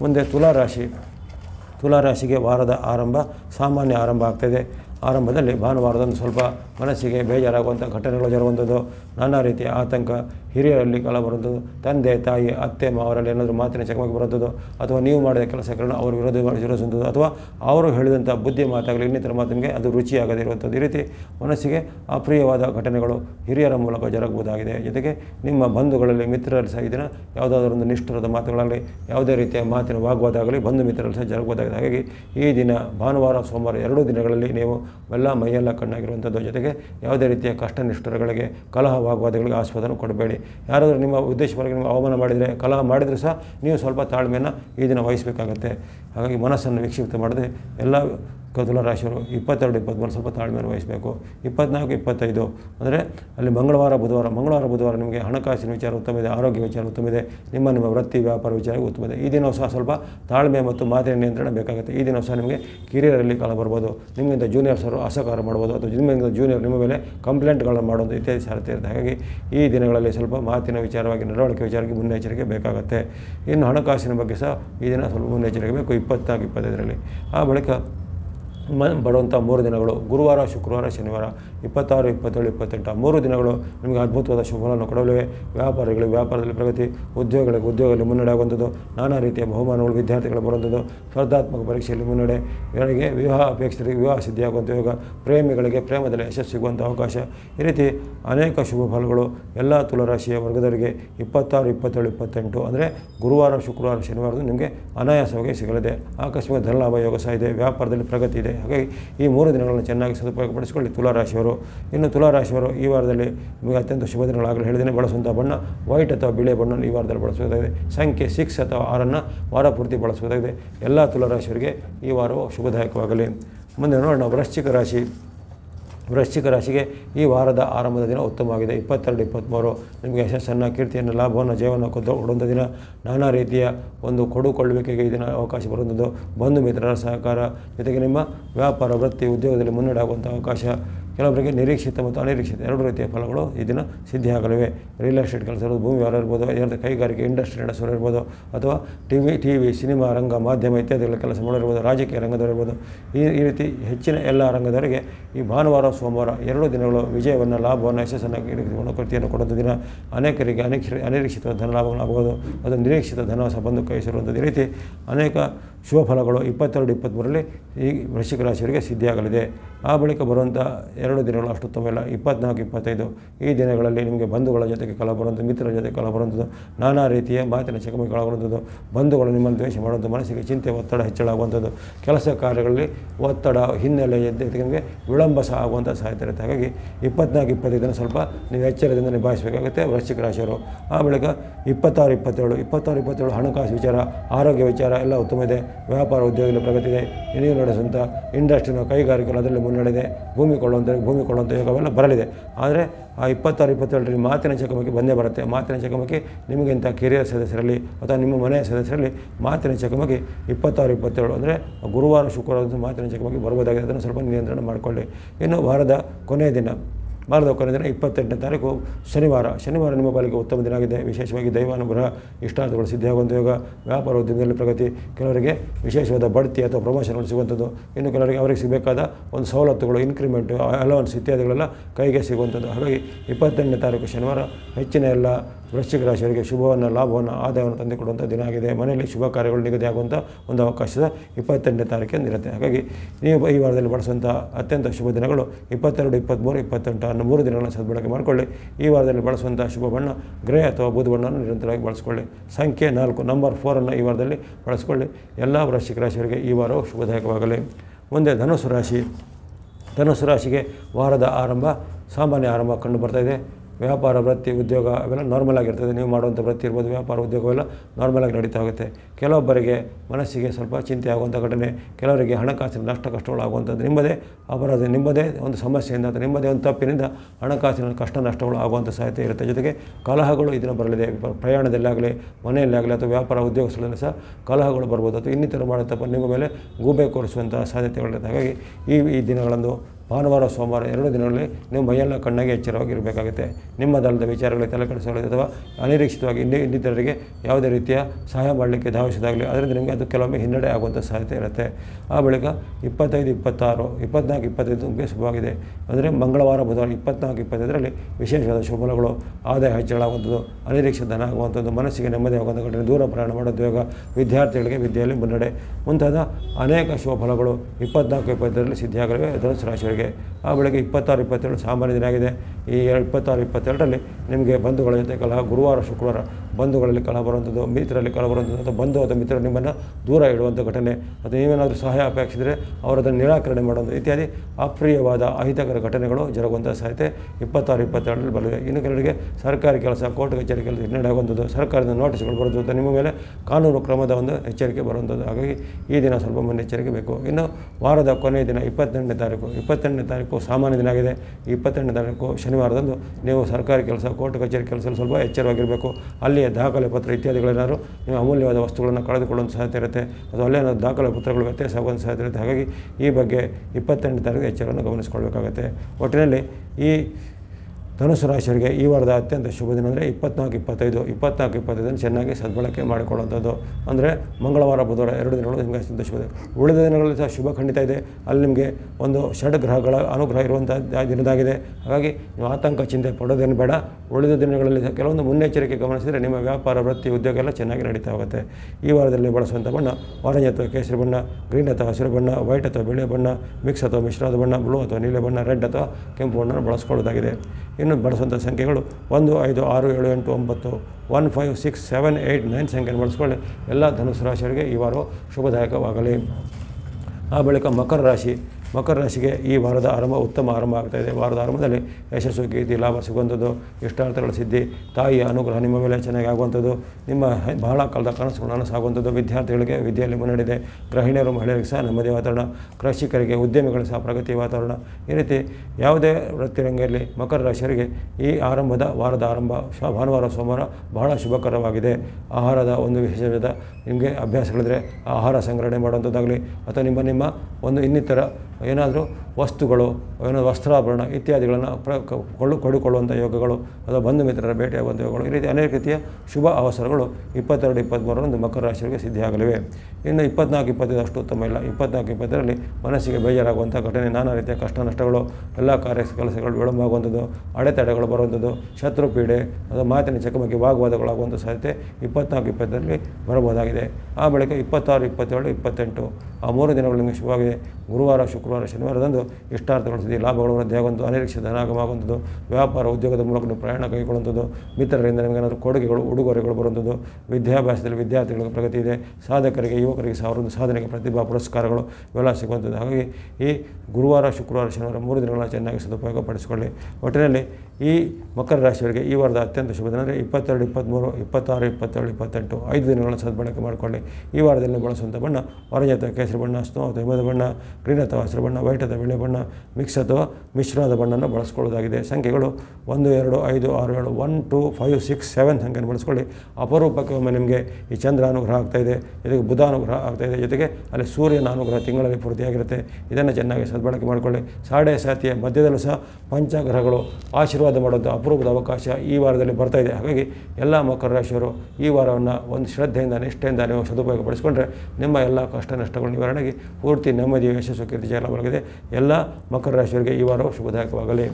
Speaker 1: ಮುಂದೆ ತುಲಾ ರಾಶಿ. ತುಲಾ ರಾಶಿಗೆ ವಾರದ ಆರಂಭ ಸಾಮಾನ್ಯ ಆರಂಭ ಆಗ್ತಾಯಿದೆ ಆರಂಭದಲ್ಲಿ ಭಾನುವಾರದಂದು ಸ್ವಲ್ಪ ಮನಸ್ಸಿಗೆ ಬೇಜಾರಾಗುವಂಥ ಘಟನೆಗಳು ಜರುಗುವಂಥದ್ದು. ನಾನಾ ರೀತಿಯ ಆತಂಕ ಹಿರಿಯರಲ್ಲಿ ಕಲ ಬರುವಂಥದ್ದು ತಂದೆ, ತಾಯಿ, ಅತ್ತೆ, ಮಾವರಲ್ಲಿ ಏನಾದರೂ ಮಾತಿನ ಚಕಮಕಿ ಬರುವಂಥದ್ದು ಅಥವಾ ನೀವು ಮಾಡಿದ ಕೆಲಸಗಳನ್ನು ಅವರು ವಿರೋಧ ವಿರೋಧಿಸುವಂಥದ್ದು ಅಥವಾ ಅವರು ಹೇಳಿದಂಥ ಬುದ್ಧಿ ಮಾತಾಗಲಿ, ಇನ್ನಿತರ ಮಾತಿನಿಗೆ ಅದು ರುಚಿಯಾಗದೇ ಇರುವಂಥದ್ದು. ಈ ರೀತಿ ಮನಸ್ಸಿಗೆ ಅಪ್ರಿಯವಾದ ಘಟನೆಗಳು ಹಿರಿಯರ ಮೂಲಕ ಜರಗಬಹುದಾಗಿದೆ. ಜೊತೆಗೆ ನಿಮ್ಮ ಬಂಧುಗಳಲ್ಲಿ, ಮಿತ್ರರಲ್ಲಿ ಸಹ ಇದನ್ನು ಯಾವುದಾದ್ರೂ ಒಂದು ನಿಷ್ಠರದ ಮಾತುಗಳಾಗಲಿ, ಯಾವುದೇ ರೀತಿಯ ಮಾತಿನ ವಾಗ್ವಾದ ಆಗಲಿ ಬಂಧು ಮಿತ್ರರಲ್ಲಿ ಸಹ ಜರಗಬಹುದಾಗಿದೆ. ಹಾಗಾಗಿ ಈ ದಿನ ಭಾನುವಾರ, ಸೋಮವಾರ ಎರಡೂ ದಿನಗಳಲ್ಲಿ ನೀವು ಎಲ್ಲ ಮೈಯೆಲ್ಲ ಕಣ್ಣಾಗಿರುವಂಥದ್ದು. ಜೊತೆಗೆ ಯಾವುದೇ ರೀತಿಯ ಕಷ್ಟ ನಿಷ್ಠರಗಳಿಗೆ ಕಲಹ, ವಾಗ್ವಾದಗಳಿಗೆ ಆಸ್ಪದನ ಕೊಡಬೇಡಿ. ಯಾರಾದರೂ ನಿಮ್ಮ ಉದ್ದೇಶಪರವಾಗಿ ನಿಮ್ಮ ಅವಮಾನ ಮಾಡಿದರೆ, ಕಲಹ ಮಾಡಿದರೂ ಸಹ ನೀವು ಸ್ವಲ್ಪ ತಾಳ್ಮೆಯನ್ನು ಈ ದಿನ ವಹಿಸಬೇಕಾಗತ್ತೆ. ಹಾಗಾಗಿ ಮನಸ್ಸನ್ನು ವಿಕ್ಷಿಪ್ತ ಮಾಡದೆ ಎಲ್ಲ ತುಲಾ ರಾಶಿಯವರು ಇಪ್ಪತ್ತೆರಡು, ಇಪ್ಪತ್ತ್ಮೂರು ಸ್ವಲ್ಪ ತಾಳ್ಮೆಯನ್ನು ವಹಿಸಬೇಕು ಇಪ್ಪತ್ನಾಲ್ಕು, ಇಪ್ಪತ್ತೈದು ಅಂದರೆ ಅಲ್ಲಿ ಮಂಗಳವಾರ, ಬುಧವಾರ ಮಂಗಳವಾರ, ಬುಧವಾರ ನಿಮಗೆ ಹಣಕಾಸಿನ ವಿಚಾರ ಉತ್ತಮ ಇದೆ, ಆರೋಗ್ಯ ವಿಚಾರ ಉತ್ತಮ ಇದೆ, ನಿಮ್ಮ ನಿಮ್ಮ ವೃತ್ತಿ, ವ್ಯಾಪಾರ ವಿಚಾರ ಉತ್ತಮ ಇದೆ. ಈ ದಿನ ಸಹ ಸ್ವಲ್ಪ ತಾಳ್ಮೆ ಮತ್ತು ಮಾತಿನ ನಿಯಂತ್ರಣ ಬೇಕಾಗುತ್ತೆ. ಈ ದಿನ ಸಹ ನಿಮಗೆ ಕಿರಿಯರಲ್ಲಿ ಕಾಲ ಬರ್ಬೋದು. ನಿಮ್ಮಿಂದ ಜೂನಿಯರ್ಸರು ಅಸಹಕಾರ ಮಾಡ್ಬೋದು ಅಥವಾ ನಿಮ್ಮಿಂದ ಜೂನಿಯರ್ ನಿಮ್ಮ ಮೇಲೆ ಕಂಪ್ಲೇಂಟ್ಗಳನ್ನು ಮಾಡೋದು ಇತ್ಯಾದಿ ಸಾಧ್ಯತೆ ಇರುತ್ತೆ. ಹಾಗಾಗಿ ಈ ದಿನಗಳಲ್ಲಿ ಸ್ವಲ್ಪ ಮಾತಿನ ವಿಚಾರವಾಗಿ, ನಡವಳಿಕೆ ವಿಚಾರಕ್ಕೆ ಮುನ್ನೆಚ್ಚರಿಕೆ ಬೇಕಾಗುತ್ತೆ. ಇನ್ನು ಹಣಕಾಸಿನ ಬಗ್ಗೆ ಸಹ ಈ ದಿನ ಸ್ವಲ್ಪ ಮುನ್ನೆಚ್ಚರಿಕೆ ಬೇಕು. ಇಪ್ಪತ್ನಾಲ್ಕು, ಇಪ್ಪತ್ತೈದರಲ್ಲಿ. ಆ ಬಳಿಕ ಬರುವಂಥ ಮೂರು ದಿನಗಳು ಗುರುವಾರ ಶುಕ್ರವಾರ ಶನಿವಾರ ಇಪ್ಪತ್ತಾರು, ಇಪ್ಪತ್ತೇಳು, ಇಪ್ಪತ್ತೆಂಟು ಮೂರು ದಿನಗಳು ನಿಮಗೆ ಅದ್ಭುತವಾದ ಶುಭಗಳನ್ನು ಕೊಡಲಿವೆ. ವ್ಯಾಪಾರಿಗಳು ವ್ಯಾಪಾರದಲ್ಲಿ ಪ್ರಗತಿ, ಉದ್ಯೋಗಗಳಿಗೆ ಉದ್ಯೋಗದಲ್ಲಿ ಮುನ್ನಡೆ ಆಗುವಂಥದ್ದು, ನಾನಾ ರೀತಿಯ ಬಹುಮಾನಗಳು ವಿದ್ಯಾರ್ಥಿಗಳು ಬರುವಂಥದ್ದು, ಸ್ಪರ್ಧಾತ್ಮಕ ಪರೀಕ್ಷೆಯಲ್ಲಿ ಮುನ್ನಡೆ, ಇವರಿಗೆ ವಿವಾಹ ಅಪೇಕ್ಷಿತರಿಗೆ ವಿವಾಹ ಸಿದ್ಧಿಯಾಗುವಂಥ ಯೋಗ, ಪ್ರೇಮಿಗಳಿಗೆ ಪ್ರೇಮದಲ್ಲಿ ಯಶಸ್ಸು ಸಿಗುವಂಥ ಅವಕಾಶ. ಈ ರೀತಿ ಅನೇಕ ಶುಭ ಫಲಗಳು ಎಲ್ಲ ತುಲರಾಶಿಯ ವರ್ಗದವರಿಗೆ ಇಪ್ಪತ್ತಾರು, ಇಪ್ಪತ್ತೇಳು, ಇಪ್ಪತ್ತೆಂಟು ಅಂದರೆ ಗುರುವಾರ, ಶುಕ್ರವಾರ ಶನಿವಾರದ ನಿಮಗೆ ಅನಾಯಾಸವಾಗಿ ಸಿಗಲಿದೆ. ಆಕಸ್ಮಿಕ ಧನಲಾಭ ಯೋಗ ಸಹ ಇದೆ ವ್ಯಾಪಾರದಲ್ಲಿ ಪ್ರಗತಿ ಇದೆ. ಹಾಗಾಗಿ ಈ ಮೂರು ದಿನಗಳನ್ನು ಚೆನ್ನಾಗಿ ಸದುಪಯೋಗಪಡಿಸಿಕೊಳ್ಳಿ ತುಲಾರಾಶಿಯವರು. ಇನ್ನು ತುಲಾರಾಶಿಯವರು ಈ ವಾರದಲ್ಲಿ ನಿಮಗೆ ಅತ್ಯಂತ ಶುಭ ದಿನಗಳಾಗಲು ಹೇಳಿದ್ದೇನೆ ಬಳಸುವಂಥ ಬಣ್ಣ ವೈಟ್ ಅಥವಾ ಬಿಳೆ ಬಣ್ಣವನ್ನು ಈ ವಾರದಲ್ಲಿ ಬಳಸುವುದಾಗಿದೆ. ಸಂಖ್ಯೆ ಸಿಕ್ಸ್ ಅಥವಾ ಆರನ್ನು ವಾರ ಪೂರ್ತಿ ಬಳಸುವುದಾಗಿದೆ. ಎಲ್ಲ ತುಲಾರಾಶಿಯವರಿಗೆ ಈ ವಾರವು ಶುಭದಾಯಕವಾಗಲಿ. ಮುಂದೆ ನೋಡೋಣ, ವೃಶ್ಚಿಕ ರಾಶಿ. ವೃಶ್ಚಿಕ ರಾಶಿಗೆ ಈ ವಾರದ ಆರಂಭದ ದಿನ ಉತ್ತಮವಾಗಿದೆ. ಇಪ್ಪತ್ತೆರಡು ಇಪ್ಪತ್ತ್ಮೂರು ನಿಮಗೆ ಯಶಸ್ಸನ್ನು, ಕೀರ್ತಿಯನ್ನು, ಲಾಭವನ್ನು ಜೀವನ ಕೊದ್ದು ಕೊಡುವಂಥ ದಿನ. ನಾನಾ ರೀತಿಯ ಒಂದು ಕೊಡುಕೊಳ್ಳುವಿಕೆಗೆ ಈ ದಿನ ಅವಕಾಶ ಬರುವಂಥದ್ದು ಬಂಧು ಮಿತ್ರರ ಸಹಕಾರ, ಜೊತೆಗೆ ನಿಮ್ಮ ವ್ಯಾಪಾರ, ವೃತ್ತಿ, ಉದ್ಯೋಗದಲ್ಲಿ ಮುನ್ನಡೆ ಆಗುವಂಥ ಅವಕಾಶ. ಕೆಲವರಿಗೆ ನಿರೀಕ್ಷಿತ ಮತ್ತು ಅನಿರೀಕ್ಷಿತ ಎರಡು ರೀತಿಯ ಫಲಗಳು ಈ ದಿನ ಸಿದ್ಧಿಯಾಗಲಿವೆ ರಿಯಲ್ ಎಸ್ಟೇಟ್ ಕೆಲಸ ಇರ್ಬೋದು ಭೂಮಿ ವ್ಯವಹಾರ ಇರ್ಬೋದು, ಏನಂತ ಕೈಗಾರಿಕೆ ಇಂಡಸ್ಟ್ರಿ ನಡೆಸೋರು ಇರ್ಬೋದು, ಅಥವಾ T V T V cinema, ರಂಗ, ಮಾಧ್ಯಮ ಇತ್ಯಾದಿಗಳ ಕೆಲಸ ಮಾಡಿರ್ಬೋದು ರಾಜಕೀಯ ರಂಗದವರಿರ್ಬೋದು ಈ ಈ ರೀತಿ ಹೆಚ್ಚಿನ ಎಲ್ಲ ರಂಗದವರಿಗೆ ಈ ಭಾನುವಾರ, ಸೋಮವಾರ ಎರಡು ದಿನಗಳು ವಿಜಯವನ್ನು, ಲಾಭವನ್ನು, ಯಶಸ್ಸನ್ನು ಕೀರ್ತಿಯನ್ನು ಕೃತಿಯನ್ನು ಕೊಡುವಂಥ ದಿನ. ಅನೇಕರಿಗೆ ಅನಿರೀಕ್ಷ ಅನಿರೀಕ್ಷಿತ ಧನ ಲಾಭಗಳಾಗಬಹುದು ಅದು ನಿರೀಕ್ಷಿತ ಧನ ಸಂಬಂಧ ಕೈಸಿರುವಂಥದ್ದು ಈ ರೀತಿ ಅನೇಕ ಶುಭ ಫಲಗಳು ಇಪ್ಪತ್ತೆರಡು ಇಪ್ಪತ್ತ್ಮೂರರಲ್ಲಿ ಈ ವೃಶ್ಚಿಕ ರಾಶಿಯವರಿಗೆ ಸಿದ್ಧಿಯಾಗಲಿದೆ. ಆ ಬಳಿಕ ಬರುವಂಥ ಎರಡು ದಿನಗಳು ಅಷ್ಟು ಉತ್ತಮ ಇಲ್ಲ, ಇಪ್ಪತ್ನಾಲ್ಕು, ಇಪ್ಪತ್ತೈದು. ಈ ದಿನಗಳಲ್ಲಿ ನಿಮಗೆ ಬಂಧುಗಳ ಜೊತೆಗೆ ಕಲ ಬರುವಂಥದ್ದು, ಮಿತ್ರರ ಜೊತೆ ಕಲ ಬರುವಂಥದ್ದು, ನಾನಾ ರೀತಿಯ ಮಾತಿನ ಚಕಮಕಿಗಳಾಗುವಂಥದ್ದು ಬಂಧುಗಳು ನಿಮ್ಮನ್ನು ದ್ವೇಷ ಮಾಡುವಂಥ ಮನಸ್ಸಿಗೆ ಚಿಂತೆ, ಒತ್ತಡ ಹೆಚ್ಚಳಾಗುವಂಥದ್ದು ಕೆಲಸ ಕಾರ್ಯಗಳಲ್ಲಿ ಒತ್ತಡ ಹಿನ್ನೆಲೆ ನಿಮಗೆ ವಿಳಂಬ ಸಹ ಆಗುವಂಥ ಸಾಧ್ಯತೆ ಇರುತ್ತೆ. ಹಾಗಾಗಿ ಇಪ್ಪತ್ನಾಲ್ಕು ಇಪ್ಪತ್ತೈದನ್ನು ಸ್ವಲ್ಪ ನೀವು ಎಚ್ಚರದಿಂದ ನಿಭಾಯಿಸಬೇಕಾಗುತ್ತೆ ವೃಶ್ಚಿಕ ರಾಶಿಯವರು. ಆ ಬಳಿಕ ಇಪ್ಪತ್ತಾರು, ಇಪ್ಪತ್ತೇಳು ಇಪ್ಪತ್ತಾರು, ಇಪ್ಪತ್ತೇಳು ಹಣಕಾಸು ವಿಚಾರ, ಆರೋಗ್ಯ ವಿಚಾರ ಎಲ್ಲ ಉತ್ತಮ ಇದೆ. ವ್ಯಾಪಾರ ಉದ್ಯೋಗದಲ್ಲಿ ಪ್ರಗತಿ ಇದೆ ನೀವು ನಡೆಸುವಂಥ ಇಂಡಸ್ಟ್ರಿನ ಕೈಗಾರಿಕೆಗಳು ಅದರಲ್ಲಿ ಮುನ್ನಡೆದೆ ಭೂಮಿ ಕೊಳ್ಳುವಂಥ ಭೂಮಿ ಕೊಳ್ಳುವಂಥ ಯೋಗವೆಲ್ಲ ಬರಲಿದೆ. ಆದರೆ ಆ ಇಪ್ಪತ್ತಾರು, ಇಪ್ಪತ್ತೇಳರಲ್ಲಿ ಮಾತಿನ ಚಕಮಕಿ ಬಂದೇ ಬರುತ್ತೆ. ಮಾತಿನ ಚಕಮಕಿ ನಿಮಗಿಂತ ಕಿರಿಯ ಸದಸ್ಯರಲ್ಲಿ ಅಥವಾ ನಿಮ್ಮ ಮನೆಯ ಸದಸ್ಯರಲ್ಲಿ ಮಾತಿನ ಚಕಮಕಿ ಇಪ್ಪತ್ತಾರು, ಇಪ್ಪತ್ತೇಳು ಅಂದರೆ ಗುರುವಾರ, ಶುಕ್ರವಾರ ಮಾತಿನ ಚಕಮಕಿ ಬರ್ಬೋದಾಗಿದೆ. ಅದನ್ನು ಸ್ವಲ್ಪ ನಿಯಂತ್ರಣ ಮಾಡಿಕೊಳ್ಳಿ. ಇನ್ನು ವಾರದ ಕೊನೆಯ ದಿನ ಕೊನೆಯ ದಿನ ಇಪ್ಪತ್ತೆಂಟನೇ ತಾರೀಕು ಶನಿವಾರ. ಶನಿವಾರ ನಿಮ್ಮ ಬಾಲಿಗೆ ಉತ್ತಮ ದಿನ ಆಗಿದೆ. ವಿಶೇಷವಾಗಿ ದೈವಾನುಗ್ರಹ ಇಷ್ಟಾರ್ಥಗಳು ಸಿದ್ಧಿಯಾಗುವಂಥ ಯೋಗ, ವ್ಯಾಪಾರ ಉದ್ಯಮದಲ್ಲಿ ಪ್ರಗತಿ. ಕೆಲವರಿಗೆ ವಿಶೇಷವಾದ ಬಡ್ತಿ ಅಥವಾ ಪ್ರಮೋಷನ್ಗಳು ಸಿಗುವಂಥದ್ದು. ಇನ್ನು ಕೆಲವರಿಗೆ ಅವರಿಗೆ ಸಿಗಬೇಕಾದ ಒಂದು ಸವಲತ್ತುಗಳು ಇನ್ಕ್ರಿಮೆಂಟು ಅಲವನ್ಸ್ ಇತ್ಯಾದಿಗಳೆಲ್ಲ ಕೈಗೆ ಸಿಗುವಂಥದ್ದು. ಹಾಗಾಗಿ ಇಪ್ಪತ್ತೆಂಟನೇ ತಾರೀಕು ಶನಿವಾರ. ಹೆಚ್ಚಿನ ಎಲ್ಲ ವೃಶ್ಚಿಕ ರಾಶಿಯವರಿಗೆ ಶುಭವನ್ನು, ಲಾಭವನ್ನು, ಆದಾಯವನ್ನು ತಂದುಕೊಡುವಂಥ ದಿನ ಆಗಿದೆ. ಮನೆಯಲ್ಲಿ ಶುಭ ಕಾರ್ಯಗಳು ನಿಗದಿ ಆಗುವಂಥ ಒಂದು ಅವಕಾಶದ ಇಪ್ಪತ್ತೆಂಟನೇ ತಾರೀಕಿನಿರುತ್ತೆ ಹಾಗಾಗಿ ನೀವು ಈ ವಾರದಲ್ಲಿ ಬಳಸುವಂಥ ಅತ್ಯಂತ ಶುಭ ದಿನಗಳು ಇಪ್ಪತ್ತೆರಡು, ಇಪ್ಪತ್ತ್ಮೂರು, ಇಪ್ಪತ್ತೆಂಟು ಅನ್ನೋ ಮೂರು ದಿನಗಳನ್ನು ಸದ್ಬಳಕೆ ಮಾಡಿಕೊಳ್ಳಿ. ಈ ವಾರದಲ್ಲಿ ಬಳಸುವಂಥ ಶುಭ ಬಣ್ಣ ಗ್ರಹ ಅಥವಾ ಬುಧ ಬಣ್ಣವನ್ನು ನಿರಂತರವಾಗಿ ಬಳಸಿಕೊಳ್ಳಿ. ಸಂಖ್ಯೆ ನಾಲ್ಕು ನಂಬರ್ ಫೋರನ್ನು ಈ ವಾರದಲ್ಲಿ ಬಳಸಿಕೊಳ್ಳಿ. ಎಲ್ಲ ವೃಶ್ಚಿಕ ರಾಶಿಯವರಿಗೆ ಈ ವಾರವು ಶುಭದಾಯಕವಾಗಲಿ. ಮುಂದೆ ಧನುಸು ರಾಶಿ. ಧನುಸು ರಾಶಿಗೆ ವಾರದ ಆರಂಭ, ಸಾಮಾನ್ಯ ಆರಂಭ ಕಂಡು ಬರ್ತಾ ಇದೆ. ವ್ಯಾಪಾರ, ವೃತ್ತಿ, ಉದ್ಯೋಗ ಅವೆಲ್ಲ ನಾರ್ಮಲ್ ಆಗಿರ್ತದೆ. ನೀವು ಮಾಡುವಂಥ ವೃತ್ತಿ ಇರ್ಬೋದು, ವ್ಯಾಪಾರ ಉದ್ಯೋಗವೆಲ್ಲ ನಾರ್ಮಲಾಗಿ ನಡೀತಾ ಹೋಗುತ್ತೆ. ಕೆಲವೊಬ್ಬರಿಗೆ ಮನಸ್ಸಿಗೆ ಸ್ವಲ್ಪ ಚಿಂತೆ ಆಗುವಂಥ ಘಟನೆ, ಕೆಲವರಿಗೆ ಹಣಕಾಸಿನ ನಷ್ಟ, ಕಷ್ಟಗಳು ಆಗುವಂಥದ್ದು ನಿಮ್ಮದೇ ಅಪರಾಧ, ನಿಮ್ಮದೇ ಒಂದು ಸಮಸ್ಯೆಯಿಂದ ಅಥವಾ ನಿಮ್ಮದೇ ಒಂದು ತಪ್ಪಿನಿಂದ ಹಣಕಾಸಿನ ಕಷ್ಟ, ನಷ್ಟಗಳು ಆಗುವಂಥ ಸಾಧ್ಯತೆ ಇರುತ್ತೆ. ಜೊತೆಗೆ ಕಲಹಗಳು ಇದನ್ನು ಬರಲಿದೆ. ಪ್ರಯಾಣದಲ್ಲಾಗಲಿ, ಮನೆಯಲ್ಲಾಗಲಿ ಅಥವಾ ವ್ಯಾಪಾರ ಉದ್ಯೋಗ ಸಹ ಕಲಹಗಳು ಬರ್ಬೋದು ಅಥವಾ ಇನ್ನಿತರ ಮಾಡುತ್ತಪ್ಪ ತಪ್ಪ ನಿಮ್ಮ ಮೇಲೆ ಗೂಬೆ ಕೋರಿಸುವಂಥ ಸಾಧ್ಯತೆಗಳಿರುತ್ತೆ. ಹಾಗಾಗಿ ಈ ಈ ದಿನಗಳಂದು ಭಾನುವಾರ, ಸೋಮವಾರ ಎರಡು ದಿನಗಳಲ್ಲಿ ನೀವು ಮೈಯೆಲ್ಲ ಕಣ್ಣಾಗಿ ಎಚ್ಚರವಾಗಿರಬೇಕಾಗುತ್ತೆ. ನಿಮ್ಮದಲ್ಲದ ವಿಚಾರಗಳಿಗೆ ತಲೆ ಕೆಡಿಸೋದು ಅಥವಾ ಅನಿರೀಕ್ಷಿತವಾಗಿ ಇನ್ನೇ ಇನ್ನಿತರರಿಗೆ ಯಾವುದೇ ರೀತಿಯ ಸಹಾಯ ಮಾಡಲಿಕ್ಕೆ ಧಾವಿಸೋದಾಗಲಿ, ಅದರಿಂದ ನಿಮಗೆ ಅದು ಕೆಲವೊಮ್ಮೆ ಹಿನ್ನಡೆ ಆಗುವಂಥ ಸಾಧ್ಯತೆ ಇರುತ್ತೆ. ಆ ಬಳಿಕ ಇಪ್ಪತ್ತೈದು, ಇಪ್ಪತ್ತಾರು, ಇಪ್ಪತ್ನಾಲ್ಕು, ಇಪ್ಪತ್ತೈದು ನಿಮಗೆ ಶುಭವಾಗಿದೆ. ಅಂದರೆ ಮಂಗಳವಾರ, ಬುಧವಾರ ಇಪ್ಪತ್ನಾಲ್ಕು, ಇಪ್ಪತ್ತೈದರಲ್ಲಿ ವಿಶೇಷವಾದ ಶುಭಲಗಳು ಆದಾಯ ಹೆಚ್ಚಳಾಗುವಂಥದ್ದು ಅನಿರೀಕ್ಷಿತ ಧನ ಆಗುವಂಥದ್ದು, ಮನಸ್ಸಿಗೆ ನೆಮ್ಮದಿ ಆಗುವಂಥ ಘಟನೆ, ದೂರ ಪ್ರಯಾಣ ಮಾಡೋದ್ಯೋಗ ವಿದ್ಯಾರ್ಥಿಗಳಿಗೆ ವಿದ್ಯೆಯಲ್ಲಿ ಮುನ್ನಡೆ. ಮುಂತಾದ ಅನೇಕ ಶುಭ ಫಲಗಳು ಇಪ್ಪತ್ನಾಲ್ಕು, ಇಪ್ಪತ್ತೈದರಲ್ಲಿ ಸಿದ್ಧಿಯಾಗಲಿವೆ. ಧನುಸು ರಾಶಿಯವರಿಗೆ ಆ ಬೆಳಗ್ಗೆ ಇಪ್ಪತ್ತಾರು ಇಪ್ಪತ್ತೇಳು ಸಾಮಾನ್ಯ ದಿನ ಆಗಿದೆ. ಈ ಇಪ್ಪತ್ತಾರು, ಇಪ್ಪತ್ತೆರಡರಲ್ಲಿ ನಿಮಗೆ ಬಂಧುಗಳ ಜೊತೆ ಕಲಹ, ಗುರುವಾರ, ಶುಕ್ರವಾರ ಬಂಧುಗಳಲ್ಲಿ ಕಾಣಬರುವಂಥದ್ದು ಮಿತ್ರರಲ್ಲಿ ಕಾಣಬರುವಂಥದ್ದು ಅಥವಾ ಬಂಧು ಅಥವಾ ಮಿತ್ರರು ನಿಮ್ಮನ್ನು ದೂರ ಇಡುವಂಥ ಘಟನೆ, ಅಥವಾ ನೀವೇನಾದರೂ ಸಹಾಯ ಅಪೇಕ್ಷಿಸಿದರೆ ಅವರದನ್ನು ನಿರಾಕರಣೆ ಮಾಡುವಂಥ ಇತ್ಯಾದಿ ಅಪ್ರಿಯವಾದ ಅಹಿತಕರ ಘಟನೆಗಳು ಜರುಗುವಂಥ ಸಾಧ್ಯತೆ ಇಪ್ಪತ್ತಾರು, ಇಪ್ಪತ್ತೆರಡರಲ್ಲಿ ಬರಲಿದೆ. ಇನ್ನು ಕೆಲವರಿಗೆ ಸರ್ಕಾರಿ ಕೆಲಸ, ಕೋರ್ಟ್ ಕಚೇರಿ ಕೆಲಸ ಹಿನ್ನಡೆ ಆಗುವಂಥದ್ದು ಸರ್ಕಾರದ ನೋಟಿಸ್ಗಳು ಅಥವಾ ನಿಮ್ಮ ಮೇಲೆ ಕಾನೂನು ಕ್ರಮದ ಒಂದು ಎಚ್ಚರಿಕೆ ಬರುವಂಥದ್ದು. ಹಾಗಾಗಿ ಈ ದಿನ ಸ್ವಲ್ಪ ಮುನ್ನೆಚ್ಚರಿಕೆ ಬೇಕು. ಇನ್ನು ವಾರದ ಕೊನೆಯ ದಿನ, ಇಪ್ಪತ್ತೆಂಟನೇ ತಾರೀಕು ಇಪ್ಪತ್ತೆಂಟನೇ ತಾರೀಕು ಸಾಮಾನ್ಯ ದಿನ ಆಗಿದೆ. ಇಪ್ಪತ್ತೆಂಟನೇ ತಾರೀಕು ಶನಿವಾರದಂದು ನೀವು ಸರ್ಕಾರಿ ಕೆಲಸ, ಕೋರ್ಟ್ ಕಚೇರಿ ಕೆಲಸದಲ್ಲಿ ಸ್ವಲ್ಪ ಎಚ್ಚರವಾಗಿರಬೇಕು. ಅಲ್ಲಿಯ ದಾಖಲೆ ಪತ್ರ ಇತ್ಯಾದಿಗಳೇನಾದ್ರು ನೀವು ಅಮೂಲ್ಯವಾದ ವಸ್ತುಗಳನ್ನು ಕಳೆದುಕೊಳ್ಳುವಂಥ ಸಾಧ್ಯತೆ ಇರುತ್ತೆ ಅದು ಅಲ್ಲೇನಾದ್ರು ದಾಖಲೆ ಪತ್ರಗಳು ವ್ಯತ್ಯಾಸ ಆಗುವಂಥ ಸಾಧ್ಯತೆ ಇರುತ್ತೆ. ಹಾಗಾಗಿ ಈ ಬಗ್ಗೆ ಇಪ್ಪತ್ತೆಂಟು ತಾರೀಕು ಎಚ್ಚರವನ್ನು ಗಮನಿಸಿಕೊಳ್ಬೇಕಾಗತ್ತೆ. ಒಟ್ಟಿನಲ್ಲಿ ಈ ಧನುಸು ರಾಶಿಯವರಿಗೆ ಈ ವಾರದ ಅತ್ಯಂತ ಶುಭ ದಿನ ಅಂದರೆ ಇಪ್ಪತ್ನಾಲ್ಕು, ಇಪ್ಪತ್ತೈದು, ಇಪ್ಪತ್ನಾಲ್ಕು ಇಪ್ಪತ್ತೈದನ್ನು ಚೆನ್ನಾಗಿ ಸದ್ಬಳಕೆ ಮಾಡಿಕೊಳ್ಳುವಂಥದ್ದು. ಅಂದರೆ ಮಂಗಳವಾರ, ಬುಧವಾರ ಎರಡು ದಿನಗಳು ನಿಮಗೆ ಅತ್ಯಂತ ಶುಭ ಉಳಿದ ದಿನಗಳಲ್ಲಿ ಸಹ ಶುಭ ಖಂಡಿತ ಇದೆ. ಅಲ್ಲಿ ನಿಮಗೆ ಒಂದು ಷಡ್ ಗ್ರಹಗಳ ಅನುಗ್ರಹ ಇರುವಂಥ ದಿನದಾಗಿದೆ. ಹಾಗಾಗಿ ನೀವು ಆತಂಕ, ಚಿಂತೆ ಪಡೋದೇನು ಬೇಡ. ಉಳಿದ ದಿನಗಳಲ್ಲಿ ಕೆಲವೊಂದು ಮುನ್ನೆಚ್ಚರಿಕೆ ಗಮನಿಸಿದರೆ ನಿಮ್ಮ ವ್ಯಾಪಾರ, ವೃತ್ತಿ, ಉದ್ಯೋಗ ಎಲ್ಲ ಚೆನ್ನಾಗಿ ನಡೀತಾ ಹೋಗುತ್ತೆ. ಈ ವಾರದಲ್ಲಿ ಬಳಸುವಂಥ ಬಣ್ಣ ಆರೆಂಜ್ ಅಥವಾ ಕೇಸರಿ ಬಣ್ಣ ಗ್ರೀನ್ ಅಥವಾ ಹಸಿರು ಬಣ್ಣ ವೈಟ್ ಅಥವಾ ಬಿಳಿ ಬಣ್ಣ ಮಿಕ್ಸ್ ಅಥವಾ ಮಿಶ್ರದ ಬಣ್ಣ ಬ್ಲೂ ಅಥವಾ ನೀಲಿ ಬಣ್ಣ ರೆಡ್ ಅಥವಾ ಕೆಂಪು ಬಣ್ಣವನ್ನು ಬಳಸ್ಕೊಳ್ಳೋದಾಗಿದೆ. ಇನ್ನು ಬಳಸುವಂಥ ಸಂಖ್ಯೆಗಳು ಒಂದು ಐದು ಆರು ಏಳು ಎಂಟು ಒಂಬತ್ತು one five six seven eight nine ಸಂಖ್ಯೆಯನ್ನು ಬಳಸ್ಕೊಳ್ಳಿ. ಎಲ್ಲ ಧನುಸು ರಾಶಿಯವರಿಗೆ ಈ ವಾರವು ಶುಭದಾಯಕವಾಗಲಿ. ಆ ಬಳಿಕ ಮಕರ ರಾಶಿ ಮಕರ ರಾಶಿಗೆ ಈ ವಾರದ ಆರಂಭ ಉತ್ತಮ ಆರಂಭ ಆಗ್ತಾ ಇದೆ. ವಾರದ ಆರಂಭದಲ್ಲಿ ಯಶಸ್ಸು, ಕೀರ್ತಿ, ಲಾಭ ಸಿಗುವಂಥದ್ದು, ಇಷ್ಟಾರ್ಥಗಳ ಸಿದ್ಧಿ, ತಾಯಿಯ ಅನುಗ್ರಹ ನಿಮ್ಮ ಮೇಲೆ ಚೆನ್ನಾಗಿ ಆಗುವಂಥದ್ದು, ನಿಮ್ಮ ಬಹಳ ಕಾಲದ ಕನಸುಗಳು ನನಸಾಗುವಂಥದ್ದು ವಿದ್ಯಾರ್ಥಿಗಳಿಗೆ ವಿದ್ಯೆಯಲ್ಲಿ ಮುನ್ನಡೆದೆ, ಗೃಹಿಣಿಯರು, ಮಹಿಳೆಯರಿಗೆ ಸಹ ನೆಮ್ಮದಿ ವಾತಾವರಣ, ಕೃಷಿಕರಿಗೆ ಉದ್ಯಮಿಗಳು ಸಹ ಪ್ರಗತಿ ವಾತಾವರಣ. ಈ ರೀತಿ ಯಾವುದೇ ವೃತ್ತಿರಂಗ ಇರಲಿ ಮಕರ ರಾಶಿಯರಿಗೆ ಈ ಆರಂಭದ ವಾರದ ಆರಂಭ ಭಾನುವಾರ ಸೋಮವಾರ ಬಹಳ ಶುಭಕರವಾಗಿದೆ. ಆಹಾರದ ಒಂದು ವಿಶೇಷವಾದ ನಿಮಗೆ ಅಭ್ಯಾಸಗಳಿದ್ರೆ ಆಹಾರ ಸಂಗ್ರಹಣೆ ಮಾಡುವಂಥದ್ದಾಗಲಿ ಅಥವಾ ನಿಮ್ಮ ನಿಮ್ಮ ಒಂದು ಇನ್ನಿತರ ಏನಾದರೂ ವಸ್ತುಗಳು, ಏನೋ ವಸ್ತ್ರಾಭರಣ ಇತ್ಯಾದಿಗಳನ್ನು ಪ್ರ ಕೊಳ್ಳು ಕೊಳ್ಳುಕೊಳ್ಳುವಂಥ ಯೋಗಗಳು, ಅಥವಾ ಬಂಧು ಮಿತ್ರರ ಭೇಟಿಯಾಗುವಂಥ ಯೋಗಗಳು, ಈ ರೀತಿ ಅನೇಕ ರೀತಿಯ ಶುಭ ಅವಸರಗಳು ಇಪ್ಪತ್ತೆರಡು, ಇಪ್ಪತ್ತ್ಮೂರರಂದು ಮಕರ ರಾಶಿಯವರಿಗೆ ಸಿದ್ಧಿಯಾಗಲಿವೆ. ಇನ್ನು ಇಪ್ಪತ್ನಾಲ್ಕು, ಇಪ್ಪತ್ತೈದು ಅಷ್ಟು ಉತ್ತಮ ಇಲ್ಲ. ಇಪ್ಪತ್ನಾಲ್ಕು ಇಪ್ಪತ್ತರಲ್ಲಿ ಮನಸ್ಸಿಗೆ ಬೇಜಾರಾಗುವಂಥ ಘಟನೆ, ನಾನಾ ರೀತಿಯ ಕಷ್ಟ ನಷ್ಟಗಳು, ಎಲ್ಲ ಕಾರ್ಯ ಕೆಲಸಗಳು ವಿಳಂಬ ಆಗುವಂಥದ್ದು ಅಡೆತಡೆಗಳು ಬರುವಂಥದ್ದು, ಶತ್ರು ಪೀಡೆ, ಅಥವಾ ಮಾತಿನ ಚಕಮಕಿ, ವಾಗ್ವಾದಗಳಾಗುವಂಥ ಸಾಧ್ಯತೆ ಇಪ್ಪತ್ನಾಲ್ಕು ಇಪ್ಪತ್ತರಲ್ಲಿ ಬರಬಹುದಾಗಿದೆ. ಆ ಬಳಿಕ ಇಪ್ಪತ್ತಾರು, ಇಪ್ಪತ್ತೇಳು, ಇಪ್ಪತ್ತೆಂಟು, ಆ ಮೂರು ದಿನಗಳು ನಿಮಗೆ ಶುಭವಾಗಿದೆ. ಗುರುವಾರ, ಶುಕ್ರವಾರ, ಶನಿವಾರದಂದು ಇಷ್ಟಾರ್ಥಗಳು ಸಿದ್ಧಿ ಲಾಭಗಳು ವೃದ್ಧಿಯಾಗುವಂಥದ್ದು ಅನಿರೀಕ್ಷಿತ ಧನಾಗಮ ಆಗುವಂಥದ್ದು ವ್ಯಾಪಾರ ಉದ್ಯೋಗದ ಮೂಲಕ ಪ್ರಯಾಣ ಕೈಗೊಳ್ಳುವಂಥದ್ದು, ಮಿತ್ರರಿಂದ ನಿಮಗೆ ಏನಾದರೂ ಕೊಡುಗೆಗಳು, ಉಡುಗೊರೆಗಳು ಬರುವಂಥದ್ದು, ವಿದ್ಯಾಭ್ಯಾಸದಲ್ಲಿ ವಿದ್ಯಾರ್ಥಿಗಳಿಗೆ ಪ್ರಗತಿ ಇದೆ. ಸಾಧಕರಿಗೆ, ಯುವಕರಿಗೆ ಸಹ ಅವರೊಂದು ಸಾಧನೆಗೆ ಪ್ರತಿಭಾ ಪುರಸ್ಕಾರಗಳು ಇವೆಲ್ಲ ಸಿಗುವಂಥದ್ದು. ಹಾಗಾಗಿ ಈ ಗುರುವಾರ, ಶುಕ್ರವಾರ, ಶನಿವಾರ ಮೂರು ದಿನಗಳ ಚೆನ್ನಾಗಿ ಸದುಪಯೋಗ ಪಡಿಸಿಕೊಳ್ಳಿ ಒಟ್ಟಿನಲ್ಲಿ ಈ ಮಕರ ರಾಶಿಯವರಿಗೆ ಈ ವಾರದ ಅತ್ಯಂತ ಶುಭ ದಿನ ಅಂದರೆ ಇಪ್ಪತ್ತೆರಡು, ಇಪ್ಪತ್ತ್ಮೂರು, ಇಪ್ಪತ್ತಾರು, ಇಪ್ಪತ್ತೇಳು, ಇಪ್ಪತ್ತೆಂಟು, ಐದು ದಿನಗಳನ್ನು ಸದ್ಬಳಕೆ ಮಾಡಿಕೊಳ್ಳಿ. ಈ ವಾರದಲ್ಲಿ ಬಳಸುವಂಥ ಬಣ್ಣ, ಹೊರಜಾತ ಕೇಸರಿ ಬಣ್ಣ, ಸ್ನೋ ಅಥವಾ ಹಿಮದ ಬಣ್ಣ ಗ್ರೀನ್ ಅಥವಾ ಹಸಿರು ಬಣ್ಣ ವೈಟ್ ಅಥವಾ ಬಿಳಿ ಬಣ್ಣ ಮಿಕ್ಸ್ ಅಥವಾ ಮಿಶ್ರಣದ ಬಣ್ಣವನ್ನು ಬಳಸ್ಕೊಳ್ಳೋದಾಗಿದೆ. ಸಂಖ್ಯೆಗಳು ಒಂದು, ಎರಡು, ಐದು, ಆರು, ಏಳು one two five six seven ಸಂಖ್ಯೆಯನ್ನು ಬಳಸ್ಕೊಳ್ಳಿ. ಅಪರೂಪಕ್ಕೆ ಒಮ್ಮೆ ನಿಮಗೆ ಈ ಚಂದ್ರ ಅನುಗ್ರಹ ಆಗ್ತಾಯಿದೆ ಜೊತೆಗೆ ಬುಧ ಅನುಗ್ರಹ ಆಗ್ತಾಯಿದೆ ಜೊತೆಗೆ ಅಲ್ಲಿ ಸೂರ್ಯನ ಅನುಗ್ರಹ ತಿಂಗಳಲ್ಲಿ ಪೂರ್ತಿಯಾಗಿರುತ್ತೆ. ಇದನ್ನು ಚೆನ್ನಾಗಿ ಸದ್ಬಳಕೆ ಮಾಡಿಕೊಳ್ಳಿ. ಸಾಡೆ ಸಾತಿಯ ಮಧ್ಯದಲ್ಲೂ ಸಹ ಪಂಚಗ್ರಹಗಳು ಆಶೀರ್ವಾದ ಮಾಡೋದು ಅಪರೂಪದ ಅವಕಾಶ ಈ ವಾರದಲ್ಲಿ ಬರ್ತಾ ಇದೆ. ಹಾಗಾಗಿ ಎಲ್ಲ ಮಕರ ರಾಶಿಯವರು ಈ ವಾರವನ್ನು ಒಂದು ಶ್ರದ್ಧೆಯಿಂದ, ನಿಷ್ಠೆಯಿಂದ ನೀವು ಸದುಪಯೋಗ ಪಡಿಸಿಕೊಂಡ್ರೆ ನಿಮ್ಮ ಎಲ್ಲ ಕಷ್ಟ ನಷ್ಟಗಳು ನಿವಾರಣೆಗೆ ಪೂರ್ತಿ ನೆಮ್ಮದಿ ಯಶಸ್ಸು ಕೀರ್ತಿ ಜಯಲಾಭವಾಗಿದೆ ಎಲ್ಲ ಮಕರ ರಾಶಿಯವರಿಗೆ ಈ ವಾರವು ಶುಭದಾಯಕವಾಗಲಿ.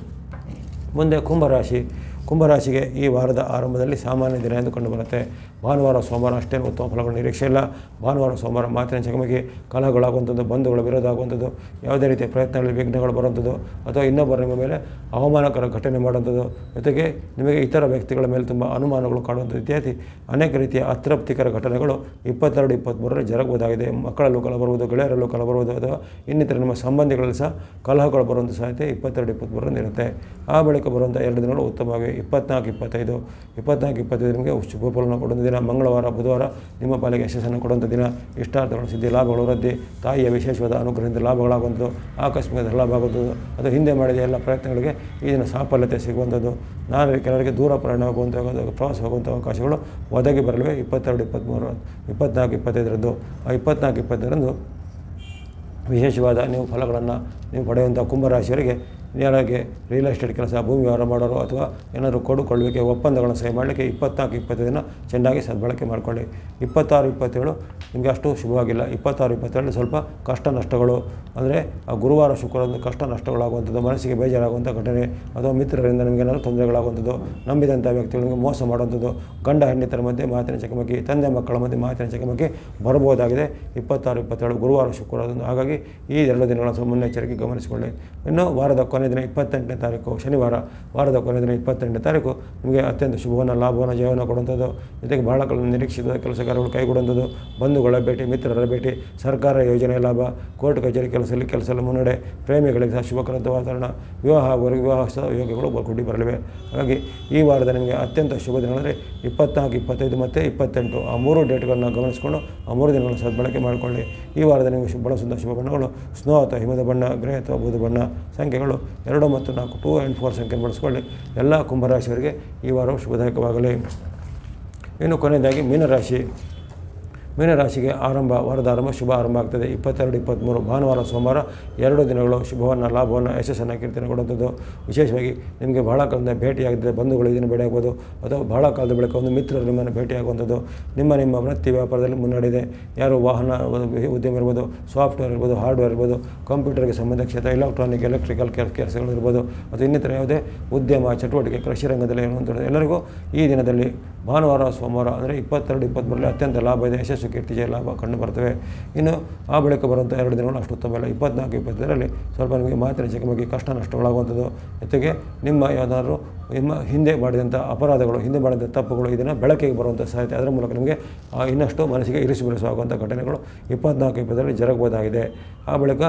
Speaker 1: ಮುಂದೆ ಕುಂಭರಾಶಿ ಕುಂಭರಾಶಿಗೆ ಈ ವಾರದ ಆರಂಭದಲ್ಲಿ ಸಾಮಾನ್ಯ ದಿನ ಎಂದು ಕಂಡುಬರುತ್ತೆ ಭಾನುವಾರ, ಸೋಮವಾರ ಅಷ್ಟೇನು ಉತ್ತಮ ಫಲಗಳ ನಿರೀಕ್ಷೆ ಇಲ್ಲ. ಭಾನುವಾರ, ಸೋಮವಾರ ಮಾತಿನ ಚಕಮಕಿ ಕಲಹಗಳಾಗುವಂಥದ್ದು, ಬಂಧುಗಳ ವಿರೋಧ ಆಗುವಂಥದ್ದು ಯಾವುದೇ ರೀತಿಯ ಪ್ರಯತ್ನಗಳಲ್ಲಿ ವಿಘ್ನಗಳು ಬರುವಂಥದ್ದು, ಅಥವಾ ಇನ್ನೊಬ್ಬರ ನಿಮ್ಮ ಮೇಲೆ ಅವಮಾನಕರ ಘಟನೆ ಮಾಡುವಂಥದ್ದು, ಜೊತೆಗೆ ನಿಮಗೆ ಇತರ ವ್ಯಕ್ತಿಗಳ ಮೇಲೆ ತುಂಬ ಅನುಮಾನಗಳು ಕಾಣುವಂಥದ್ದು ಇತ್ಯಾದಿ ಅನೇಕ ರೀತಿಯ ಅತೃಪ್ತಿಕರ ಘಟನೆಗಳು ಇಪ್ಪತ್ತೆರಡು, ಇಪ್ಪತ್ತ್ಮೂರರಲ್ಲಿ ಜರಗಬಹುದಾಗಿದೆ. ಮಕ್ಕಳಲ್ಲೂ ಕಲ ಬರುವುದು ಗೆಳೆಯರಲ್ಲೂ ಕಲ ಬರುವುದು, ಅಥವಾ ಇನ್ನಿತರ ನಿಮ್ಮ ಸಂಬಂಧಿಗಳಲ್ಲಿ ಸಹ ಕಲಹಗಳು ಬರುವಂಥ ಸಾಧ್ಯತೆ ಇಪ್ಪತ್ತೆರಡು, ಇಪ್ಪತ್ತ್ಮೂರರಲ್ಲಿ ಇರುತ್ತೆ. ಆ ಬಳಿಕ ಬರುವಂಥ ಎರಡು ದಿನಗಳು ಉತ್ತಮವಾಗಿ ಇಪ್ಪತ್ನಾಲ್ಕು, ಇಪ್ಪತ್ತೈದು ಇಪ್ಪತ್ನಾಲ್ಕು, ಇಪ್ಪತ್ತೈದು ನಿಮಗೆ ಶುಭ ಫಲವನ್ನು ಕೊಡುವಂಥ ದಿನ, ಮಂಗಳವಾರ, ಬುಧವಾರ ನಿಮ್ಮ ಪಾಲಿಗೆ ಯಶಸ್ಸನ್ನು ಕೊಡುವಂಥ ದಿನ. ಇಷ್ಟಾರ್ಥಗಳು ಸಿದ್ಧಿ, ಲಾಭಗಳು, ವೃದ್ಧಿ, ತಾಯಿಯ ವಿಶೇಷವಾದ ಅನುಗ್ರಹದಿಂದ ಲಾಭಗಳಾಗುವಂಥದ್ದು ಆಕಸ್ಮಿಕ ಲಾಭ ಆಗುವಂಥದ್ದು ಅದು ಹಿಂದೆ ಮಾಡಿದ ಎಲ್ಲ ಪ್ರಯತ್ನಗಳಿಗೆ ಈ ದಿನ ಸಾಫಲ್ಯತೆ ಸಿಗುವಂಥದ್ದು. ನಾನು ಕೆಲವರಿಗೆ ದೂರ ಪ್ರಯಾಣ ಹೋಗುವಂಥ ಪ್ರವಾಸ ಹೋಗುವಂಥ ಅವಕಾಶಗಳು ಒದಗಿ ಬರಲಿವೆ. ಇಪ್ಪತ್ತೆರಡು, ಇಪ್ಪತ್ತ್ಮೂರು ಇಪ್ಪತ್ನಾಲ್ಕು ಇಪ್ಪತ್ತೈದರಂದು. ಆ ಇಪ್ಪತ್ನಾಲ್ಕು ಇಪ್ಪತ್ತೈದರಂದು ವಿಶೇಷವಾದ ನೀವು ಫಲಗಳನ್ನು ನೀವು ಪಡೆಯುವಂಥ ಕುಂಭರಾಶಿಯವರಿಗೆ ನೇರವಾಗಿ ರಿಯಲ್ ಎಸ್ಟೇಟ್ ಕೆಲಸ, ಭೂಮಿ ವ್ಯವಹಾರ ಮಾಡೋರು ಅಥವಾ ಏನಾದರೂ ಕೊಡುಕೊಳ್ಳುವಿಕೆ, ಒಪ್ಪಂದಗಳನ್ನು ಸಹಿ ಮಾಡಲಿಕ್ಕೆ ಇಪ್ಪತ್ನಾಲ್ಕು ಇಪ್ಪತ್ತು ದಿನ ಚೆನ್ನಾಗಿ ಸದ್ಬಳಕೆ ಮಾಡಿಕೊಳ್ಳಿ. ಇಪ್ಪತ್ತಾರು, ಇಪ್ಪತ್ತೇಳು ನಿಮಗೆ ಅಷ್ಟು ಶುಭವಾಗಿಲ್ಲ. ಇಪ್ಪತ್ತಾರು ಇಪ್ಪತ್ತೇಳು ಸ್ವಲ್ಪ ಕಷ್ಟ ನಷ್ಟಗಳು. ಅಂದರೆ ಆ ಗುರುವಾರ ಶುಕ್ರವಾರದ ಕಷ್ಟ ನಷ್ಟಗಳಾಗುವಂಥದ್ದು, ಮನಸ್ಸಿಗೆ ಬೇಜಾರಾಗುವಂಥ ಘಟನೆ ಅಥವಾ ಮಿತ್ರರಿಂದ ನಿಮಗೆ ಏನಾದರೂ ತೊಂದರೆಗಳಾಗುವಂಥದ್ದು, ನಂಬಿದಂಥ ವ್ಯಕ್ತಿಗಳಿಗೆ ಮೋಸ ಮಾಡುವಂಥದ್ದು, ಗಂಡ ಹೆಣ್ಣಿತರ ಮಧ್ಯೆ ಮಾತಿನ ಚಕಮಕಿ, ತಂದೆ, ಮಕ್ಕಳ ಮಧ್ಯೆ ಮಾತಿನ ಚಕಮಕಿ ಬರಬಹುದಾಗಿದೆ. ಇಪ್ಪತ್ತಾರು, ಇಪ್ಪತ್ತೇಳು ಗುರುವಾರ ಶುಕ್ರವಾರದಂದು ಹಾಗಾಗಿ ಈ ಎರಡು ದಿನಗಳ ಮುನ್ನೆಚ್ಚರಿಕೆ ಗಮನಿಸಿಕೊಳ್ಳಿ. ಇನ್ನು ವಾರದ ಕೊನೆಯ ದಿನ ಇಪ್ಪತ್ತೆಂಟನೇ ತಾರೀಕು, ಶನಿವಾರ, ವಾರದ ಕೊನೆಯ ದಿನ ಇಪ್ಪತ್ತೆಂಟನೇ ತಾರೀಕು ನಿಮಗೆ ಅತ್ಯಂತ ಶುಭವನ್ನು, ಲಾಭವನ್ನು, ಜಯವನ್ನು ಕೊಡುವಂಥದ್ದು. ಜೊತೆಗೆ ಬಹಳ ನಿರೀಕ್ಷಿತ ಕೆಲಸ ಕಾರ್ಯಗಳು ಕೈಗೂಡುವಂಥದ್ದು ಬಂಧುಗಳ ಭೇಟಿ, ಮಿತ್ರರ ಭೇಟಿ, ಸರ್ಕಾರ ಯೋಜನೆ ಲಾಭ, ಕೋರ್ಟ್ ಕಚೇರಿ ಕೆಲಸದಲ್ಲಿ ಕೆಲಸದಲ್ಲಿ ಮುನ್ನಡೆ, ಪ್ರೇಮಿಗಳಿಗೆ ಸಹ ಶುಭಕರಂತ ವಾತಾವರಣ, ವಿವಾಹ ವಿವಾಹ ಯೋಗಗಳು ಕೂಡಿ ಬರಲಿವೆ. ಹಾಗಾಗಿ ಈ ವಾರದ ನಿಮಗೆ ಅತ್ಯಂತ ಶುಭ ದಿನ ಅಂದರೆ ಇಪ್ಪತ್ನಾಲ್ಕು, ಇಪ್ಪತ್ತೈದು ಮತ್ತು ಇಪ್ಪತ್ತೆಂಟು. ಆ ಮೂರು ಡೇಟ್ಗಳನ್ನು ಗಮನಿಸಿಕೊಂಡು ಆ ಮೂರು ದಿನಗಳ ಸದ್ಬಳಕೆ ಮಾಡಿಕೊಳ್ಳಿ. ಈ ವಾರದ ನಿಮಗೆ ಶುಭ ಬಳಸುವಂಥ ಶುಭ ಬಣ್ಣಗಳು, ಸ್ನೋ ಅಥವಾ ಹಿಮದ ಬಣ್ಣ, ಗ್ರಹ ಅಥವಾ ಬೂದು ಬಣ್ಣ, ಸಂಖ್ಯೆಗಳು ಎರಡು ಮತ್ತು ನಾಲ್ಕು ಟೂ ಆ್ಯಂಡ್ ಫೋರ್ ಸಂಖ್ಯೆ ಬಳಸ್ಕೊಳ್ಳಿ ಎಲ್ಲ ಕುಂಭರಾಶಿಯವರಿಗೆ ಈ ವಾರವು ಶುಭದಾಯಕವಾಗಲಿ. ಇನ್ನು ಕೊನೆಯದಾಗಿ ಮೀನರಾಶಿ. ಮೀನರಾಶಿಗೆ ಆರಂಭ ವರದಾರಂಭ ಶುಭ ಆರಂಭ ಆಗ್ತದೆ. ಇಪ್ಪತ್ತೆರಡು, ಇಪ್ಪತ್ತ್ಮೂರು, ಭಾನುವಾರ, ಸೋಮವಾರ ಎರಡು ದಿನಗಳು ಶುಭವನ್ನು, ಲಾಭವನ್ನು, ಯಶಸ್ಸನ್ನು ಕೀರ್ತನೆ ಕೊಡುವಂಥದ್ದು ವಿಶೇಷವಾಗಿ ನಿಮಗೆ ಬಹಳ ಕಾಲದಿಂದ ಭೇಟಿಯಾಗಿದ್ದರೆ ಬಂಧುಗಳು ಇದನ್ನು ಭೇಟಿ ಆಗ್ಬೋದು ಅಥವಾ ಬಹಳ ಕಾಲದ ಬಳಿಕ ಒಂದು ಮಿತ್ರರು ನಿಮ್ಮನ್ನು ಭೇಟಿಯಾಗುವಂಥದ್ದು. ನಿಮ್ಮ ನಿಮ್ಮ ವೃತ್ತಿ ವ್ಯಾಪಾರದಲ್ಲಿ ಮುನ್ನಡೆದಿದೆ ಯಾರು ವಾಹನ ಉದ್ಯಮ ಇರ್ಬೋದು, ಸಾಫ್ಟ್ವೇರ್ ಇರ್ಬೋದು, ಹಾರ್ಡ್ವೇರ್ ಇರ್ಬೋದು, ಕಂಪ್ಯೂಟರ್ಗೆ ಸಂಬಂಧ ಕ್ಷೇತ್ರ, ಎಲೆಕ್ಟ್ರಾನಿಕ್, ಎಲೆಕ್ಟ್ರಿಕಲ್ ಕೆಲಸಗಳು ಇರ್ಬೋದು, ಅಥವಾ ಇನ್ನಿತರ ಯಾವುದೇ ಉದ್ಯಮ, ಚಟುವಟಿಕೆ, ಕೃಷಿ ರಂಗದಲ್ಲಿ ಎಲ್ಲರಿಗೂ ಈ ದಿನದಲ್ಲಿ ಭಾನುವಾರ, ಸೋಮವಾರ ಅಂದರೆ ಇಪ್ಪತ್ತೆರಡು, ಇಪ್ಪತ್ತ್ಮೂರರಲ್ಲಿ ಅತ್ಯಂತ ಲಾಭ ಇದೆ, ಯಶಸ್ಸು ಕೀರ್ತಿ ಜಯ ಲಾಭ ಕಂಡು ಬರ್ತವೆ. ಇನ್ನು ಆ ಬಳಿಕ ಬರುವಂಥ ಎರಡು ದಿನಗಳು ಅಷ್ಟು ಉತ್ತಮ ಇಲ್ಲ. ಇಪ್ಪತ್ನಾಲ್ಕು, ಇಪ್ಪತ್ತೈದರಲ್ಲಿ ಸ್ವಲ್ಪ ನಿಮಗೆ ಮಾತಿನ ಚಕಮಕಿ ಕಷ್ಟ ನಷ್ಟಗಳಾಗುವಂಥದ್ದು. ಜೊತೆಗೆ ನಿಮ್ಮ ಯಾವುದಾದ್ರು ನಿಮ್ಮ ಹಿಂದೆ ಮಾಡಿದಂಥ ಅಪರಾಧಗಳು, ಹಿಂದೆ ಮಾಡಿದಂಥ ತಪ್ಪುಗಳು ಇದನ್ನು ಬೆಳಕಿಗೆ ಬರುವಂಥ ಸಾಧ್ಯತೆ. ಅದರ ಮೂಲಕ ನಿಮಗೆ ಇನ್ನಷ್ಟು ಮನಸ್ಸಿಗೆ ಇರಿಸಿ ಬಿರಿಸುವಾಗುವಂಥ ಘಟನೆಗಳು ಇಪ್ಪತ್ನಾಲ್ಕು ಇಪ್ಪತ್ತರಲ್ಲಿ ಜರುಗಬಹುದಾಗಿದೆ. ಆ ಬಳಿಕ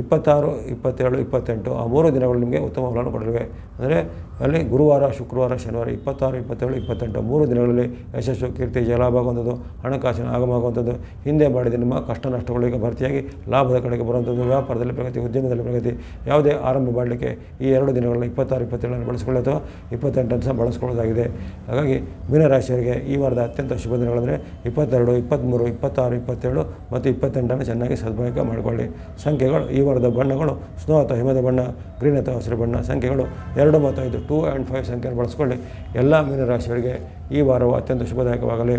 Speaker 1: ಇಪ್ಪತ್ತಾರು, ಇಪ್ಪತ್ತೇಳು, ಇಪ್ಪತ್ತೆಂಟು, ಆ ಮೂರು ದಿನಗಳು ನಿಮಗೆ ಉತ್ತಮ ಫಲವನ್ನು ಕೊಡಲಿವೆ ಅಂದರೆ ಅಲ್ಲಿ ಗುರುವಾರ, ಶುಕ್ರವಾರ, ಶನಿವಾರ ಇಪ್ಪತ್ತಾರು, ಇಪ್ಪತ್ತೇಳು, ಇಪ್ಪತ್ತೆಂಟು ಮೂರು ದಿನಗಳಲ್ಲಿ ಯಶಸ್ಸು, ಕೀರ್ತಿ ಜಯಲಾಭ ಆಗುವಂಥದ್ದು ಹಣಕಾಸಿನ ಆಗಮ ಆಗುವಂಥದ್ದು ಹಿಂದೆ ಮಾಡಿದ ನಿಮ್ಮ ಕಷ್ಟ ನಷ್ಟಗಳಿಗೆ ಭರ್ತಿಯಾಗಿ ಲಾಭದ ಕಡೆಗೆ ಬರುವಂಥದ್ದು, ವ್ಯಾಪಾರದಲ್ಲಿ ಪ್ರಗತಿ, ಉದ್ಯಮದಲ್ಲಿ ಪ್ರಗತಿ, ಯಾವುದೇ ಆರಂಭ ಮಾಡಲಿಕ್ಕೆ ಈ ಎರಡು ದಿನಗಳಲ್ಲಿ ಇಪ್ಪತ್ತಾರು, ಇಪ್ಪತ್ತೇಳನ್ನು ಬಳಸಿಕೊಳ್ಳಿ ಅಥವಾ ಇಪ್ಪತ್ತೆಂಟನ್ನು ಸಹ ಬಳಸ್ಕೊಳ್ಳೋದಾಗಿದೆ. ಹಾಗಾಗಿ ಮೀನರಾಶಿಯವರಿಗೆ ಈ ವಾರದ ಅತ್ಯಂತ ಶುಭ ದಿನಗಳಂದರೆ ಇಪ್ಪತ್ತೆರಡು, ಇಪ್ಪತ್ತ್ಮೂರು, ಇಪ್ಪತ್ತಾರು, ಇಪ್ಪತ್ತೇಳು ಮತ್ತು ಇಪ್ಪತ್ತೆಂಟನ್ನು ಚೆನ್ನಾಗಿ ಸದ್ಬಳಕೆ ಮಾಡಿಕೊಳ್ಳಿ. ಸಂಖ್ಯೆಗಳು ಈ ವಾರದ ಬಣ್ಣಗಳು, ಸ್ನೋ ಅಥವಾ ಹಿಮದ ಬಣ್ಣ, ಗ್ರೀನ್ ಅಥವಾ ಹಸಿರು ಬಣ್ಣ, ಸಂಖ್ಯೆಗಳು ಎರಡು ಮತ್ತು ಐದು ಟೂ ಆ್ಯಂಡ್ ಫೈವ್ ಸಂಖ್ಯೆಯನ್ನು ಬಳಸ್ಕೊಳ್ಳಿ ಎಲ್ಲ ಮೀನರಾಶಿಯವರಿಗೆ ಈ ವಾರವು ಅತ್ಯಂತ ಶುಭದಾಯಕವಾಗಲಿ.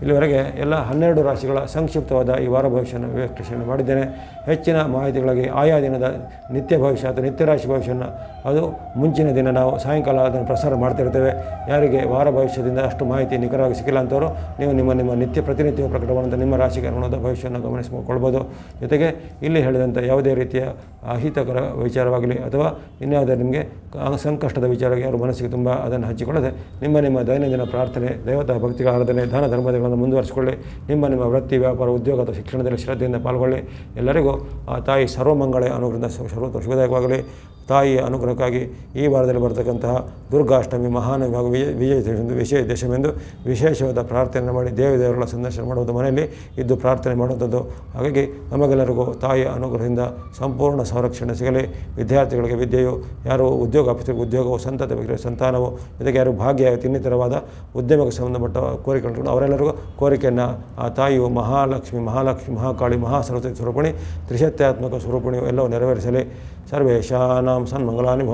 Speaker 1: ಇಲ್ಲಿವರೆಗೆ ಎಲ್ಲ ಹನ್ನೆರಡು ರಾಶಿಗಳ ಸಂಕ್ಷಿಪ್ತವಾದ ಈ ವಾರ ಭವಿಷ್ಯವನ್ನು ವಿಶ್ಲೇಷಣೆ ಮಾಡಿದ್ದೇನೆ. ಹೆಚ್ಚಿನ ಮಾಹಿತಿಗಳಿಗೆ ಆಯಾ ದಿನದ ನಿತ್ಯ ಭವಿಷ್ಯ ಅಥವಾ ನಿತ್ಯ ರಾಶಿ ಭವಿಷ್ಯವನ್ನು ಅದು ಮುಂಚಿನ ದಿನ ನಾವು ಸಾಯಂಕಾಲ ಅದನ್ನು ಪ್ರಸಾರ ಮಾಡ್ತಿರ್ತೇವೆ ಯಾರಿಗೆ ವಾರ ಭವಿಷ್ಯದಿಂದ ಅಷ್ಟು ಮಾಹಿತಿ ನಿಖರವಾಗಿ ಸಿಕ್ಕಿಲ್ಲ ಅಂತವರು ನೀವು ನಿಮ್ಮ ನಿಮ್ಮ ನಿತ್ಯ ಪ್ರತಿನಿತ್ಯ ಪ್ರಕಟವಾದಂಥ ನಿಮ್ಮ ರಾಶಿಗೆ ಅನುಗುಣದ ಭವಿಷ್ಯವನ್ನು ಗಮನಿಸಿಕೊಳ್ಬೋದು ಜೊತೆಗೆ ಇಲ್ಲಿ ಹೇಳಿದಂಥ ಯಾವುದೇ ರೀತಿಯ ಅಹಿತಕರ ವಿಚಾರವಾಗಲಿ ಅಥವಾ ಇನ್ಯಾವುದೇ ನಿಮಗೆ ಸಂಕಷ್ಟದ ವಿಚಾರವಾಗಿ ಯಾರು ಮನಸ್ಸಿಗೆ ತುಂಬ ಅದನ್ನು ಹಂಚಿಕೊಳ್ಳದೆ ನಿಮ್ಮ ನಿಮ್ಮ ದೈನಂದಿನ ಪ್ರಾರ್ಥನೆ, ದೇವತಾ ಭಕ್ತಿಗಳ ಆರಾಧನೆ, ದಾನ ಧರ್ಮಗಳನ್ನು ಮುಂದುವರಿಸಿಕೊಳ್ಳಿ. ನಿಮ್ಮ ನಿಮ್ಮ ವೃತ್ತಿ, ವ್ಯಾಪಾರ, ಉದ್ಯೋಗ ಅಥವಾ ಶಿಕ್ಷಣದಲ್ಲಿ ಶ್ರದ್ಧೆಯಿಂದ ಪಾಲ್ಗೊಳ್ಳಿ. ಎಲ್ಲರಿಗೂ ಆ ತಾಯಿ ಸರ್ವಮಂಗಳ ಅನುಗ್ರಹದಿಂದ ಸರ್ವ ಶುಭದಾಯಕವಾಗಲಿ ತಾಯಿಯ ಅನುಗ್ರಹಕ್ಕಾಗಿ ಈ ವಾರದಲ್ಲಿ ಬರತಕ್ಕಂತಹ ದುರ್ಗಾಷ್ಟಮಿ ಮಹಾನವಿ ಹಾಗೂ ವಿಜಯ ವಿಜಯ ದಶಮಿ ವಿಶೇಷ ದಶಮಿಂದು ವಿಶೇಷವಾದ ಪ್ರಾರ್ಥನೆ ಮಾಡಿ ದೇವದೇವರುಗಳ ಸಂದರ್ಶನ ಮಾಡುವುದು ಮನೆಯಲ್ಲಿ ಇದ್ದು ಪ್ರಾರ್ಥನೆ ಮಾಡುವಂಥದ್ದು. ಹಾಗಾಗಿ ನಮಗೆಲ್ಲರಿಗೂ ತಾಯಿಯ ಅನುಗ್ರಹದಿಂದ ಸಂಪೂರ್ಣ ಸಂರಕ್ಷಣೆ ಸಿಗಲಿ. ವಿದ್ಯಾರ್ಥಿಗಳಿಗೆ ವಿದ್ಯೆಯು ಯಾರು ಉದ್ಯೋಗ ಅಪೇಕ್ಷೆಗೆ ಉದ್ಯೋಗವು, ಸಂತತ ಸಂತಾನವು, ಇದಕ್ಕೆ ಯಾರು ಭಾಗ್ಯ ಇನ್ನಿತರವಾದ ಉದ್ಯಮಕ್ಕೆ ಸಂಬಂಧಪಟ್ಟ ಕೋರಿಕೆಗಳು ಅವರೆಲ್ಲರಿಗೂ ಕೋರಿಕೆಯನ್ನು ಆ ತಾಯಿಯು ಮಹಾಲಕ್ಷ್ಮಿ ಮಹಾಲಕ್ಷ್ಮಿ, ಮಹಾಕಾಳಿ, ಮಹಾಸರಸ್ವತಿ ಸ್ವರೂಪಿಣಿ, ತ್ರಿಶತ್ಯಾತ್ಮಕ ಸ್ವರೂಪಿಣಿಯು ಎಲ್ಲವೂ ನೆರವೇರಿಸಲಿ. सर्वेशानां सन्मङ्गलानि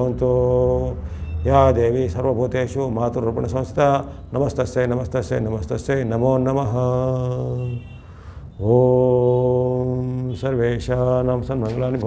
Speaker 1: या देवी सर्वभूतेषु मातृरूपिणसंस्था नमस्तस्यै नमस्तस्यै नमस्त नमो नम। ॐ सर्वेषां सन्मङ्गलानि